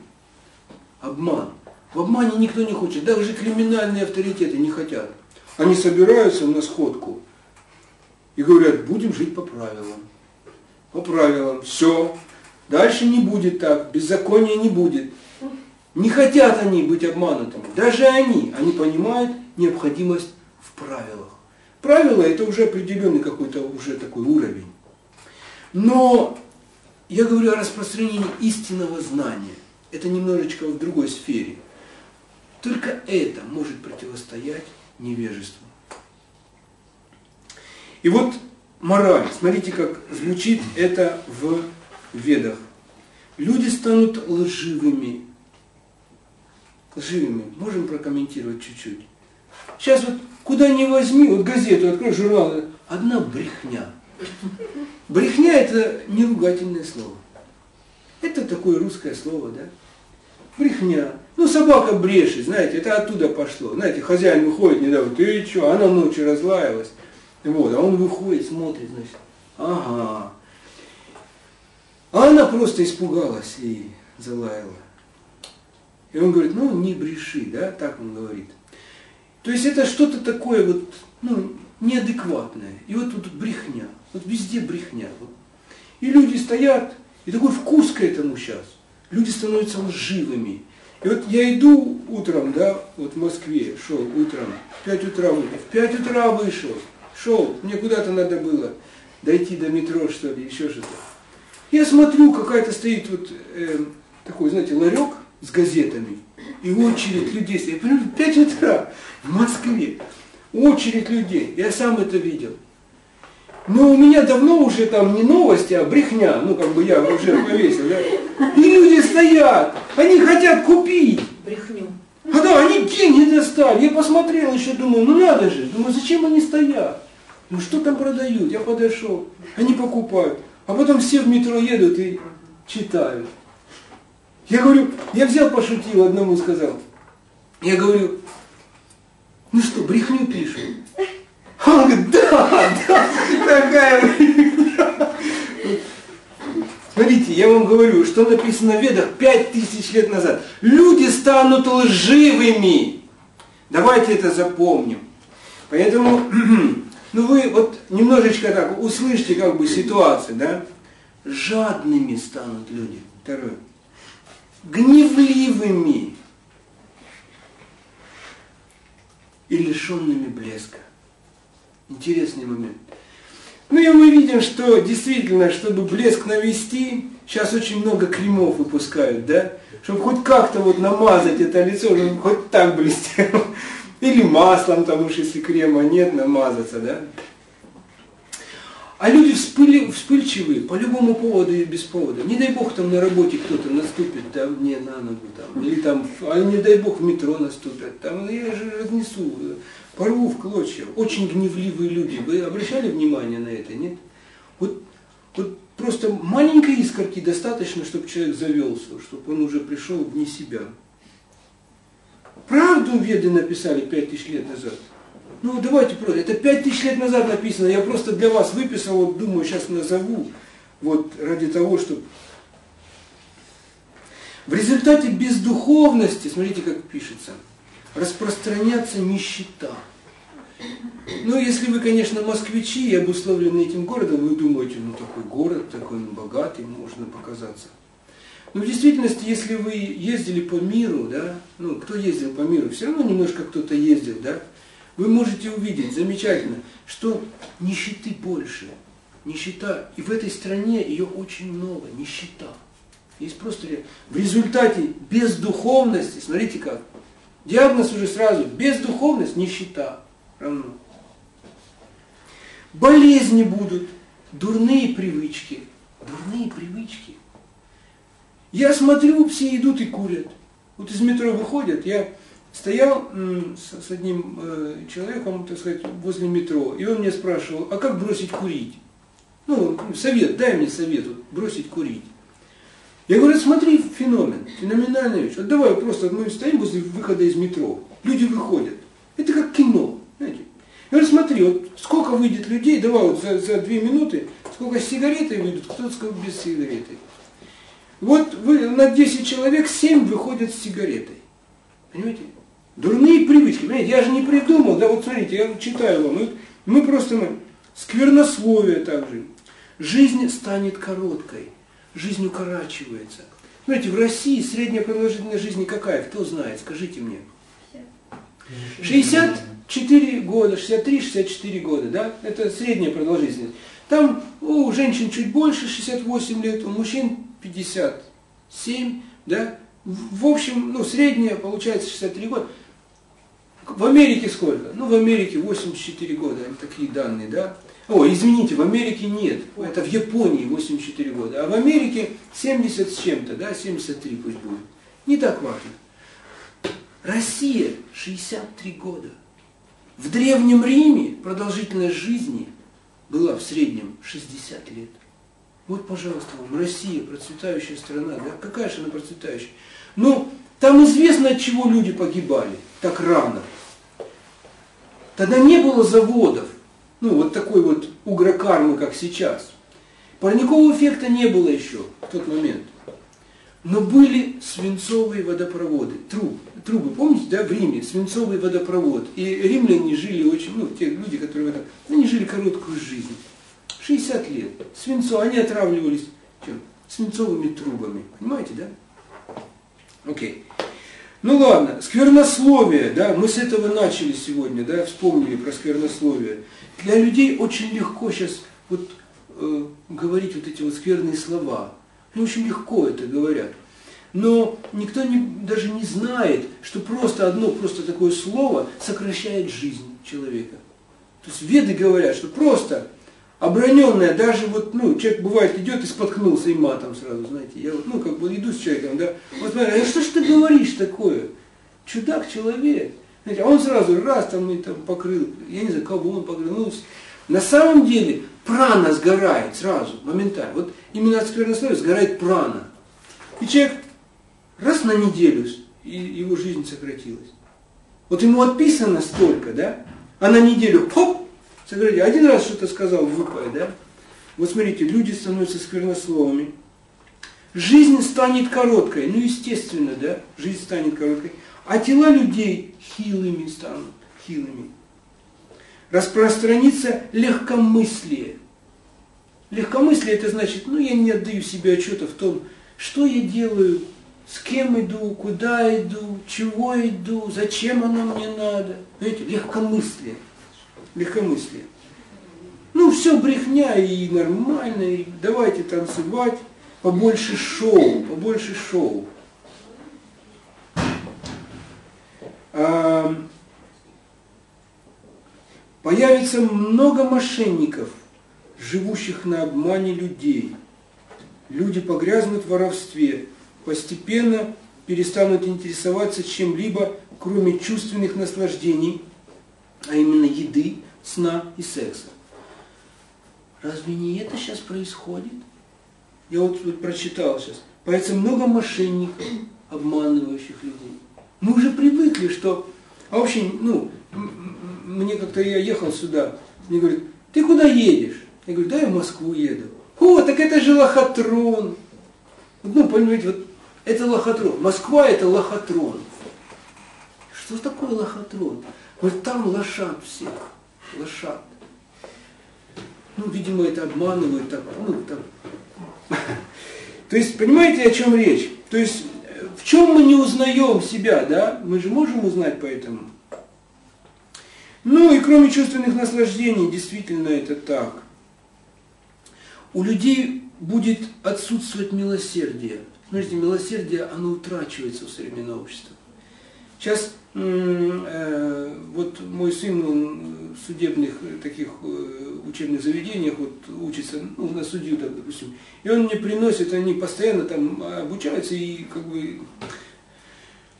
Обман. В обмане никто не хочет, даже криминальные авторитеты не хотят. Они собираются на сходку и говорят, будем жить по правилам. По правилам. Все. Дальше не будет так, беззакония не будет. Не хотят они быть обманутыми. Даже они, они понимают необходимость в правилах. Правила это уже определенный какой-то уже такой уровень. Но я говорю о распространении истинного знания. Это немножечко в другой сфере. Только это может противостоять невежеству. И вот мораль. Смотрите, как звучит это в Ведах. Люди станут лживыми. Лживыми. Можем прокомментировать чуть-чуть. Сейчас вот куда ни возьми, вот газету открой, журнал, одна брехня. Брехня это не ругательное слово. Это такое русское слово, да? Брехня. Ну, собака брешет, знаете, это оттуда пошло. Знаете, хозяин выходит недавно, ты что, она ночью разлаялась. Вот, а он выходит, смотрит, значит, ага. А она просто испугалась и залаяла. И он говорит, ну, не бреши, да, так он говорит. То есть это что-то такое вот, ну, неадекватное. И вот тут брехня, вот везде брехня. И люди стоят, и такой вкус к этому сейчас. Люди становятся лживыми. И вот я иду утром, да, вот в Москве, шел утром, в 5 утра вышел, в 5 утра вышел, шел, мне куда-то надо было дойти до метро, что ли, еще что-то. Я смотрю, какая-то стоит вот э, такой, знаете, ларек с газетами, и очередь людей. Я понимаю, в 5 утра в Москве, очередь людей, я сам это видел. Но у меня давно уже там не новости, а брехня, ну как бы я уже повесил, да? И люди стоят, они хотят купить. Брехню. А да, они деньги достали. Я посмотрел еще, думаю, ну надо же. Думаю, зачем они стоят? Ну что там продают? Я подошел. Они покупают. А потом все в метро едут и читают. Я говорю, я взял, пошутил, одному сказал. Я говорю, ну что, брехню пишут? Он говорит, да, да, такая. Смотрите, я вам говорю, что написано в Ведах пять тысяч лет назад. Люди станут лживыми. Давайте это запомним. Поэтому, ну вы вот немножечко так услышьте как бы ситуацию, да? Жадными станут люди. Второе. Гневливыми. И лишенными блеска. Интересный момент. Ну и мы видим, что действительно, чтобы блеск навести, сейчас очень много кремов выпускают, да? Чтобы хоть как-то вот намазать это лицо, чтобы хоть так блестело. Или маслом, там уж если крема нет, намазаться, да? А люди вспыли, вспыльчивые по любому поводу и без повода. Не дай бог там на работе кто-то наступит да, мне на ногу там. Или там, а не дай бог в метро наступят. Там я же разнесу, порву в клочья. Очень гневливые люди. Вы обращали внимание на это, нет? Вот, вот просто маленькой искорки достаточно, чтобы человек завелся, чтобы он уже пришел вне себя. Правду веды написали пять тысяч лет назад. Ну давайте просто, это пять тысяч лет назад написано, я просто для вас выписал, вот думаю, сейчас назову, вот ради того, чтобы... В результате бездуховности, смотрите, как пишется, распространяться нищета. Ну, если вы, конечно, москвичи и обусловлены этим городом, вы думаете, ну, такой город, такой ну, богатый, можно показаться. Но в действительности, если вы ездили по миру, да, ну, кто ездил по миру, все равно немножко кто-то ездил, да, вы можете увидеть замечательно, что нищеты больше. Нищета, и в этой стране ее очень много, нищета. Есть просто в результате бездуховности, смотрите как, диагноз уже сразу, бездуховность, нищета равно. Болезни будут, дурные привычки, дурные привычки. Я смотрю, все идут и курят. Вот из метро выходят, я стоял с, одним э, человеком, так сказать, возле метро, и он мне спрашивал, а как бросить курить? Ну, совет, дай мне совет, вот, бросить курить. Я говорю, смотри, феномен, феноменальная вещь. Вот давай просто мы стоим возле выхода из метро, люди выходят. Это как кино, Я говорю, смотри, вот сколько выйдет людей, давай вот за, за две минуты, сколько с сигаретой выйдут, кто-то сколько без сигареты. Вот вы, на 10 человек 7 выходят с сигаретой. Понимаете? Дурные привычки, понимаете, я же не придумал, да вот смотрите, я читаю вам, мы, мы просто, мы, сквернословие также. Жизнь станет короткой, жизнь укорачивается. Знаете, в России средняя продолжительность жизни какая, кто знает, скажите мне. 64 года, 63-64 года, да, это средняя продолжительность. Там у женщин чуть больше, 68 лет, у мужчин 57, да, в общем, ну, средняя получается 63 года. В Америке сколько? Ну, в Америке 84 года, такие данные, да? О, извините, в Америке нет, это в Японии 84 года, а в Америке 70 с чем-то, да, 73 пусть будет. Не так важно. Россия 63 года. В Древнем Риме продолжительность жизни была в среднем 60 лет. Вот, пожалуйста, вам Россия, процветающая страна, да? Какая же она процветающая? Ну, там известно, от чего люди погибали так рано. Тогда не было заводов, ну, вот такой вот угрокармы, как сейчас. Парникового эффекта не было еще в тот момент. Но были свинцовые водопроводы, труб, трубы, помните, да, в Риме, свинцовый водопровод. И римляне жили очень, ну, те люди, которые в они жили короткую жизнь. 60 лет. Свинцо, они отравливались чем? Свинцовыми трубами. Понимаете, да? Окей. Ну ладно, сквернословие, да, мы с этого начали сегодня, да, вспомнили про сквернословие. Для людей очень легко сейчас вот э, говорить вот эти вот скверные слова. Ну, очень легко это говорят. Но никто не, даже не знает, что просто одно, просто такое слово сокращает жизнь человека. То есть веды говорят, что просто оброненная, даже вот, ну, человек бывает идет и споткнулся и матом сразу, знаете, я вот, ну, как бы иду с человеком, да, вот смотри, а что ж ты говоришь такое? Чудак человек. Знаете, а он сразу раз там и там покрыл, я не знаю, кого он покрыл, ну, на самом деле прана сгорает сразу, моментально. Вот именно от сквернословия сгорает прана. И человек раз на неделю, и его жизнь сократилась. Вот ему отписано столько, да, а на неделю, хоп, Смотрите, один раз что-то сказал глупое, да? Вот смотрите, люди становятся сквернословами. Жизнь станет короткой, ну естественно, да, жизнь станет короткой. А тела людей хилыми станут, хилыми. Распространится легкомыслие. Легкомыслие это значит, ну я не отдаю себе отчета в том, что я делаю, с кем иду, куда иду, чего иду, зачем оно мне надо. Знаете, легкомыслие легкомыслие. Ну, все брехня и нормально, и давайте танцевать, побольше шоу, побольше шоу. А, появится много мошенников, живущих на обмане людей. Люди погрязнут в воровстве, постепенно перестанут интересоваться чем-либо, кроме чувственных наслаждений, а именно еды, сна и секса. Разве не это сейчас происходит? Я вот, вот прочитал сейчас. Поэтому много мошенников, обманывающих людей. Мы уже привыкли, что... А вообще, ну, мне как-то я ехал сюда, мне говорят, ты куда едешь? Я говорю, да я в Москву еду. О, так это же лохотрон. Ну, понимаете, вот это лохотрон. Москва это лохотрон. Что такое лохотрон? Вот там лошад всех лошад. Ну, видимо, это обманывают, так, ну, там. То есть, понимаете, о чем речь? То есть, в чем мы не узнаем себя, да? Мы же можем узнать поэтому. Ну и кроме чувственных наслаждений, действительно это так. У людей будет отсутствовать милосердие. Смотрите, милосердие, оно утрачивается в современном обществе. Сейчас э, вот мой сын он в судебных таких э, учебных заведениях вот учится, ну, на судью, так, допустим, и он мне приносит, они постоянно там обучаются и как бы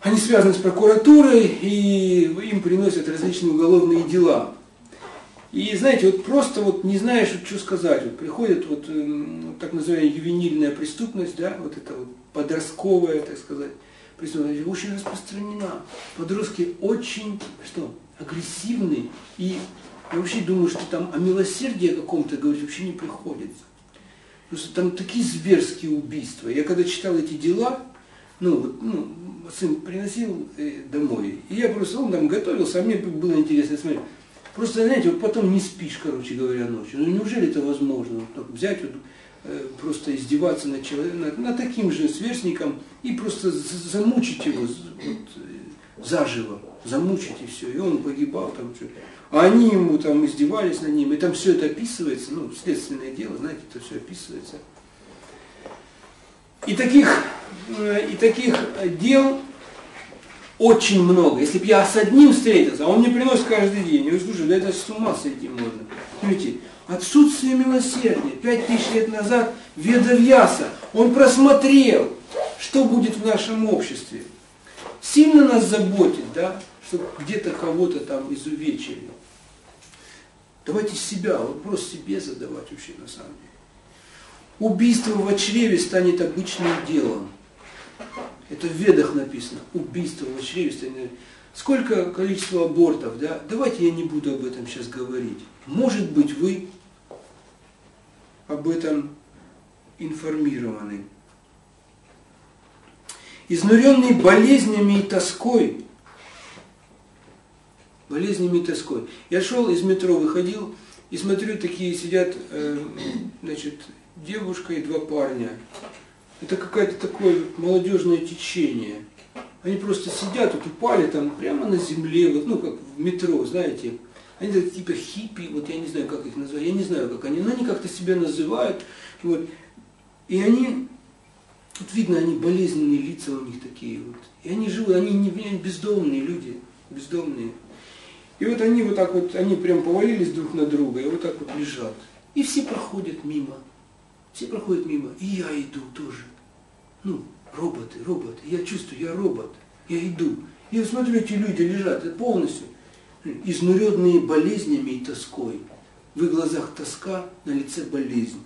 они связаны с прокуратурой и им приносят различные уголовные дела. И знаете, вот просто вот не знаешь, что сказать. Вот приходит вот э, так называемая ювенильная преступность, да, вот это вот подростковая, так сказать, преступность очень распространена. Подростки очень, что, агрессивные. И я вообще думаю, что там о милосердии каком-то говорить вообще не приходится. Просто там такие зверские убийства. Я когда читал эти дела, ну, вот, ну, сын приносил э, домой, и я просто, он там готовился, а мне было интересно смотреть. Просто, знаете, вот потом не спишь, короче говоря, ночью. Ну, неужели это возможно? Вот, взять вот, просто издеваться над, человеком, над, над таким же сверстником и просто замучить его вот, э, заживо, замучить и все. И он погибал там. Что. А они ему там издевались над ним, и там все это описывается, ну, следственное дело, знаете, это все описывается. И таких, э, и таких дел очень много. Если бы я с одним встретился, а он мне приносит каждый день, я говорю, слушай, да это с ума сойти можно. Видите, отсутствие милосердия. Пять тысяч лет назад Ведавьяса, он просмотрел, что будет в нашем обществе. Сильно нас заботит, да, что где-то кого-то там изувечили. Давайте себя, вопрос себе задавать вообще на самом деле. Убийство в чреве станет обычным делом. Это в ведах написано. Убийство в чреве станет... Сколько количество абортов, да? Давайте я не буду об этом сейчас говорить. Может быть, вы об этом информированы. Изнуренный болезнями и тоской, болезнями и тоской. Я шел из метро, выходил, и смотрю, такие сидят, э, значит, девушка и два парня. Это какое-то такое молодежное течение. Они просто сидят, вот упали там прямо на земле, вот, ну как в метро, знаете. Они так, типа хиппи, вот я не знаю, как их назвать, я не знаю, как они, но они как-то себя называют. Вот. И они, тут видно, они болезненные лица у них такие вот. И они живут, они не бездомные люди, бездомные. И вот они вот так вот, они прям повалились друг на друга, и вот так вот лежат. И все проходят мимо. Все проходят мимо, и я иду тоже. Ну, роботы, роботы. Я чувствую, я робот. Я иду. Я смотрю, эти люди лежат полностью изнуренные болезнями и тоской. В их глазах тоска, на лице болезнь.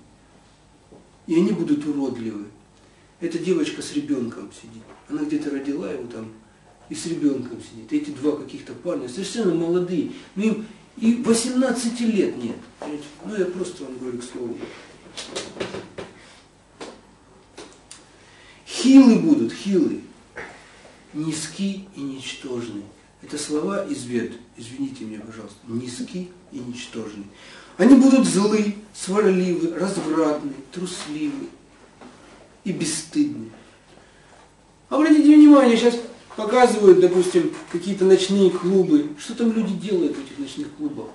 И они будут уродливы. Эта девочка с ребенком сидит. Она где-то родила его там и с ребенком сидит. Эти два каких-то парня, совершенно молодые. Ну им и 18 лет нет. Ну я просто вам говорю к слову. Хилы будут, хилы, низки и ничтожны. Это слова из вед, извините меня, пожалуйста, низки и ничтожны. Они будут злы, сварливы, развратны, трусливы и бесстыдны. Обратите внимание, сейчас показывают, допустим, какие-то ночные клубы. Что там люди делают в этих ночных клубах?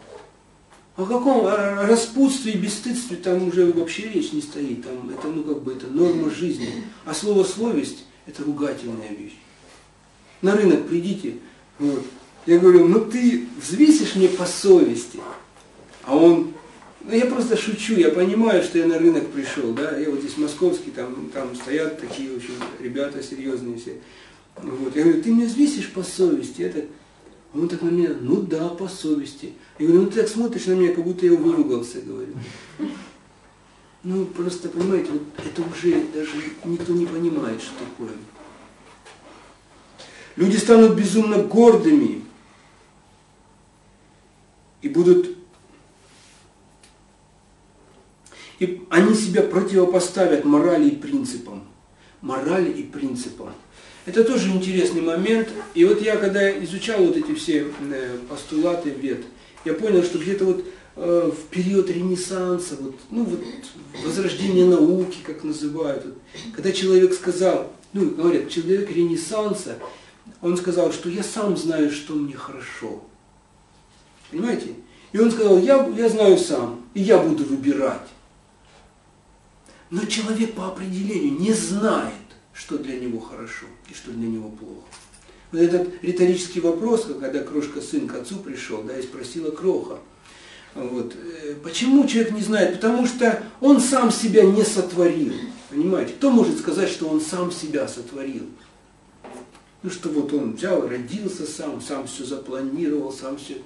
О каком о распутстве и бесстыдстве там уже вообще речь не стоит. Там, это, ну, как бы, это норма жизни. А слово «совесть» – это ругательная вещь. На рынок придите, вот. Я говорю, ну ты взвесишь мне по совести. А он, ну я просто шучу, я понимаю, что я на рынок пришел, да, я вот здесь московский, там, там стоят такие очень ребята серьезные все. Вот. Я говорю, ты мне взвесишь по совести. Это, он так на меня, ну да, по совести. Я говорю, ну ты так смотришь на меня, как будто я выругался, говорю. Ну, просто, понимаете, вот это уже даже никто не понимает, что такое. Люди станут безумно гордыми и будут... И они себя противопоставят морали и принципам. Морали и принципам. Это тоже интересный момент. И вот я, когда изучал вот эти все э, постулаты вет, я понял, что где-то вот э, в период Ренессанса, вот, ну вот возрождение науки, как называют, вот, когда человек сказал, ну говорят, человек Ренессанса, он сказал, что я сам знаю, что мне хорошо. Понимаете? И он сказал, я, я знаю сам, и я буду выбирать. Но человек по определению не знает, что для него хорошо и что для него плохо. Вот этот риторический вопрос, когда крошка сын к отцу пришел, да, и спросила кроха, вот, э, почему человек не знает? Потому что он сам себя не сотворил. Понимаете? Кто может сказать, что он сам себя сотворил? Ну что вот он взял, родился сам, сам все запланировал, сам все.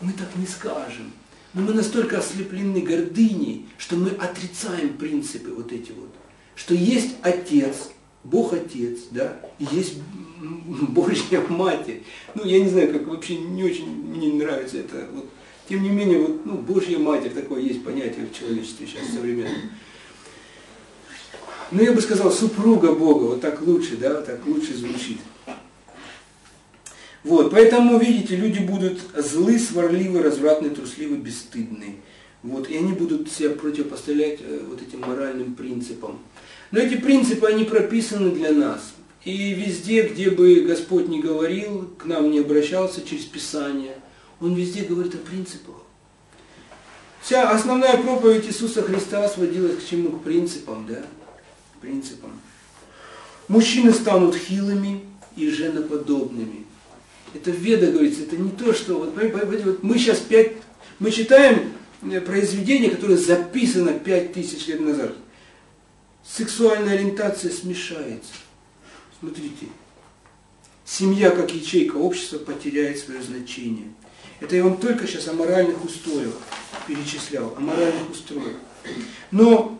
Мы так не скажем. Но мы настолько ослеплены гордыней, что мы отрицаем принципы вот эти вот. Что есть Отец, Бог Отец, да, и есть Божья Матерь. Ну, я не знаю, как вообще не очень мне нравится это. Вот. Тем не менее, вот, ну, Божья Матерь, такое есть понятие в человечестве сейчас современном. Ну, я бы сказал, супруга Бога, вот так лучше, да, так лучше звучит. Вот, поэтому, видите, люди будут злы, сварливы, развратны, трусливы, бесстыдны. Вот, и они будут себя противопоставлять э, вот этим моральным принципам. Но эти принципы, они прописаны для нас. И везде, где бы Господь не говорил, к нам не обращался через Писание, Он везде говорит о принципах. Вся основная проповедь Иисуса Христа сводилась к чему? К принципам, да? Принципам. Мужчины станут хилыми и женоподобными. Это в Ведах говорится, это не то, что... Вот, вот мы сейчас пять... Мы читаем э, произведение, которое записано пять тысяч лет назад. Сексуальная ориентация смешается. Смотрите. Семья, как ячейка общества, потеряет свое значение. Это я вам только сейчас о моральных устроях перечислял, о моральных устроях. Но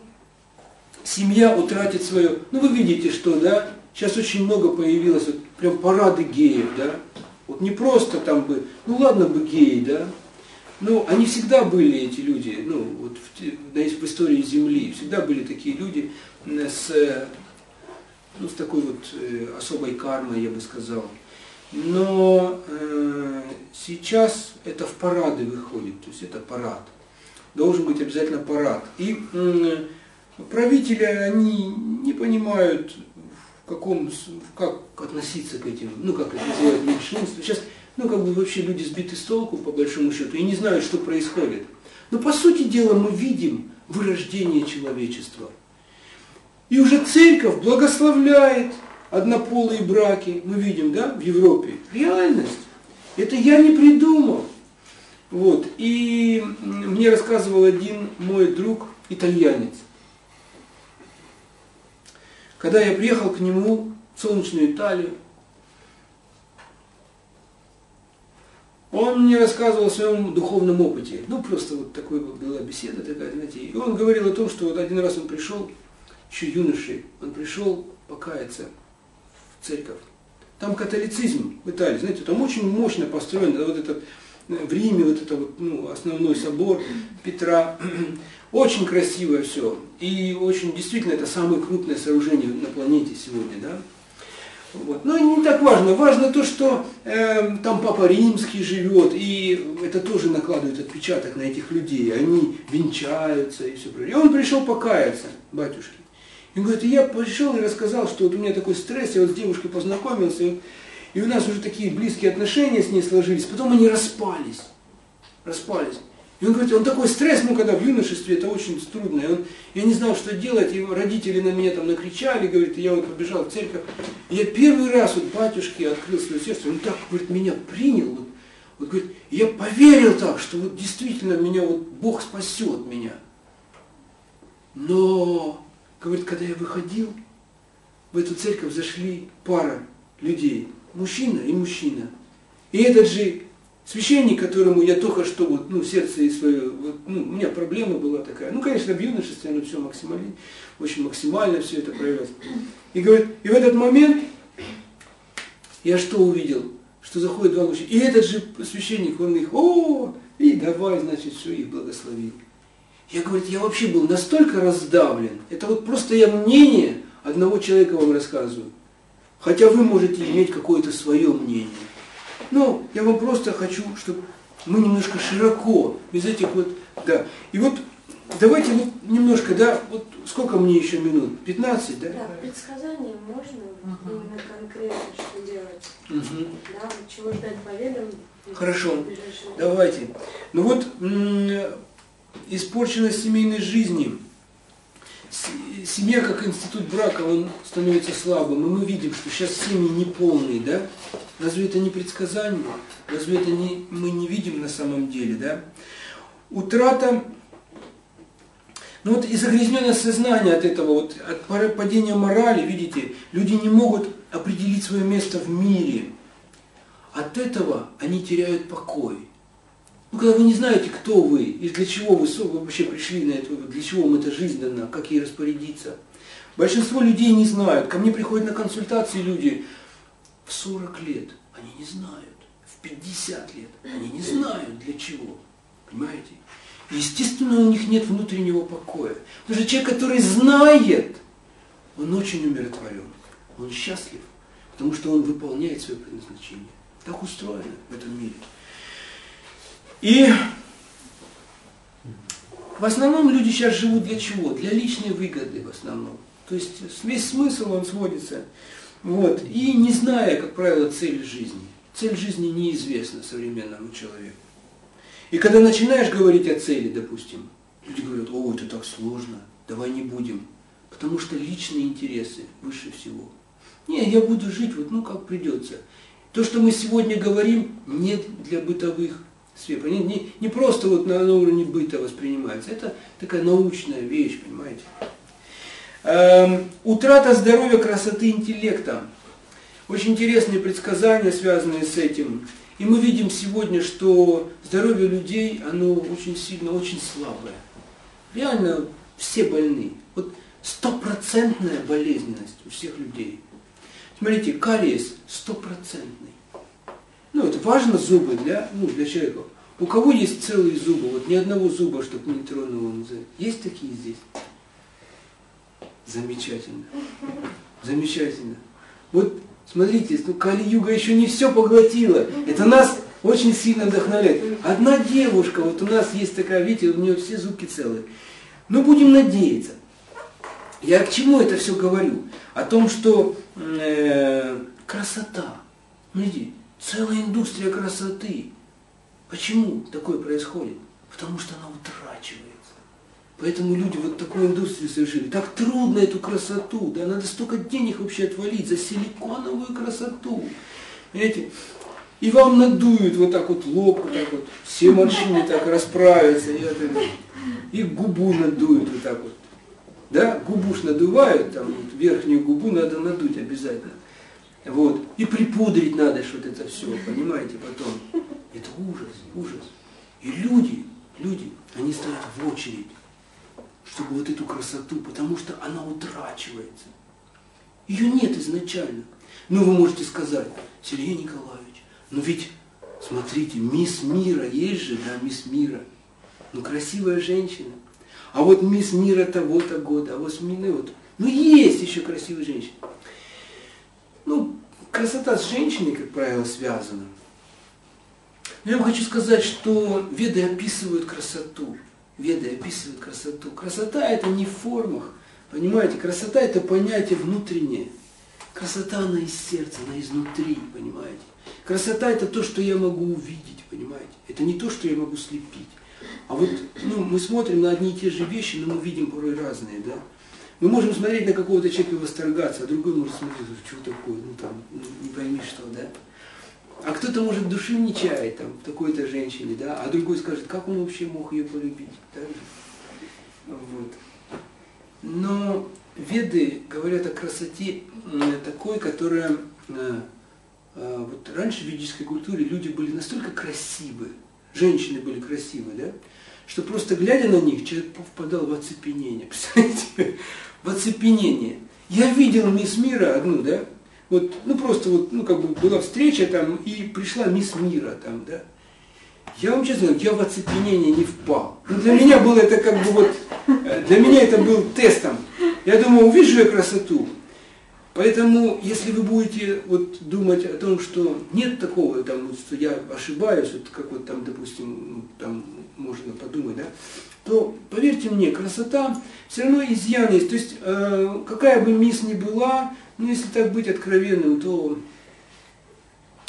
семья утратит свое... Ну, вы видите, что, да, сейчас очень много появилось, вот, прям парады геев, да. Вот не просто там бы, ну ладно бы геи, да, ну, они всегда были, эти люди, ну, вот в, в истории Земли, всегда были такие люди с, ну, с такой вот э, особой кармой, я бы сказал. Но э, сейчас это в парады выходит, то есть это парад. Должен быть обязательно парад. И э, правители, они не понимают, каком, как относиться к этим, ну как это называют меньшинство. Сейчас, ну как бы вообще люди сбиты с толку, по большому счету, и не знают, что происходит. Но по сути дела мы видим вырождение человечества. И уже церковь благословляет однополые браки, мы видим, да, в Европе. Реальность. Это я не придумал. Вот. И мне рассказывал один мой друг, итальянец. Когда я приехал к нему в солнечную Италию, он мне рассказывал о своем духовном опыте. Ну, просто вот такой была беседа такая, знаете. И он говорил о том, что вот один раз он пришел, еще юношей, он пришел покаяться в церковь. Там католицизм в Италии, знаете, там очень мощно построен, вот этот в Риме, вот это вот, ну, основной собор Петра. Очень красивое все. И очень, действительно, это самое крупное сооружение на планете сегодня, да. Вот. Но не так важно. Важно то, что э, там Папа Римский живет, и это тоже накладывает отпечаток на этих людей. Они венчаются и все прочее. И он пришел покаяться, батюшки. И говорит, я пришел и рассказал, что вот у меня такой стресс, я вот с девушкой познакомился, и у нас уже такие близкие отношения с ней сложились, потом они распались. Распались. И он говорит, он такой стресс, ну когда в юношестве это очень трудно. И он, я не знал, что делать, и родители на меня там накричали, говорит, и я вот побежал в церковь. И я первый раз вот батюшке открыл свое сердце, он так, говорит, меня принял. Вот, вот говорит, я поверил так, что вот действительно меня вот Бог спасет меня. Но Говорит, когда я выходил, в эту церковь зашли пара людей, мужчина и мужчина. И этот же священник, которому я только что вот, ну, сердце и свое, вот, ну, у меня проблема была такая. Ну, конечно, в юношестве оно все максимально, очень максимально все это проявилось. И говорит, и в этот момент я что увидел? Что заходит два мужчины. И этот же священник, он их, о, и давай, значит, все, их благословил. Я, говорю, я вообще был настолько раздавлен. Это вот просто я мнение одного человека вам рассказываю. Хотя вы можете иметь какое-то свое мнение. Но я вам просто хочу, чтобы мы немножко широко, без этих вот, да. И вот давайте вот немножко, да, вот сколько мне еще минут? 15, да? Да, предсказания можно Ага. именно конкретно, что делать. Угу. Да, вот чего ждать по ведам. Хорошо. Давайте. Ну вот м, испорченность семейной жизни. Семья как институт брака, он становится слабым. И мы видим, что сейчас семьи неполные, да? Разве это не предсказание? Разве это не, мы не видим на самом деле, да? Утрата, ну вот и загрязненное сознание от этого, вот от падения морали, видите, люди не могут определить свое место в мире. От этого они теряют покой. Ну, когда вы не знаете, кто вы и для чего вы, вообще пришли на эту, для чего вам эта жизнь дана, как ей распорядиться. Большинство людей не знают. Ко мне приходят на консультации люди в 40 лет. Они не знают. В 50 лет. Они не знают для чего. Понимаете? Естественно, у них нет внутреннего покоя. Потому что человек, который знает, он очень умиротворен. Он счастлив. Потому что он выполняет свое предназначение. Так устроено в этом мире. И в основном люди сейчас живут для чего? Для личной выгоды в основном. То есть весь смысл он сводится. Вот. И не зная, как правило, цели жизни. Цель жизни неизвестна современному человеку. И когда начинаешь говорить о цели, допустим, люди говорят, о, это так сложно, давай не будем. Потому что личные интересы выше всего. Не, я буду жить вот, ну, как придется. То, что мы сегодня говорим, не для бытовых сфер. Не, не, не просто вот на, на уровне быта воспринимается. Это такая научная вещь, понимаете. Эм, утрата здоровья, красоты, интеллекта. Очень интересные предсказания, связанные с этим. И мы видим сегодня, что здоровье людей, оно очень сильно, очень слабое. Реально все больны. Вот стопроцентная болезненность у всех людей. Смотрите, кариес стопроцентный. Ну, это важно зубы для, ну, для человека. У кого есть целые зубы, вот ни одного зуба, чтобы не тронул он. Есть такие здесь? Замечательно. Замечательно. Вот смотрите, ну, Кали-Юга еще не все поглотила. Это нас очень сильно вдохновляет. Одна девушка, вот у нас есть такая, видите, у нее все зубки целые. Но будем надеяться. Я к чему это все говорю? О том, что э, красота. Смотрите, целая индустрия красоты. Почему такое происходит? Потому что она утрачивается. Поэтому люди вот такую индустрию совершили. Так трудно эту красоту, да, надо столько денег вообще отвалить за силиконовую красоту. Понимаете? И вам надуют вот так вот лоб, вот так вот, все морщины так расправятся, и, это, и губу надуют вот так вот. Да, губу ж надувают, там вот, верхнюю губу надо надуть обязательно. Вот. И припудрить надо что вот это все, понимаете, потом. Это ужас, ужас. И люди, люди, они стоят в очередь чтобы вот эту красоту, потому что она утрачивается. Ее нет изначально. Ну, вы можете сказать, Сергей Николаевич, ну ведь, смотрите, мисс мира есть же, да, мисс мира. Ну, красивая женщина. А вот мисс мира того-то года, а вот мины вот. Ну, есть еще красивые женщины. Ну, красота с женщиной, как правило, связана. Но я вам хочу сказать, что веды описывают красоту. Веды описывают красоту. Красота это не в формах. Понимаете, красота это понятие внутреннее. Красота она из сердца, она изнутри, понимаете. Красота это то, что я могу увидеть, понимаете. Это не то, что я могу слепить. А вот ну, мы смотрим на одни и те же вещи, но мы видим порой разные, да. Мы можем смотреть на какого-то человека и восторгаться, а другой может смотреть, что такое, ну там, ну, не пойми что, да. А кто-то может души не чает там, такой-то женщине, да, а другой скажет, как он вообще мог ее полюбить. Да? Вот. Но веды говорят о красоте такой, которая э, э, вот раньше в ведической культуре люди были настолько красивы, женщины были красивы, да, что просто глядя на них, человек впадал в оцепенение. Представляете? В оцепенение. Я видел мисс мира одну, да, вот, ну просто вот, ну как бы была встреча там, и пришла мисс мира там, да. Я вам честно говорю, я в оцепенение не впал. Ну, для меня было это как бы вот, э, для меня это был тестом. Я думаю, увижу я красоту. Поэтому, если вы будете вот думать о том, что нет такого, там, что я ошибаюсь, вот как вот там, допустим, ну, там можно подумать, да, то поверьте мне, красота все равно изъян есть. То есть, э, какая бы мисс ни была, ну, если так быть откровенным, то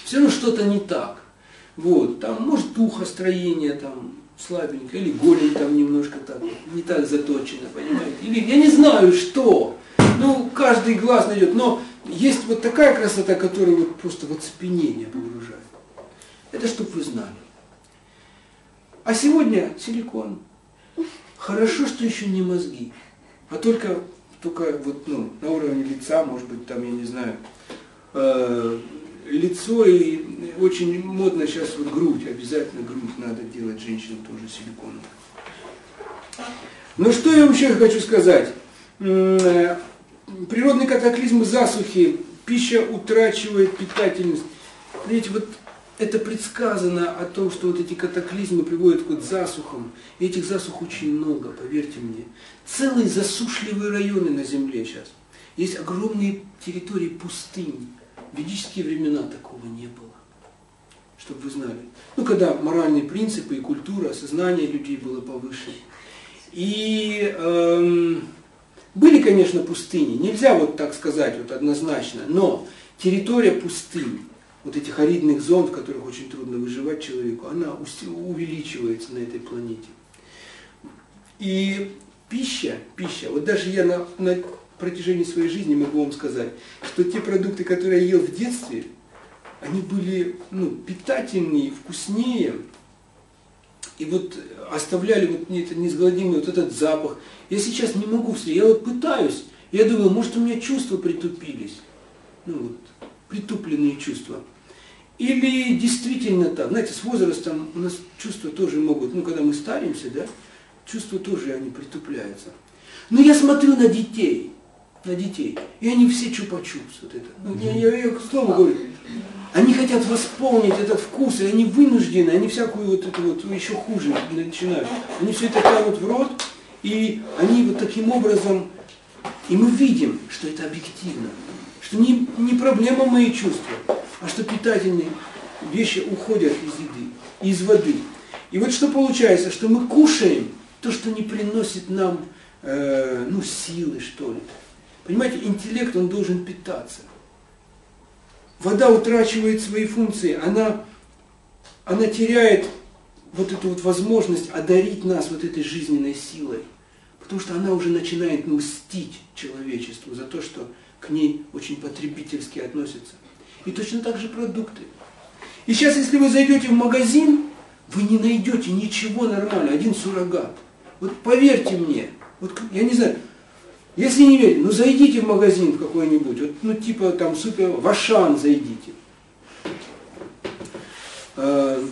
все равно что-то не так. Вот, там, может, ухостроение там слабенькое, или голень там немножко так, не так заточено, понимаете? Или я не знаю, что. Ну, каждый глаз найдет. Но есть вот такая красота, которая вот просто в оцепенение погружает. Это чтобы вы знали. А сегодня силикон. Хорошо, что еще не мозги, а только только вот ну, на уровне лица, может быть, там, я не знаю, э, лицо и очень модно сейчас вот грудь, обязательно грудь надо делать женщинам тоже силиконовую. Ну что я вам еще хочу сказать? Природные катаклизмы засухи, пища утрачивает питательность. Видите, вот это предсказано о том, что вот эти катаклизмы приводят к засухам. И этих засух очень много, поверьте мне. Целые засушливые районы на Земле сейчас. Есть огромные территории пустынь. В ведические времена такого не было. Чтобы вы знали. Ну, когда моральные принципы и культура, сознание людей было повыше. И эм, были, конечно, пустыни. Нельзя вот так сказать вот однозначно. Но территория пустынь вот этих аридных зон, в которых очень трудно выживать человеку, она увеличивается на этой планете. И пища, пища, вот даже я на, на протяжении своей жизни могу вам сказать, что те продукты, которые я ел в детстве, они были ну, питательнее, вкуснее, и вот оставляли вот это неизгладимый вот этот запах. Я сейчас не могу встретить, я вот пытаюсь, я думаю, может у меня чувства притупились, ну вот, притупленные чувства. Или действительно так, знаете, с возрастом у нас чувства тоже могут, ну когда мы старимся, да, чувства тоже они притупляются. Но я смотрю на детей, на детей, и они все чупа-чупс, вот это. Ну, я, я, я к слову говорю, они хотят восполнить этот вкус, и они вынуждены, они всякую вот эту вот, еще хуже начинают. Они все это тянут в рот, и они вот таким образом, и мы видим, что это объективно, не, не проблема мои чувства, а что питательные вещи уходят из еды, из воды. И вот что получается, что мы кушаем то, что не приносит нам э, ну, силы, что ли. Понимаете, интеллект, он должен питаться. Вода утрачивает свои функции, она, она теряет вот эту вот возможность одарить нас вот этой жизненной силой. Потому что она уже начинает мстить человечеству за то, что к ней очень потребительски относятся. И точно так же продукты. И сейчас, если вы зайдете в магазин, вы не найдете ничего нормального, один суррогат. Вот поверьте мне, вот я не знаю, если не верите, ну зайдите в магазин какой-нибудь, вот, ну типа там супер, в Ашан зайдите. Э,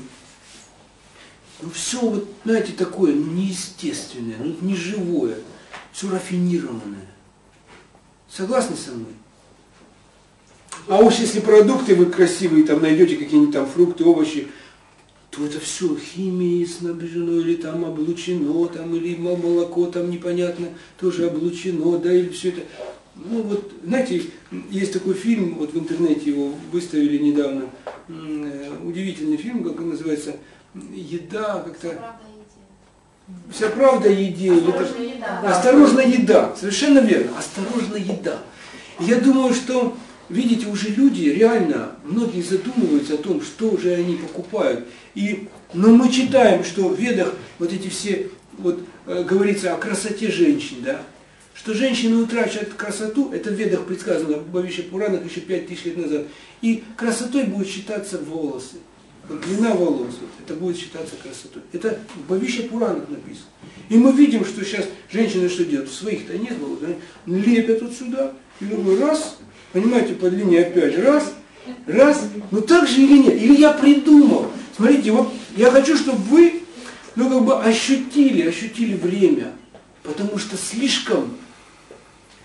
ну все вот, знаете, такое, ну неестественное, ну неживое, все рафинированное. Согласны со мной? А уж если продукты вы красивые, там найдете какие-нибудь там фрукты, овощи, то это все химией снабжено, или там облучено, там, или молоко там непонятно, тоже облучено, да, или все это. Ну вот, знаете, есть такой фильм, вот в интернете его выставили недавно, э, удивительный фильм, как он называется, «Еда», как-то... Вся правда еде. Осторожно, еда. Осторожно, еда. Совершенно верно. Осторожно, еда. Я думаю, что видите, уже люди реально, многие задумываются о том, что же они покупают. И, но мы читаем, что в ведах вот эти все, вот э, говорится о красоте женщин, да, что женщины утрачивают красоту, это в ведах предсказано, в Бавище Пуранах еще пять тысяч лет назад, и красотой будет считаться волосы. Длина волос, вот, это будет считаться красотой. Это в Бавище Пуранах написано. И мы видим, что сейчас женщины что делают? Своих-то нет волос, они лепят вот сюда, и любой раз, понимаете, по длине опять раз, раз, ну так же или нет? Или я придумал? Смотрите, вот я хочу, чтобы вы, ну как бы ощутили, ощутили время, потому что слишком,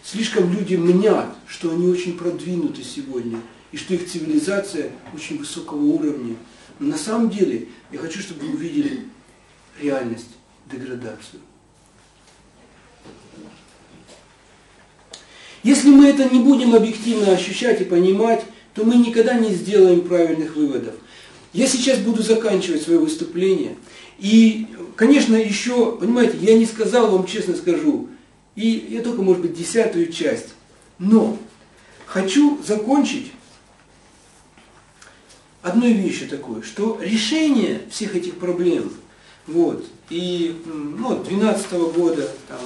слишком люди мнят, что они очень продвинуты сегодня, и что их цивилизация очень высокого уровня. Но на самом деле я хочу, чтобы вы увидели реальность, деградацию. Если мы это не будем объективно ощущать и понимать, то мы никогда не сделаем правильных выводов. Я сейчас буду заканчивать свое выступление. И, конечно, еще, понимаете, я не сказал вам, честно скажу, и я только, может быть, десятую часть. Но хочу закончить одной вещью такой, что решение всех этих проблем, вот, и ну, 12 -го года, там,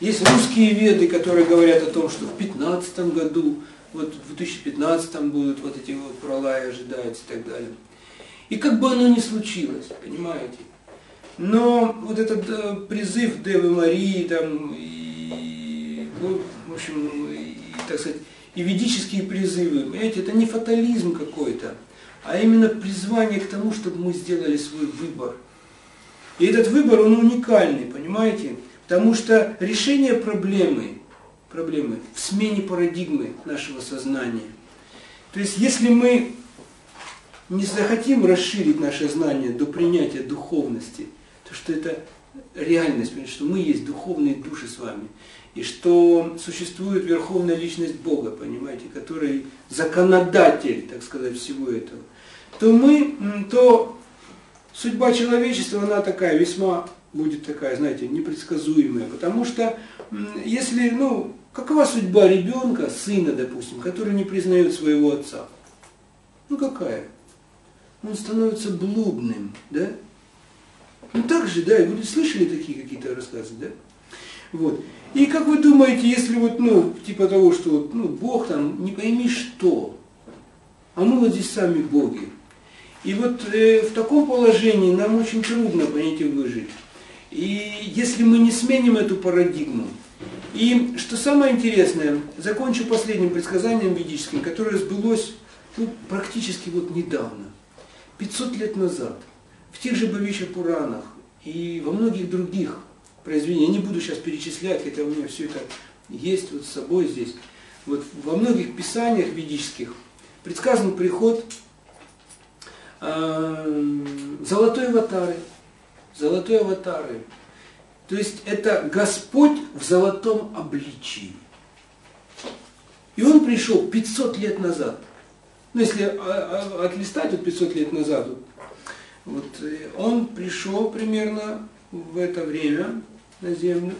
есть русские веды, которые говорят о том, что в 15 году, вот в 2015 будут вот эти вот пролаи ожидаются и так далее. И как бы оно ни случилось, понимаете. Но вот этот э, призыв Девы Марии, там, и, ну, в общем, и, так сказать, и ведические призывы, понимаете, это не фатализм какой-то, а именно призвание к тому, чтобы мы сделали свой выбор. И этот выбор, он уникальный, понимаете? Потому что решение проблемы, проблемы в смене парадигмы нашего сознания. То есть, если мы не захотим расширить наше знание до принятия духовности, то что это реальность, что мы есть духовные души с вами, и что существует верховная личность Бога, понимаете, который законодатель, так сказать, всего этого, то мы, то судьба человечества, она такая весьма будет такая, знаете, непредсказуемая, потому что если, ну, какова судьба ребенка, сына, допустим, который не признает своего отца? Ну какая? Он становится блудным, да? Ну так же, да, вы слышали такие какие-то рассказы, да? Вот. И как вы думаете, если вот, ну, типа того, что ну, Бог там, не пойми что, а мы вот здесь сами боги. И вот э, в таком положении нам очень трудно, понимаете, выжить. И если мы не сменим эту парадигму, и что самое интересное, закончу последним предсказанием ведическим, которое сбылось ну, практически вот недавно, 500 лет назад, в тех же Бавича Пуранах и во многих других произведениях, я не буду сейчас перечислять, хотя у меня все это есть вот с собой здесь, вот во многих писаниях ведических предсказан приход золотой аватары, золотой аватары. То есть это Господь в золотом обличии. И он пришел 500 лет назад. Ну, если а, а, отлистать вот 500 лет назад, вот, э, он пришел примерно в это время на землю.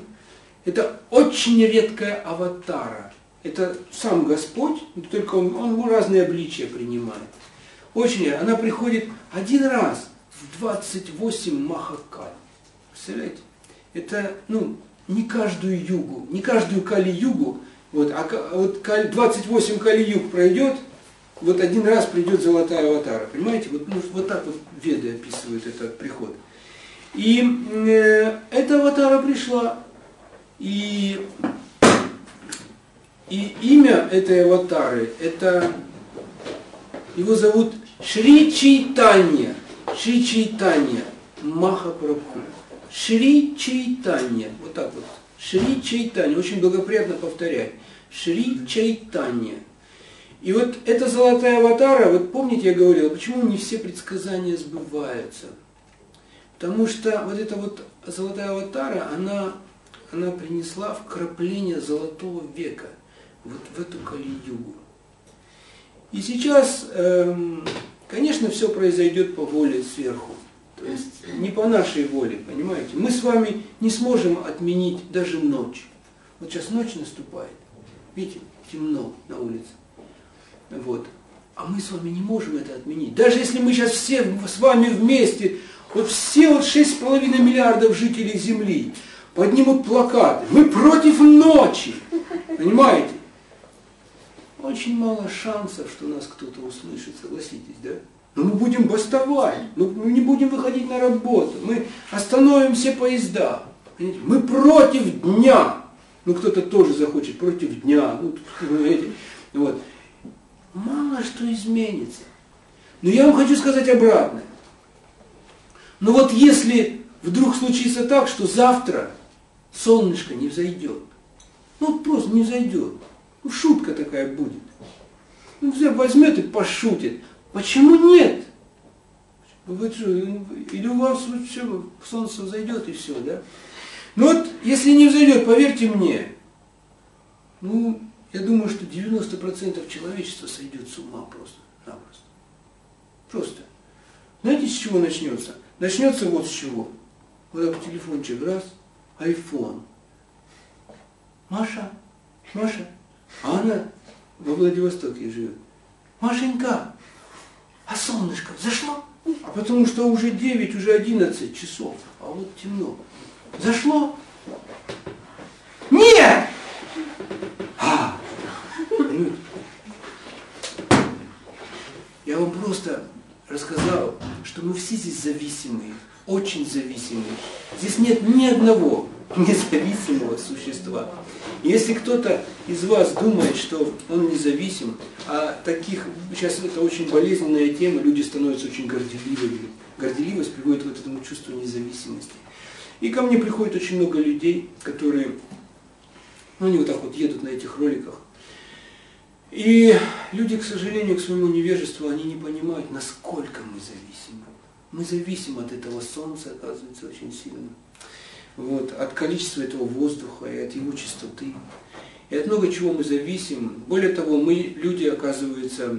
Это очень редкая аватара. Это сам Господь, только он, он разные обличия принимает. Очень, она приходит один раз в 28 махакаль. Представляете? Это, ну, не каждую югу, не каждую кали-югу, вот, а вот 28 кали-юг пройдет, вот один раз придет золотая аватара. Понимаете? Вот, ну, вот так вот веды описывают этот приход. И э, эта аватара пришла, и, и имя этой аватары, это, его зовут Шри Чайтанья, Шри Чайтанья, Махапрабху. Шри Чайтанья, вот так вот, Шри Чайтанья, очень благоприятно повторять, Шри Чайтанья. И вот эта золотая аватара, вот помните, я говорил, почему не все предсказания сбываются? Потому что вот эта вот золотая аватара, она, она принесла вкрапление золотого века вот в эту кали-югу. И сейчас, эм, конечно, все произойдет по воле сверху. То есть не по нашей воле, понимаете? Мы с вами не сможем отменить даже ночь. Вот сейчас ночь наступает. Видите, темно на улице. Вот. А мы с вами не можем это отменить. Даже если мы сейчас все с вами вместе вот все вот 6,5 миллиардов жителей Земли поднимут плакаты. Мы против ночи. Понимаете? Очень мало шансов, что нас кто-то услышит, согласитесь, да? Но мы будем бастовать, мы не будем выходить на работу, мы остановим все поезда. Понимаете? Мы против дня. Ну, кто-то тоже захочет против дня. Ну, понимаете? Вот. Мало что изменится. Но я вам хочу сказать обратное. Но вот если вдруг случится так, что завтра солнышко не взойдет, ну просто не взойдет, ну шутка такая будет, ну возьмет и пошутит, почему нет? Вы что, или у вас вот все, солнце взойдет и все, да? Ну вот, если не взойдет, поверьте мне, ну, я думаю, что 90% человечества сойдет с ума просто-напросто. Просто. Знаете, с чего начнется? Начнется вот с чего. Вот так телефончик, раз, айфон. Маша, Маша, а она во Владивостоке живет. Машенька, а солнышко зашло? А потому что уже 9, уже 11 часов, а вот темно. Зашло? Нет! А! Я вам просто рассказал, что мы все здесь зависимые, очень зависимые. Здесь нет ни одного независимого существа. Если кто-то из вас думает, что он независим, а таких, сейчас это очень болезненная тема, люди становятся очень горделивыми. Горделивость приводит к этому чувству независимости. И ко мне приходит очень много людей, которые, ну они вот так вот едут на этих роликах, и люди, к сожалению, к своему невежеству, они не понимают, насколько мы зависимы. Мы зависим от этого солнца, оказывается, очень сильно. Вот, от количества этого воздуха и от его чистоты. И от много чего мы зависим. Более того, мы, люди, оказывается,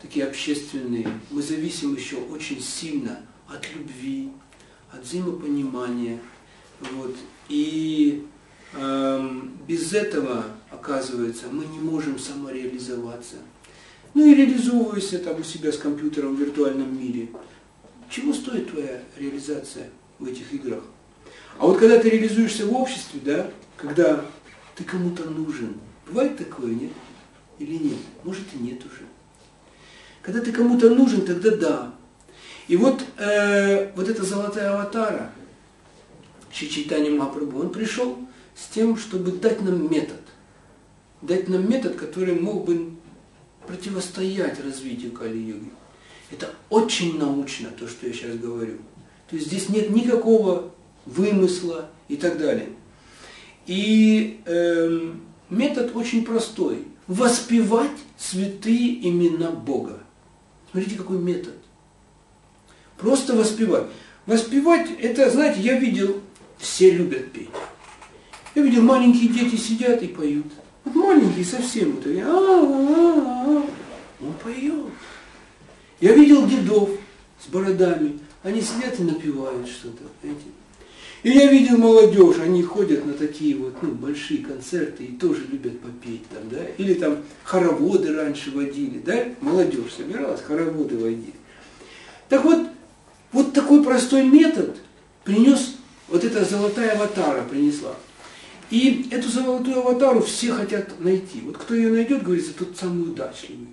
такие общественные, мы зависим еще очень сильно от любви, от взаимопонимания. Вот. И э, без этого оказывается, мы не можем самореализоваться. Ну и реализовываясь там у себя с компьютером в виртуальном мире. Чего стоит твоя реализация в этих играх? А вот когда ты реализуешься в обществе, да, когда ты кому-то нужен. Бывает такое, нет? Или нет? Может и нет уже. Когда ты кому-то нужен, тогда да. И вот, э, вот эта золотая аватара, Читание Махапрабху, он пришел с тем, чтобы дать нам метод. Дать нам метод, который мог бы противостоять развитию Кали-юги. Это очень научно, то, что я сейчас говорю. То есть здесь нет никакого вымысла и так далее. И э, метод очень простой. Воспевать святые имена Бога. Смотрите, какой метод. Просто воспевать. Воспевать, это, знаете, я видел, все любят петь. Я видел, маленькие дети сидят и поют. Вот маленькие совсем, вот, а, а, а, он поет. Я видел дедов с бородами, они сидят и напевают что-то, понимаете? И я видел молодежь, они ходят на такие вот ну, большие концерты и тоже любят попеть там, да, или там хороводы раньше водили, да, молодежь собиралась, хороводы водили. Так вот, вот такой простой метод принес, вот эта золотая аватара принесла. И эту золотую аватару все хотят найти. Вот кто ее найдет, говорится, тот самый удачливый.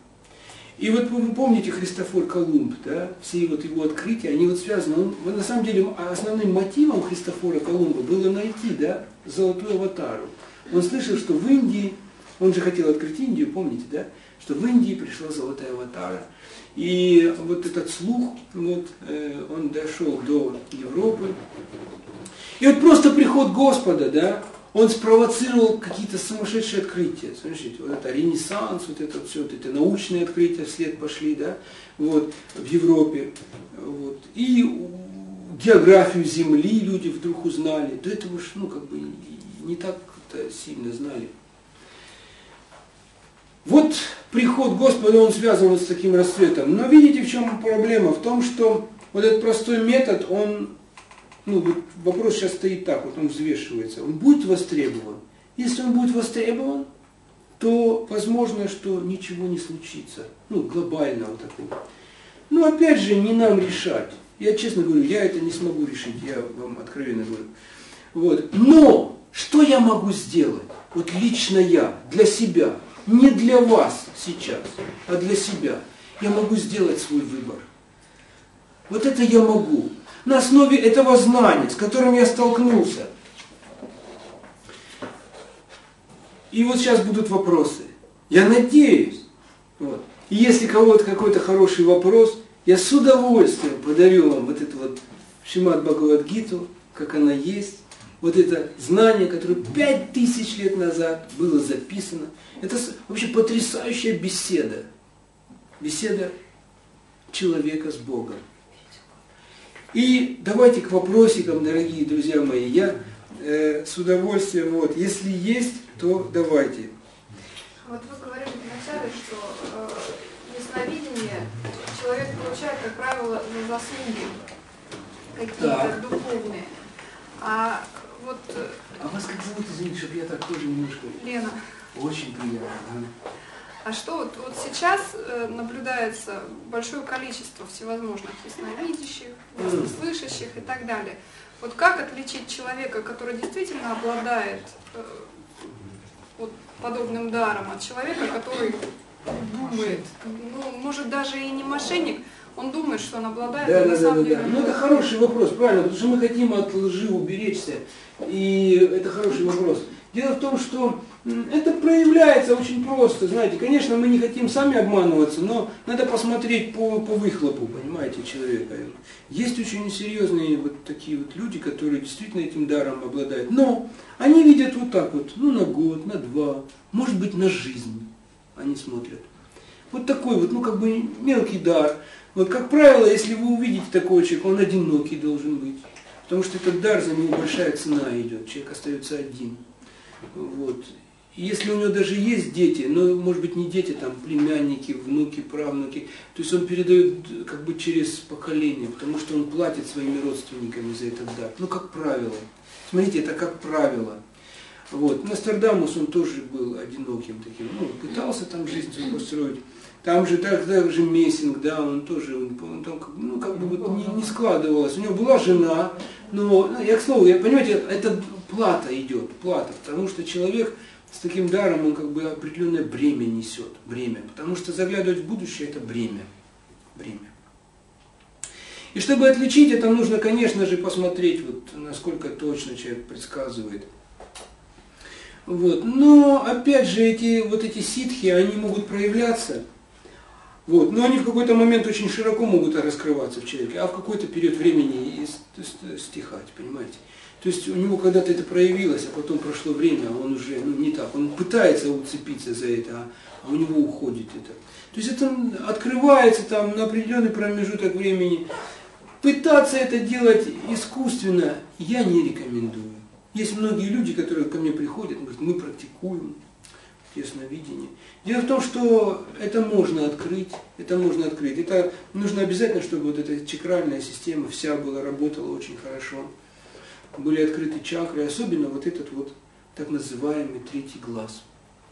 И вот вы помните Христофор Колумб, да, все вот его открытия, они вот связаны. Он, на самом деле основным мотивом Христофора Колумба было найти да, золотую аватару. Он слышал, что в Индии, он же хотел открыть Индию, помните, да, что в Индии пришла золотая аватара. И вот этот слух, вот, э, он дошел до Европы. И вот просто приход Господа, да, он спровоцировал какие-то сумасшедшие открытия. Смотрите, вот это ренессанс, вот это все, вот это научные открытия вслед пошли, да, вот, в Европе. Вот. И географию Земли люди вдруг узнали. До этого уж, ну, как бы не так сильно знали. Вот приход Господа, он связан вот с таким расцветом. Но видите, в чем проблема? В том, что вот этот простой метод, он ну, вот вопрос сейчас стоит так, вот он взвешивается, он будет востребован. Если он будет востребован, то возможно, что ничего не случится. Ну, глобального такого. Но опять же, не нам решать. Я честно говорю, я это не смогу решить, я вам откровенно говорю. Вот. Но что я могу сделать? Вот лично я, для себя, не для вас сейчас, а для себя. Я могу сделать свой выбор. Вот это я могу на основе этого знания, с которым я столкнулся. И вот сейчас будут вопросы. Я надеюсь. Вот. И если кого-то какой-то хороший вопрос, я с удовольствием подарю вам вот это вот Шимат Бхагавадгиту, как она есть, вот это знание, которое пять тысяч лет назад было записано. Это вообще потрясающая беседа. Беседа человека с Богом. И давайте к вопросикам, дорогие друзья мои. Я э, с удовольствием, вот, если есть, то давайте. Вот вы говорили вначале, что э, ясновидение человек получает, как правило, за заслуги какие-то духовные. А вот... Э, а вас как зовут, извините, чтобы я так тоже немножко... Лена. Очень приятно. А что вот, вот сейчас э, наблюдается большое количество всевозможных ясновидящих, слышащих и так далее. Вот как отличить человека, который действительно обладает э, вот, подобным даром, от человека, который думает, ну, может даже и не мошенник, он думает, что он обладает, да, но да, на самом да, деле... Да. Ну это хороший вопрос, правильно, потому что мы хотим от лжи уберечься, и это хороший вопрос. Дело в том, что это проявляется очень просто, знаете, конечно, мы не хотим сами обманываться, но надо посмотреть по, по выхлопу, понимаете, человека. Есть очень серьезные вот такие вот люди, которые действительно этим даром обладают, но они видят вот так вот, ну на год, на два, может быть на жизнь они смотрят. Вот такой вот, ну как бы мелкий дар. Вот как правило, если вы увидите такого человека, он одинокий должен быть. Потому что этот дар, за него большая цена идет, человек остается один. Вот. Если у него даже есть дети, но может быть не дети, там племянники, внуки, правнуки, то есть он передает как бы через поколение, потому что он платит своими родственниками за этот дар. Ну, как правило. Смотрите, это как правило. Вот. Нострадамус, он тоже был одиноким таким, ну, пытался там жизнь построить. Там же так же Мессинг, да, он тоже, он, он там, ну, как бы вот не, не складывалось. У него была жена, но, ну, я к слову, я, понимаете, это плата идет, плата, потому что человек с таким даром, он как бы определенное бремя несет, бремя, потому что заглядывать в будущее это бремя, бремя. И чтобы отличить это, нужно, конечно же, посмотреть, вот, насколько точно человек предсказывает. Вот. Но, опять же, эти, вот эти ситхи, они могут проявляться, вот. но они в какой-то момент очень широко могут раскрываться в человеке, а в какой-то период времени и стихать, понимаете. То есть у него когда-то это проявилось, а потом прошло время, а он уже ну, не так. Он пытается уцепиться за это, а, а у него уходит это. То есть это открывается там на определенный промежуток времени. Пытаться это делать искусственно я не рекомендую. Есть многие люди, которые ко мне приходят, говорят, мы практикуем ясновидение. Дело в том, что это можно открыть, это можно открыть. Это нужно обязательно, чтобы вот эта чакральная система вся была, работала очень хорошо. Были открыты чакры, особенно вот этот вот так называемый третий глаз.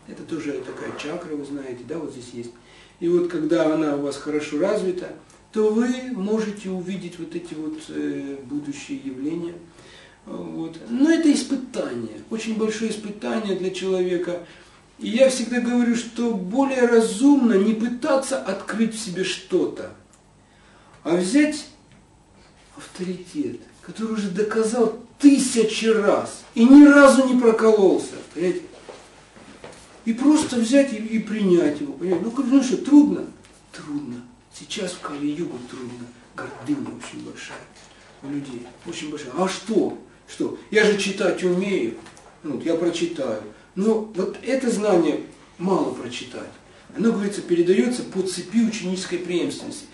Это тоже такая чакра, вы знаете, да, вот здесь есть. И вот когда она у вас хорошо развита, то вы можете увидеть вот эти вот э, будущие явления. Вот. Но это испытание, очень большое испытание для человека. И я всегда говорю, что более разумно не пытаться открыть в себе что-то, а взять авторитет, который уже доказал тысячи раз и ни разу не прокололся. Понимаете? И просто взять и, и принять его. Понимаете? Ну, ну что, трудно? Трудно. Сейчас в Кали-Югу трудно. Гордыня очень большая у людей. Очень большая. А что? Что? Я же читать умею. Вот, я прочитаю. Но вот это знание мало прочитать. Оно, говорится, передается по цепи ученической преемственности.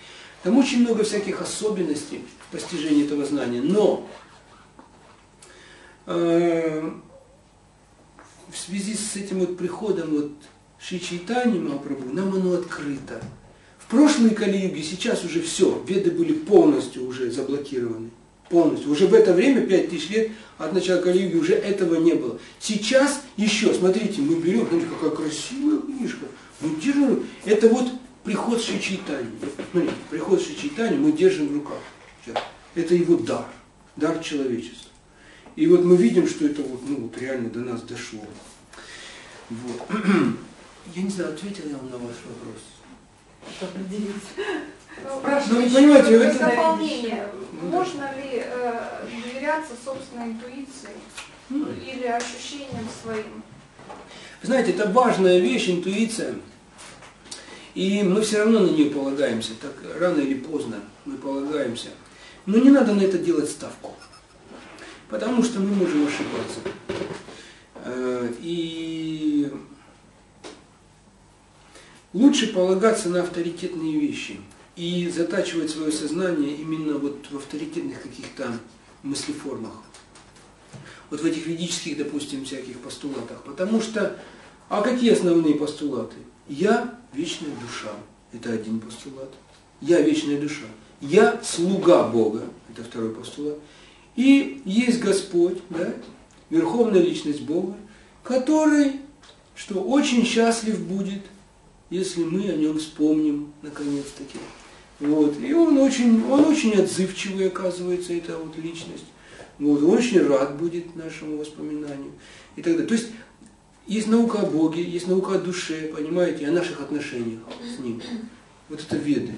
Там очень много всяких особенностей постижения этого знания. Но в связи с этим вот приходом вот Ши Чайтани Махапрабху нам оно открыто. В прошлой Кали-юге сейчас уже все, веды были полностью уже заблокированы. Полностью. Уже в это время, 5000 лет от начала Кали-юги, уже этого не было. Сейчас еще, смотрите, мы берем, смотрите, какая красивая книжка. Мы держим, это вот приход Шичитани. Смотрите, приход Шичитани мы держим в руках. Это его дар, дар человечества. И вот мы видим, что это вот, ну, вот реально до нас дошло. Вот. Я не знаю, ответил я вам на ваш вопрос определить. Ну, Ну, понимаете, без это- дополнения, Ну, да. можно ли э, доверяться собственной интуиции Ну, или ощущениям своим? Знаете, это важная вещь, интуиция. И мы все равно на нее полагаемся, так рано или поздно мы полагаемся. Но не надо на это делать ставку, потому что мы можем ошибаться. Э, И лучше полагаться на авторитетные вещи и затачивать свое сознание именно вот в авторитетных каких-то мыслеформах. Вот в этих ведических, допустим, всяких постулатах. Потому что, а какие основные постулаты? Я вечная душа. Это один постулат. Я вечная душа. Я слуга Бога. Это второй постулат. И есть Господь, да, Верховная Личность Бога, который, что очень счастлив будет, если мы о нем вспомним, наконец-таки. Вот. И он очень, он очень отзывчивый, оказывается, эта вот личность. Вот. Он очень рад будет нашему воспоминанию. И так далее. То есть есть наука о Боге, есть наука о душе, понимаете, о наших отношениях с Ним. Вот это веды.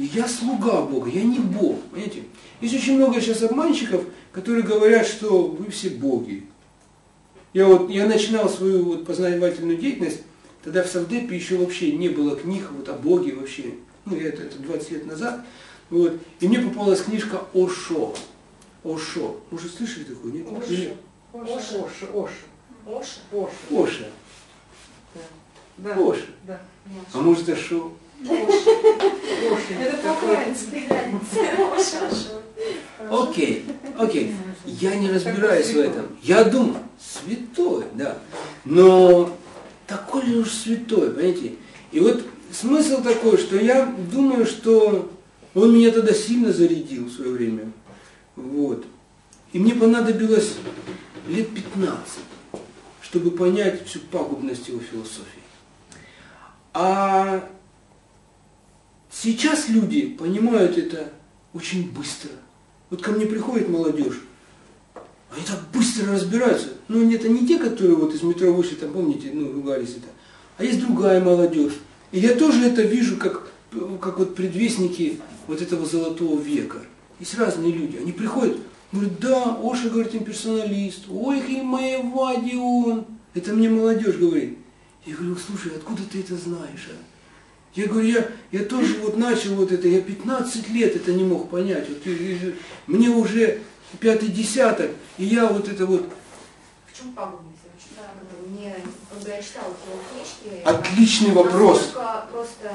Я слуга Бога, я не Бог, понимаете? Есть очень много сейчас обманщиков, которые говорят, что вы все боги. Я вот, я начинал свою вот познавательную деятельность, тогда в Савдепе еще вообще не было книг вот о Боге вообще. Ну, я это, это 20 лет назад. Вот. И мне попалась книжка Ошо. Ошо. Может, слышали такую, нет? Ошо. Или- Оша. Оша, Оша, Оша. Оша. Оша. Да. Оша. Да. А может, Ошо? Это по-украински. Окей, окей. Я не разбираюсь в этом. Я думаю, святой, да. Но такой ли уж святой, понимаете? И вот смысл такой, что я думаю, что он меня тогда сильно зарядил в свое время. Вот. И мне понадобилось лет 15, чтобы понять всю пагубность его философии. А сейчас люди понимают это очень быстро. Вот ко мне приходит молодежь, Они так быстро разбираются. Ну, это не те, которые вот из метро вышли, там, помните, ну, ругались это. А есть другая молодежь. И я тоже это вижу, как, как вот предвестники вот этого золотого века. Есть разные люди. Они приходят, говорят, да, Оша, говорит, имперсоналист. Ой, моя Вади он. Это мне молодежь говорит. Я говорю, слушай, откуда ты это знаешь, а? Я говорю, я, я тоже вот начал вот это, я 15 лет это не мог понять. Вот, и- и- мне уже пятый десяток, и я вот это вот В чем пагубность мне, когда я читала книжки, Отличный вопрос. просто,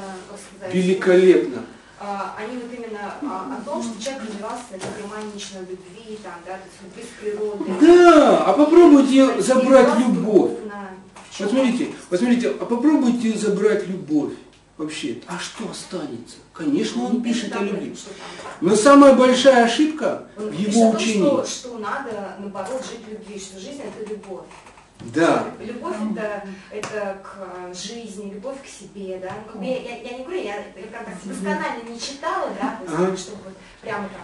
сказать, великолепно. а, они вот именно а, о том, что человек развивался для гармоничной любви, там, да, то есть любви с природой. Да, а попробуйте забрать любовь. В чем Вот смотрите, вот смотрите, а попробуйте забрать любовь вообще. А что останется? Конечно, он пишет о любви. Но самая большая ошибка Он в его учении. Что, что надо, наоборот, жить любви, что жизнь это любовь. Да. Любовь это, это к жизни, любовь к себе, да. Ну, как бы я, я, я не говорю, я, я прям так досконально не читала, да, то есть, Ага. чтобы вот прямо там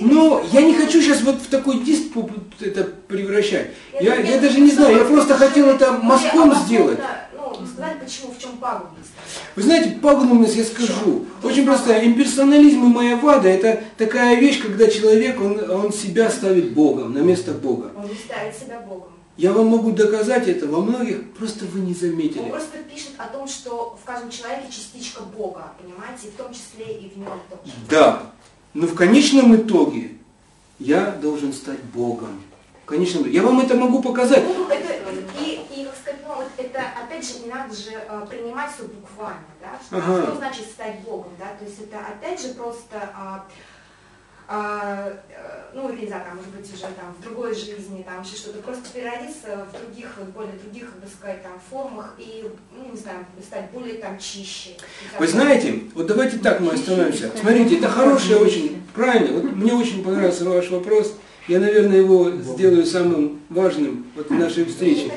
ну. Но я не хочу сейчас вот в такой диск это превращать. Я, я нет, даже не ну, знаю, я просто хотел это мазком сделать. Ну, сказать, почему, в чем пагубность. Вы знаете, пагубность я скажу. Очень простая. Имперсонализм и моя вада – это такая вещь, когда человек, он, он себя ставит Богом, на место Бога. Он не ставит себя Богом. Я вам могу доказать это во многих, просто вы не Он заметили. просто пишет о том, что в каждом человеке частичка Бога, понимаете, и в том числе и в нем тоже. Да, но в конечном итоге я должен стать Богом. В конечном итоге. Я вам это могу показать. Ну, это, и, и, как сказать, ну, вот это, опять же, не надо же э, принимать все буквально, да, что, Ага. что значит стать Богом, да, то есть это, опять же, просто, а, а, ну, или, не знаю, там, может быть, уже там в другой жизни, там, еще что-то, просто переродиться в других, более других, как бы сказать, там, формах и, ну, не знаю, стать более, там, чище. Вы знаете, вот давайте так мы остановимся. Смотрите, это хорошее очень, правильно, вот мне очень понравился ваш вопрос. Я, наверное, его сделаю самым важным вот в нашей встрече.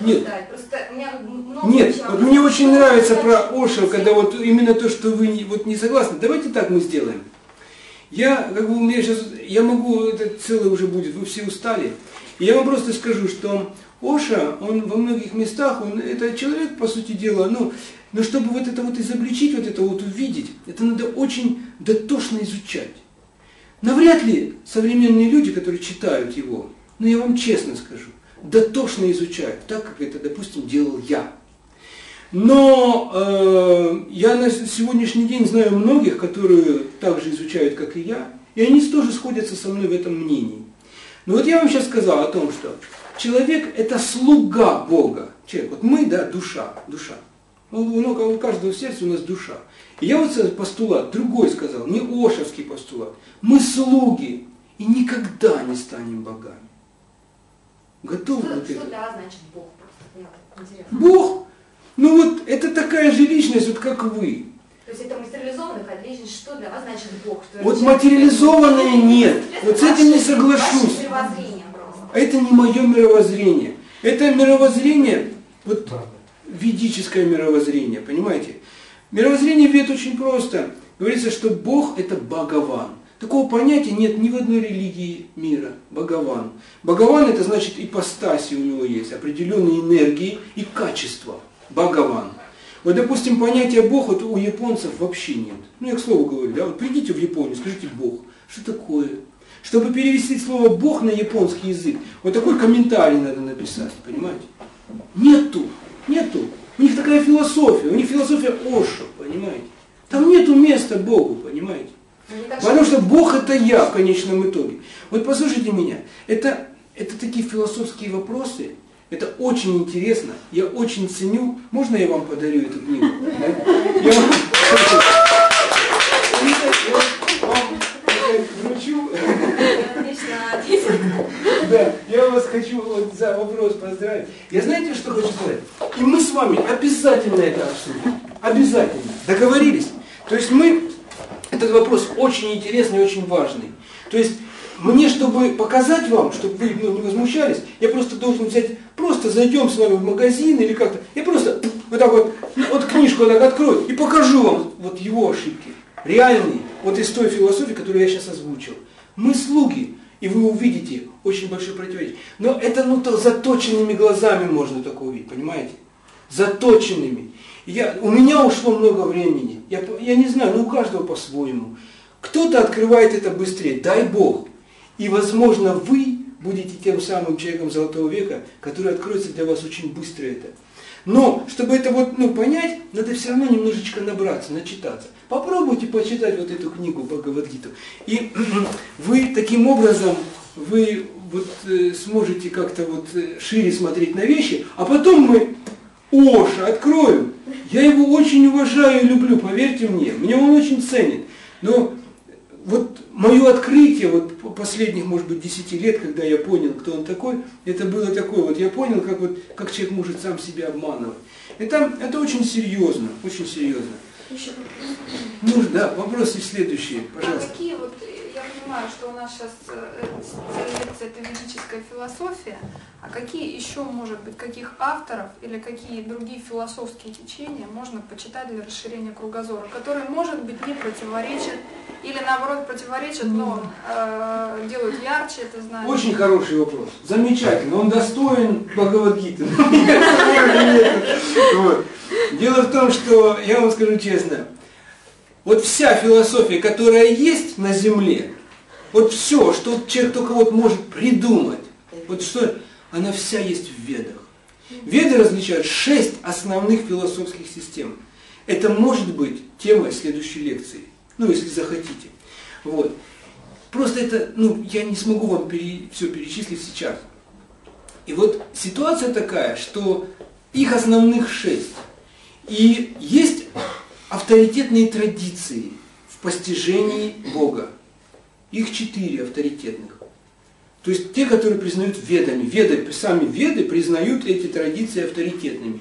Нет. задать, просто у меня много Нет, вот мне очень нравится про Оша, когда вот именно то, что вы не- вот не согласны. Давайте так мы сделаем. Я, как бы, у меня сейчас, я могу, это целое уже будет, вы все устали. И я вам просто скажу, что Оша, он во многих местах, он, это человек, по сути дела, ну, но чтобы вот это вот изобличить, вот это вот увидеть, это надо очень дотошно изучать. Навряд ли современные люди, которые читают его, ну я вам честно скажу, дотошно изучают, так как это, допустим, делал я. Но э, я на сегодняшний день знаю многих, которые также изучают, как и я, и они тоже сходятся со мной в этом мнении. Но вот я вам сейчас сказал о том, что человек это слуга Бога. Человек, вот мы, да, душа, душа. Ну, ну, у каждого сердца у нас душа. И я вот этот постулат другой сказал, не ошевский постулат. Мы слуги и никогда не станем богами. Готовы Что, что вас значит Бог просто? Бог, ну вот это такая же личность, вот как вы. То есть это материализованных отличий, что для вас значит Бог? Вот материализованное нет. Вот с этим не соглашусь. Это не мое мировоззрение. Это мировоззрение, вот ведическое мировоззрение, понимаете? Мировоззрение вед очень просто. Говорится, что Бог это Бхагаван. Такого понятия нет ни в одной религии мира. Бхагаван. Бхагаван это значит ипостаси у него есть, определенные энергии и качества. Бхагаван. Вот, допустим, понятия Бог вот у японцев вообще нет. Ну, я к слову говорю, да, вот придите в Японию, скажите Бог. Что такое? Чтобы перевести слово Бог на японский язык, вот такой комментарий надо написать, понимаете? Нету, нету. У них такая философия, у них философия Ошо, понимаете? Там нету места Богу, понимаете? Ну, Потому что Бог это я в конечном итоге. Вот послушайте меня, это, это такие философские вопросы, это очень интересно, я очень ценю. Можно я вам подарю эту книгу? Да? Я вам, вручу. Да, я вас хочу вот за вопрос поздравить. Я знаете, что хочу сказать? И мы с вами обязательно это обсудим. Обязательно. Договорились? То есть мы, этот вопрос очень интересный и очень важный. То есть мне, чтобы показать вам, чтобы вы ну, не возмущались, я просто должен взять, просто зайдем с вами в магазин или как-то, я просто вот так вот, вот книжку вот так открою и покажу вам вот его ошибки. Реальные, вот из той философии, которую я сейчас озвучил. Мы слуги, И вы увидите очень большое противоречие. Но это ну то заточенными глазами можно такое увидеть, понимаете? Заточенными. Я, у меня ушло много времени. Я, я не знаю, ну у каждого по-своему. Кто-то открывает это быстрее, дай Бог. И, возможно, вы будете тем самым человеком золотого века, который откроется для вас очень быстро это. Но, чтобы это вот, ну, понять, надо все равно немножечко набраться, начитаться. Попробуйте почитать вот эту книгу Бхагавадгиту. И вы таким образом, вы вот э, сможете как-то вот э, шире смотреть на вещи, а потом мы Оша откроем. Я его очень уважаю и люблю, поверьте мне. Мне он очень ценит. Но вот мое открытие вот последних, может быть, 10 лет, когда я понял, кто он такой, это было такое, вот я понял, как, вот, как человек может сам себя обманывать. Это, это очень серьезно, очень серьезно. Еще Ну да, вопросы следующие, А пожалуйста. какие вот, понимаю, что у нас сейчас э, цель лекции это ведическая философия, а какие еще, может быть, каких авторов или какие другие философские течения можно почитать для расширения кругозора, которые, может быть, не противоречат или наоборот противоречат, но э, делают ярче это знание? Очень хороший вопрос. Замечательно. Он достоин Бхагавадгиты. Дело в том, что, я вам скажу честно, вот вся философия, которая есть на Земле, вот все, что человек только вот может придумать, вот что, она вся есть в Ведах. Веды различают шесть основных философских систем. Это может быть темой следующей лекции, ну, если захотите. Вот. Просто это, ну, я не смогу вам пере, все перечислить сейчас. И вот ситуация такая, что их основных шесть. И есть авторитетные традиции в постижении Бога. Их четыре авторитетных. То есть те, которые признают ведами. Веды, сами веды признают эти традиции авторитетными.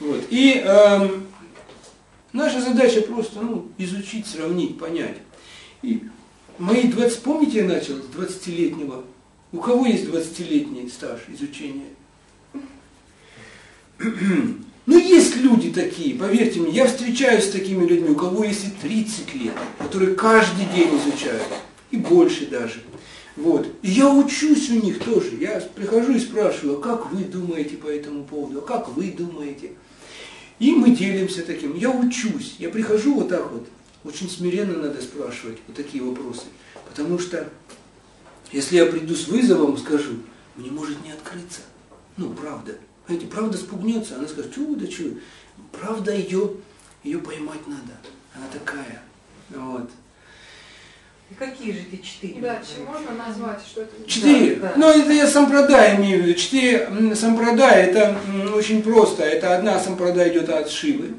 Вот. И эм, наша задача просто ну, изучить, сравнить, понять. И мои 20, помните, я начал с 20-летнего? У кого есть 20-летний стаж изучения? Ну, есть люди такие, поверьте мне, я встречаюсь с такими людьми, у кого есть и 30 лет, которые каждый день изучают, и больше даже. Вот. И я учусь у них тоже. Я прихожу и спрашиваю, а как вы думаете по этому поводу, а как вы думаете? И мы делимся таким. Я учусь, я прихожу вот так вот, очень смиренно надо спрашивать вот такие вопросы. Потому что если я приду с вызовом, скажу, мне может не открыться. Ну, правда. Понимаете, правда спугнется, она скажет, чего да чего. Правда ее, ее поймать надо. Она такая. Вот. И какие же эти четыре? Да, чем можно назвать, что это? Четыре. Да, да. Ну, это я сампрадай имею в виду. Четыре м, сампрадай, это очень просто. Это одна сампрадай идет от Шивы,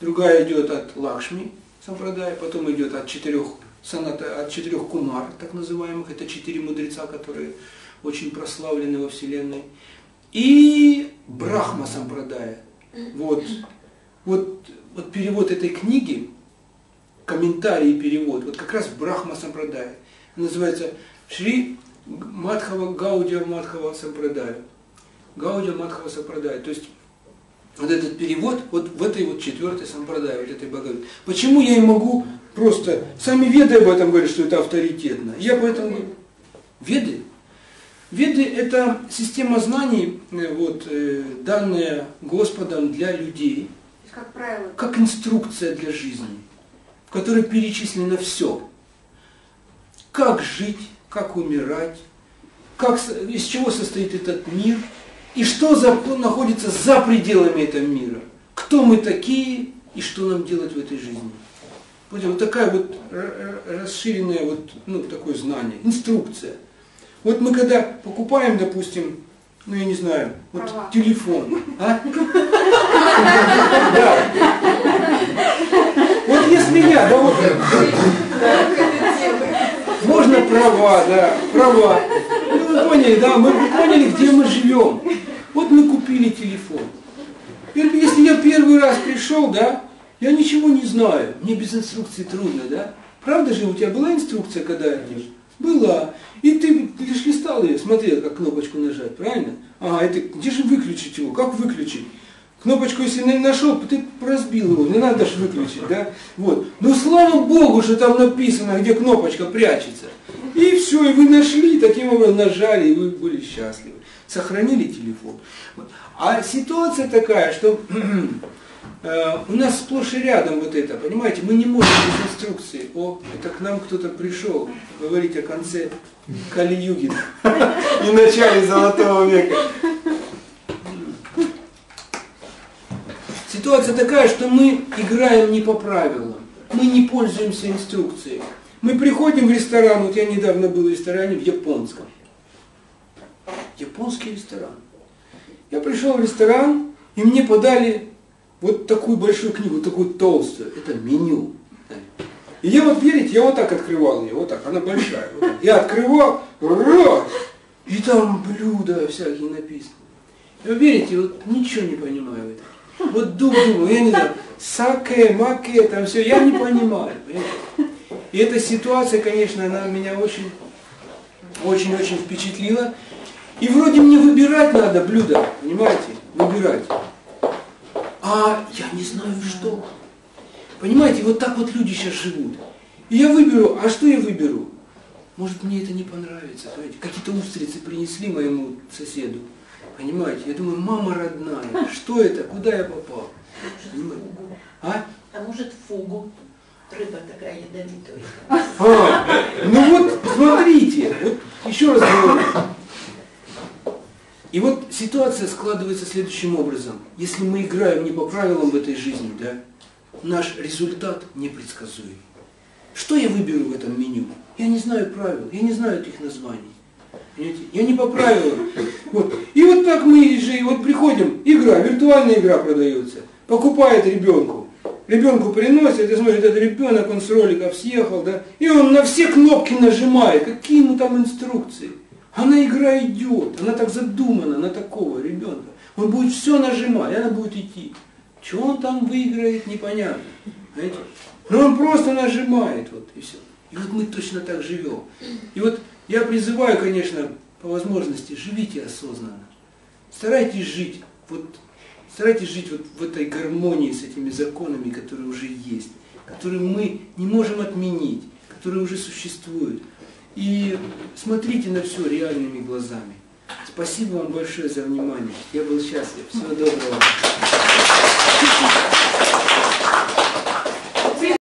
другая идет от Лакшми сампрадай, потом идет от четырех саната, от четырех кумар, так называемых. Это четыре мудреца, которые очень прославлены во Вселенной. И Брахма сампрадая. Вот. Вот, вот перевод этой книги, комментарий и перевод, вот как раз Брахма Сампрадая. Называется Шри Мадхава Гаудия Мадхава Сампрадая. Гаудия Мадхава Сампрадая. То есть вот этот перевод вот в этой вот четвертой Сампрадае, вот этой Бхагавад. Почему я и могу просто, сами веды об этом говорят, что это авторитетно. Я поэтому говорю, веды, Веды – это система знаний, э, вот, э, данная Господом для людей, как правило, как инструкция для жизни, в которой перечислено все. Как жить, как умирать, как, из чего состоит этот мир, и что за- находится за пределами этого мира. Кто мы такие и что нам делать в этой жизни. Вот, такая вот р- р- расширенное вот, ну, такое знание, инструкция. Вот мы когда покупаем, допустим, ну я не знаю, вот Права. телефон, а? Да. Вот если я, да, вот, можно права, да, права. Ну, вы поняли, да, мы поняли, где мы живем. Вот мы купили телефон. Если я первый раз пришел, да, я ничего не знаю, мне без инструкции трудно, да? Правда же, у тебя была инструкция, когда идешь? Была. И ты лишь листал ее, смотрел, как кнопочку нажать, правильно? И ты, где же выключить его? Как выключить? Кнопочку, если на- нашел, ты разбил его, не надо же выключить, да? Вот. Но слава Богу, что там написано, где кнопочка прячется. И все, и вы нашли, таким образом нажали, и вы были счастливы. Сохранили телефон. А ситуация такая, что э, у нас сплошь и рядом вот это, понимаете, мы не можем без инструкции. О, это к нам кто-то пришел говорить о конце Кали-юги и начале Золотого века. Ситуация такая, что мы играем не по правилам, мы не пользуемся инструкцией. Мы приходим в ресторан, вот я недавно был в ресторане в японском. Японский ресторан. Я пришел в ресторан, и мне подали вот такую большую книгу, такую толстую. Это меню. И я вот, верите, я вот так открывал ее, вот так, она большая. Вот так. Я открывал, и там блюда всякие написаны. И вы верите, вот ничего не понимаю в этом. Вот думаю, думаю, я не знаю, саке, маке, там все, я не понимаю. И эта ситуация, конечно, она меня очень, очень-очень впечатлила. И вроде мне выбирать надо блюдо, понимаете, выбирать. А я не знаю что. Понимаете, вот так вот люди сейчас живут. И я выберу, а что я выберу? Может мне это не понравится? Какие-то устрицы принесли моему соседу. Понимаете? Я думаю, мама родная, что это, куда я попал? Понимаете? А? А может фугу? Рыба такая ядовитая. А, ну вот, смотрите, вот еще раз говорю. И вот ситуация складывается следующим образом. Если мы играем не по правилам в этой жизни, да, наш результат непредсказуем. Что я выберу в этом меню? Я не знаю правил, я не знаю этих названий. Понимаете? Я не по правилам. Вот. И вот так мы же, вот приходим, игра, виртуальная игра продается. Покупает ребенку. Ребенку приносят, и смотрит, этот ребенок, он с роликов съехал, да, и он на все кнопки нажимает. Какие ему там инструкции? Она игра идет, она так задумана на такого ребенка. Он будет все нажимать, она будет идти. Что он там выиграет, непонятно. Знаете? Но он просто нажимает, вот и все. И вот мы точно так живем. И вот я призываю, конечно, по возможности, живите осознанно. Старайтесь жить, вот, старайтесь жить вот в этой гармонии с этими законами, которые уже есть, которые мы не можем отменить, которые уже существуют. И смотрите на все реальными глазами. Спасибо вам большое за внимание. Я был счастлив. Всего доброго.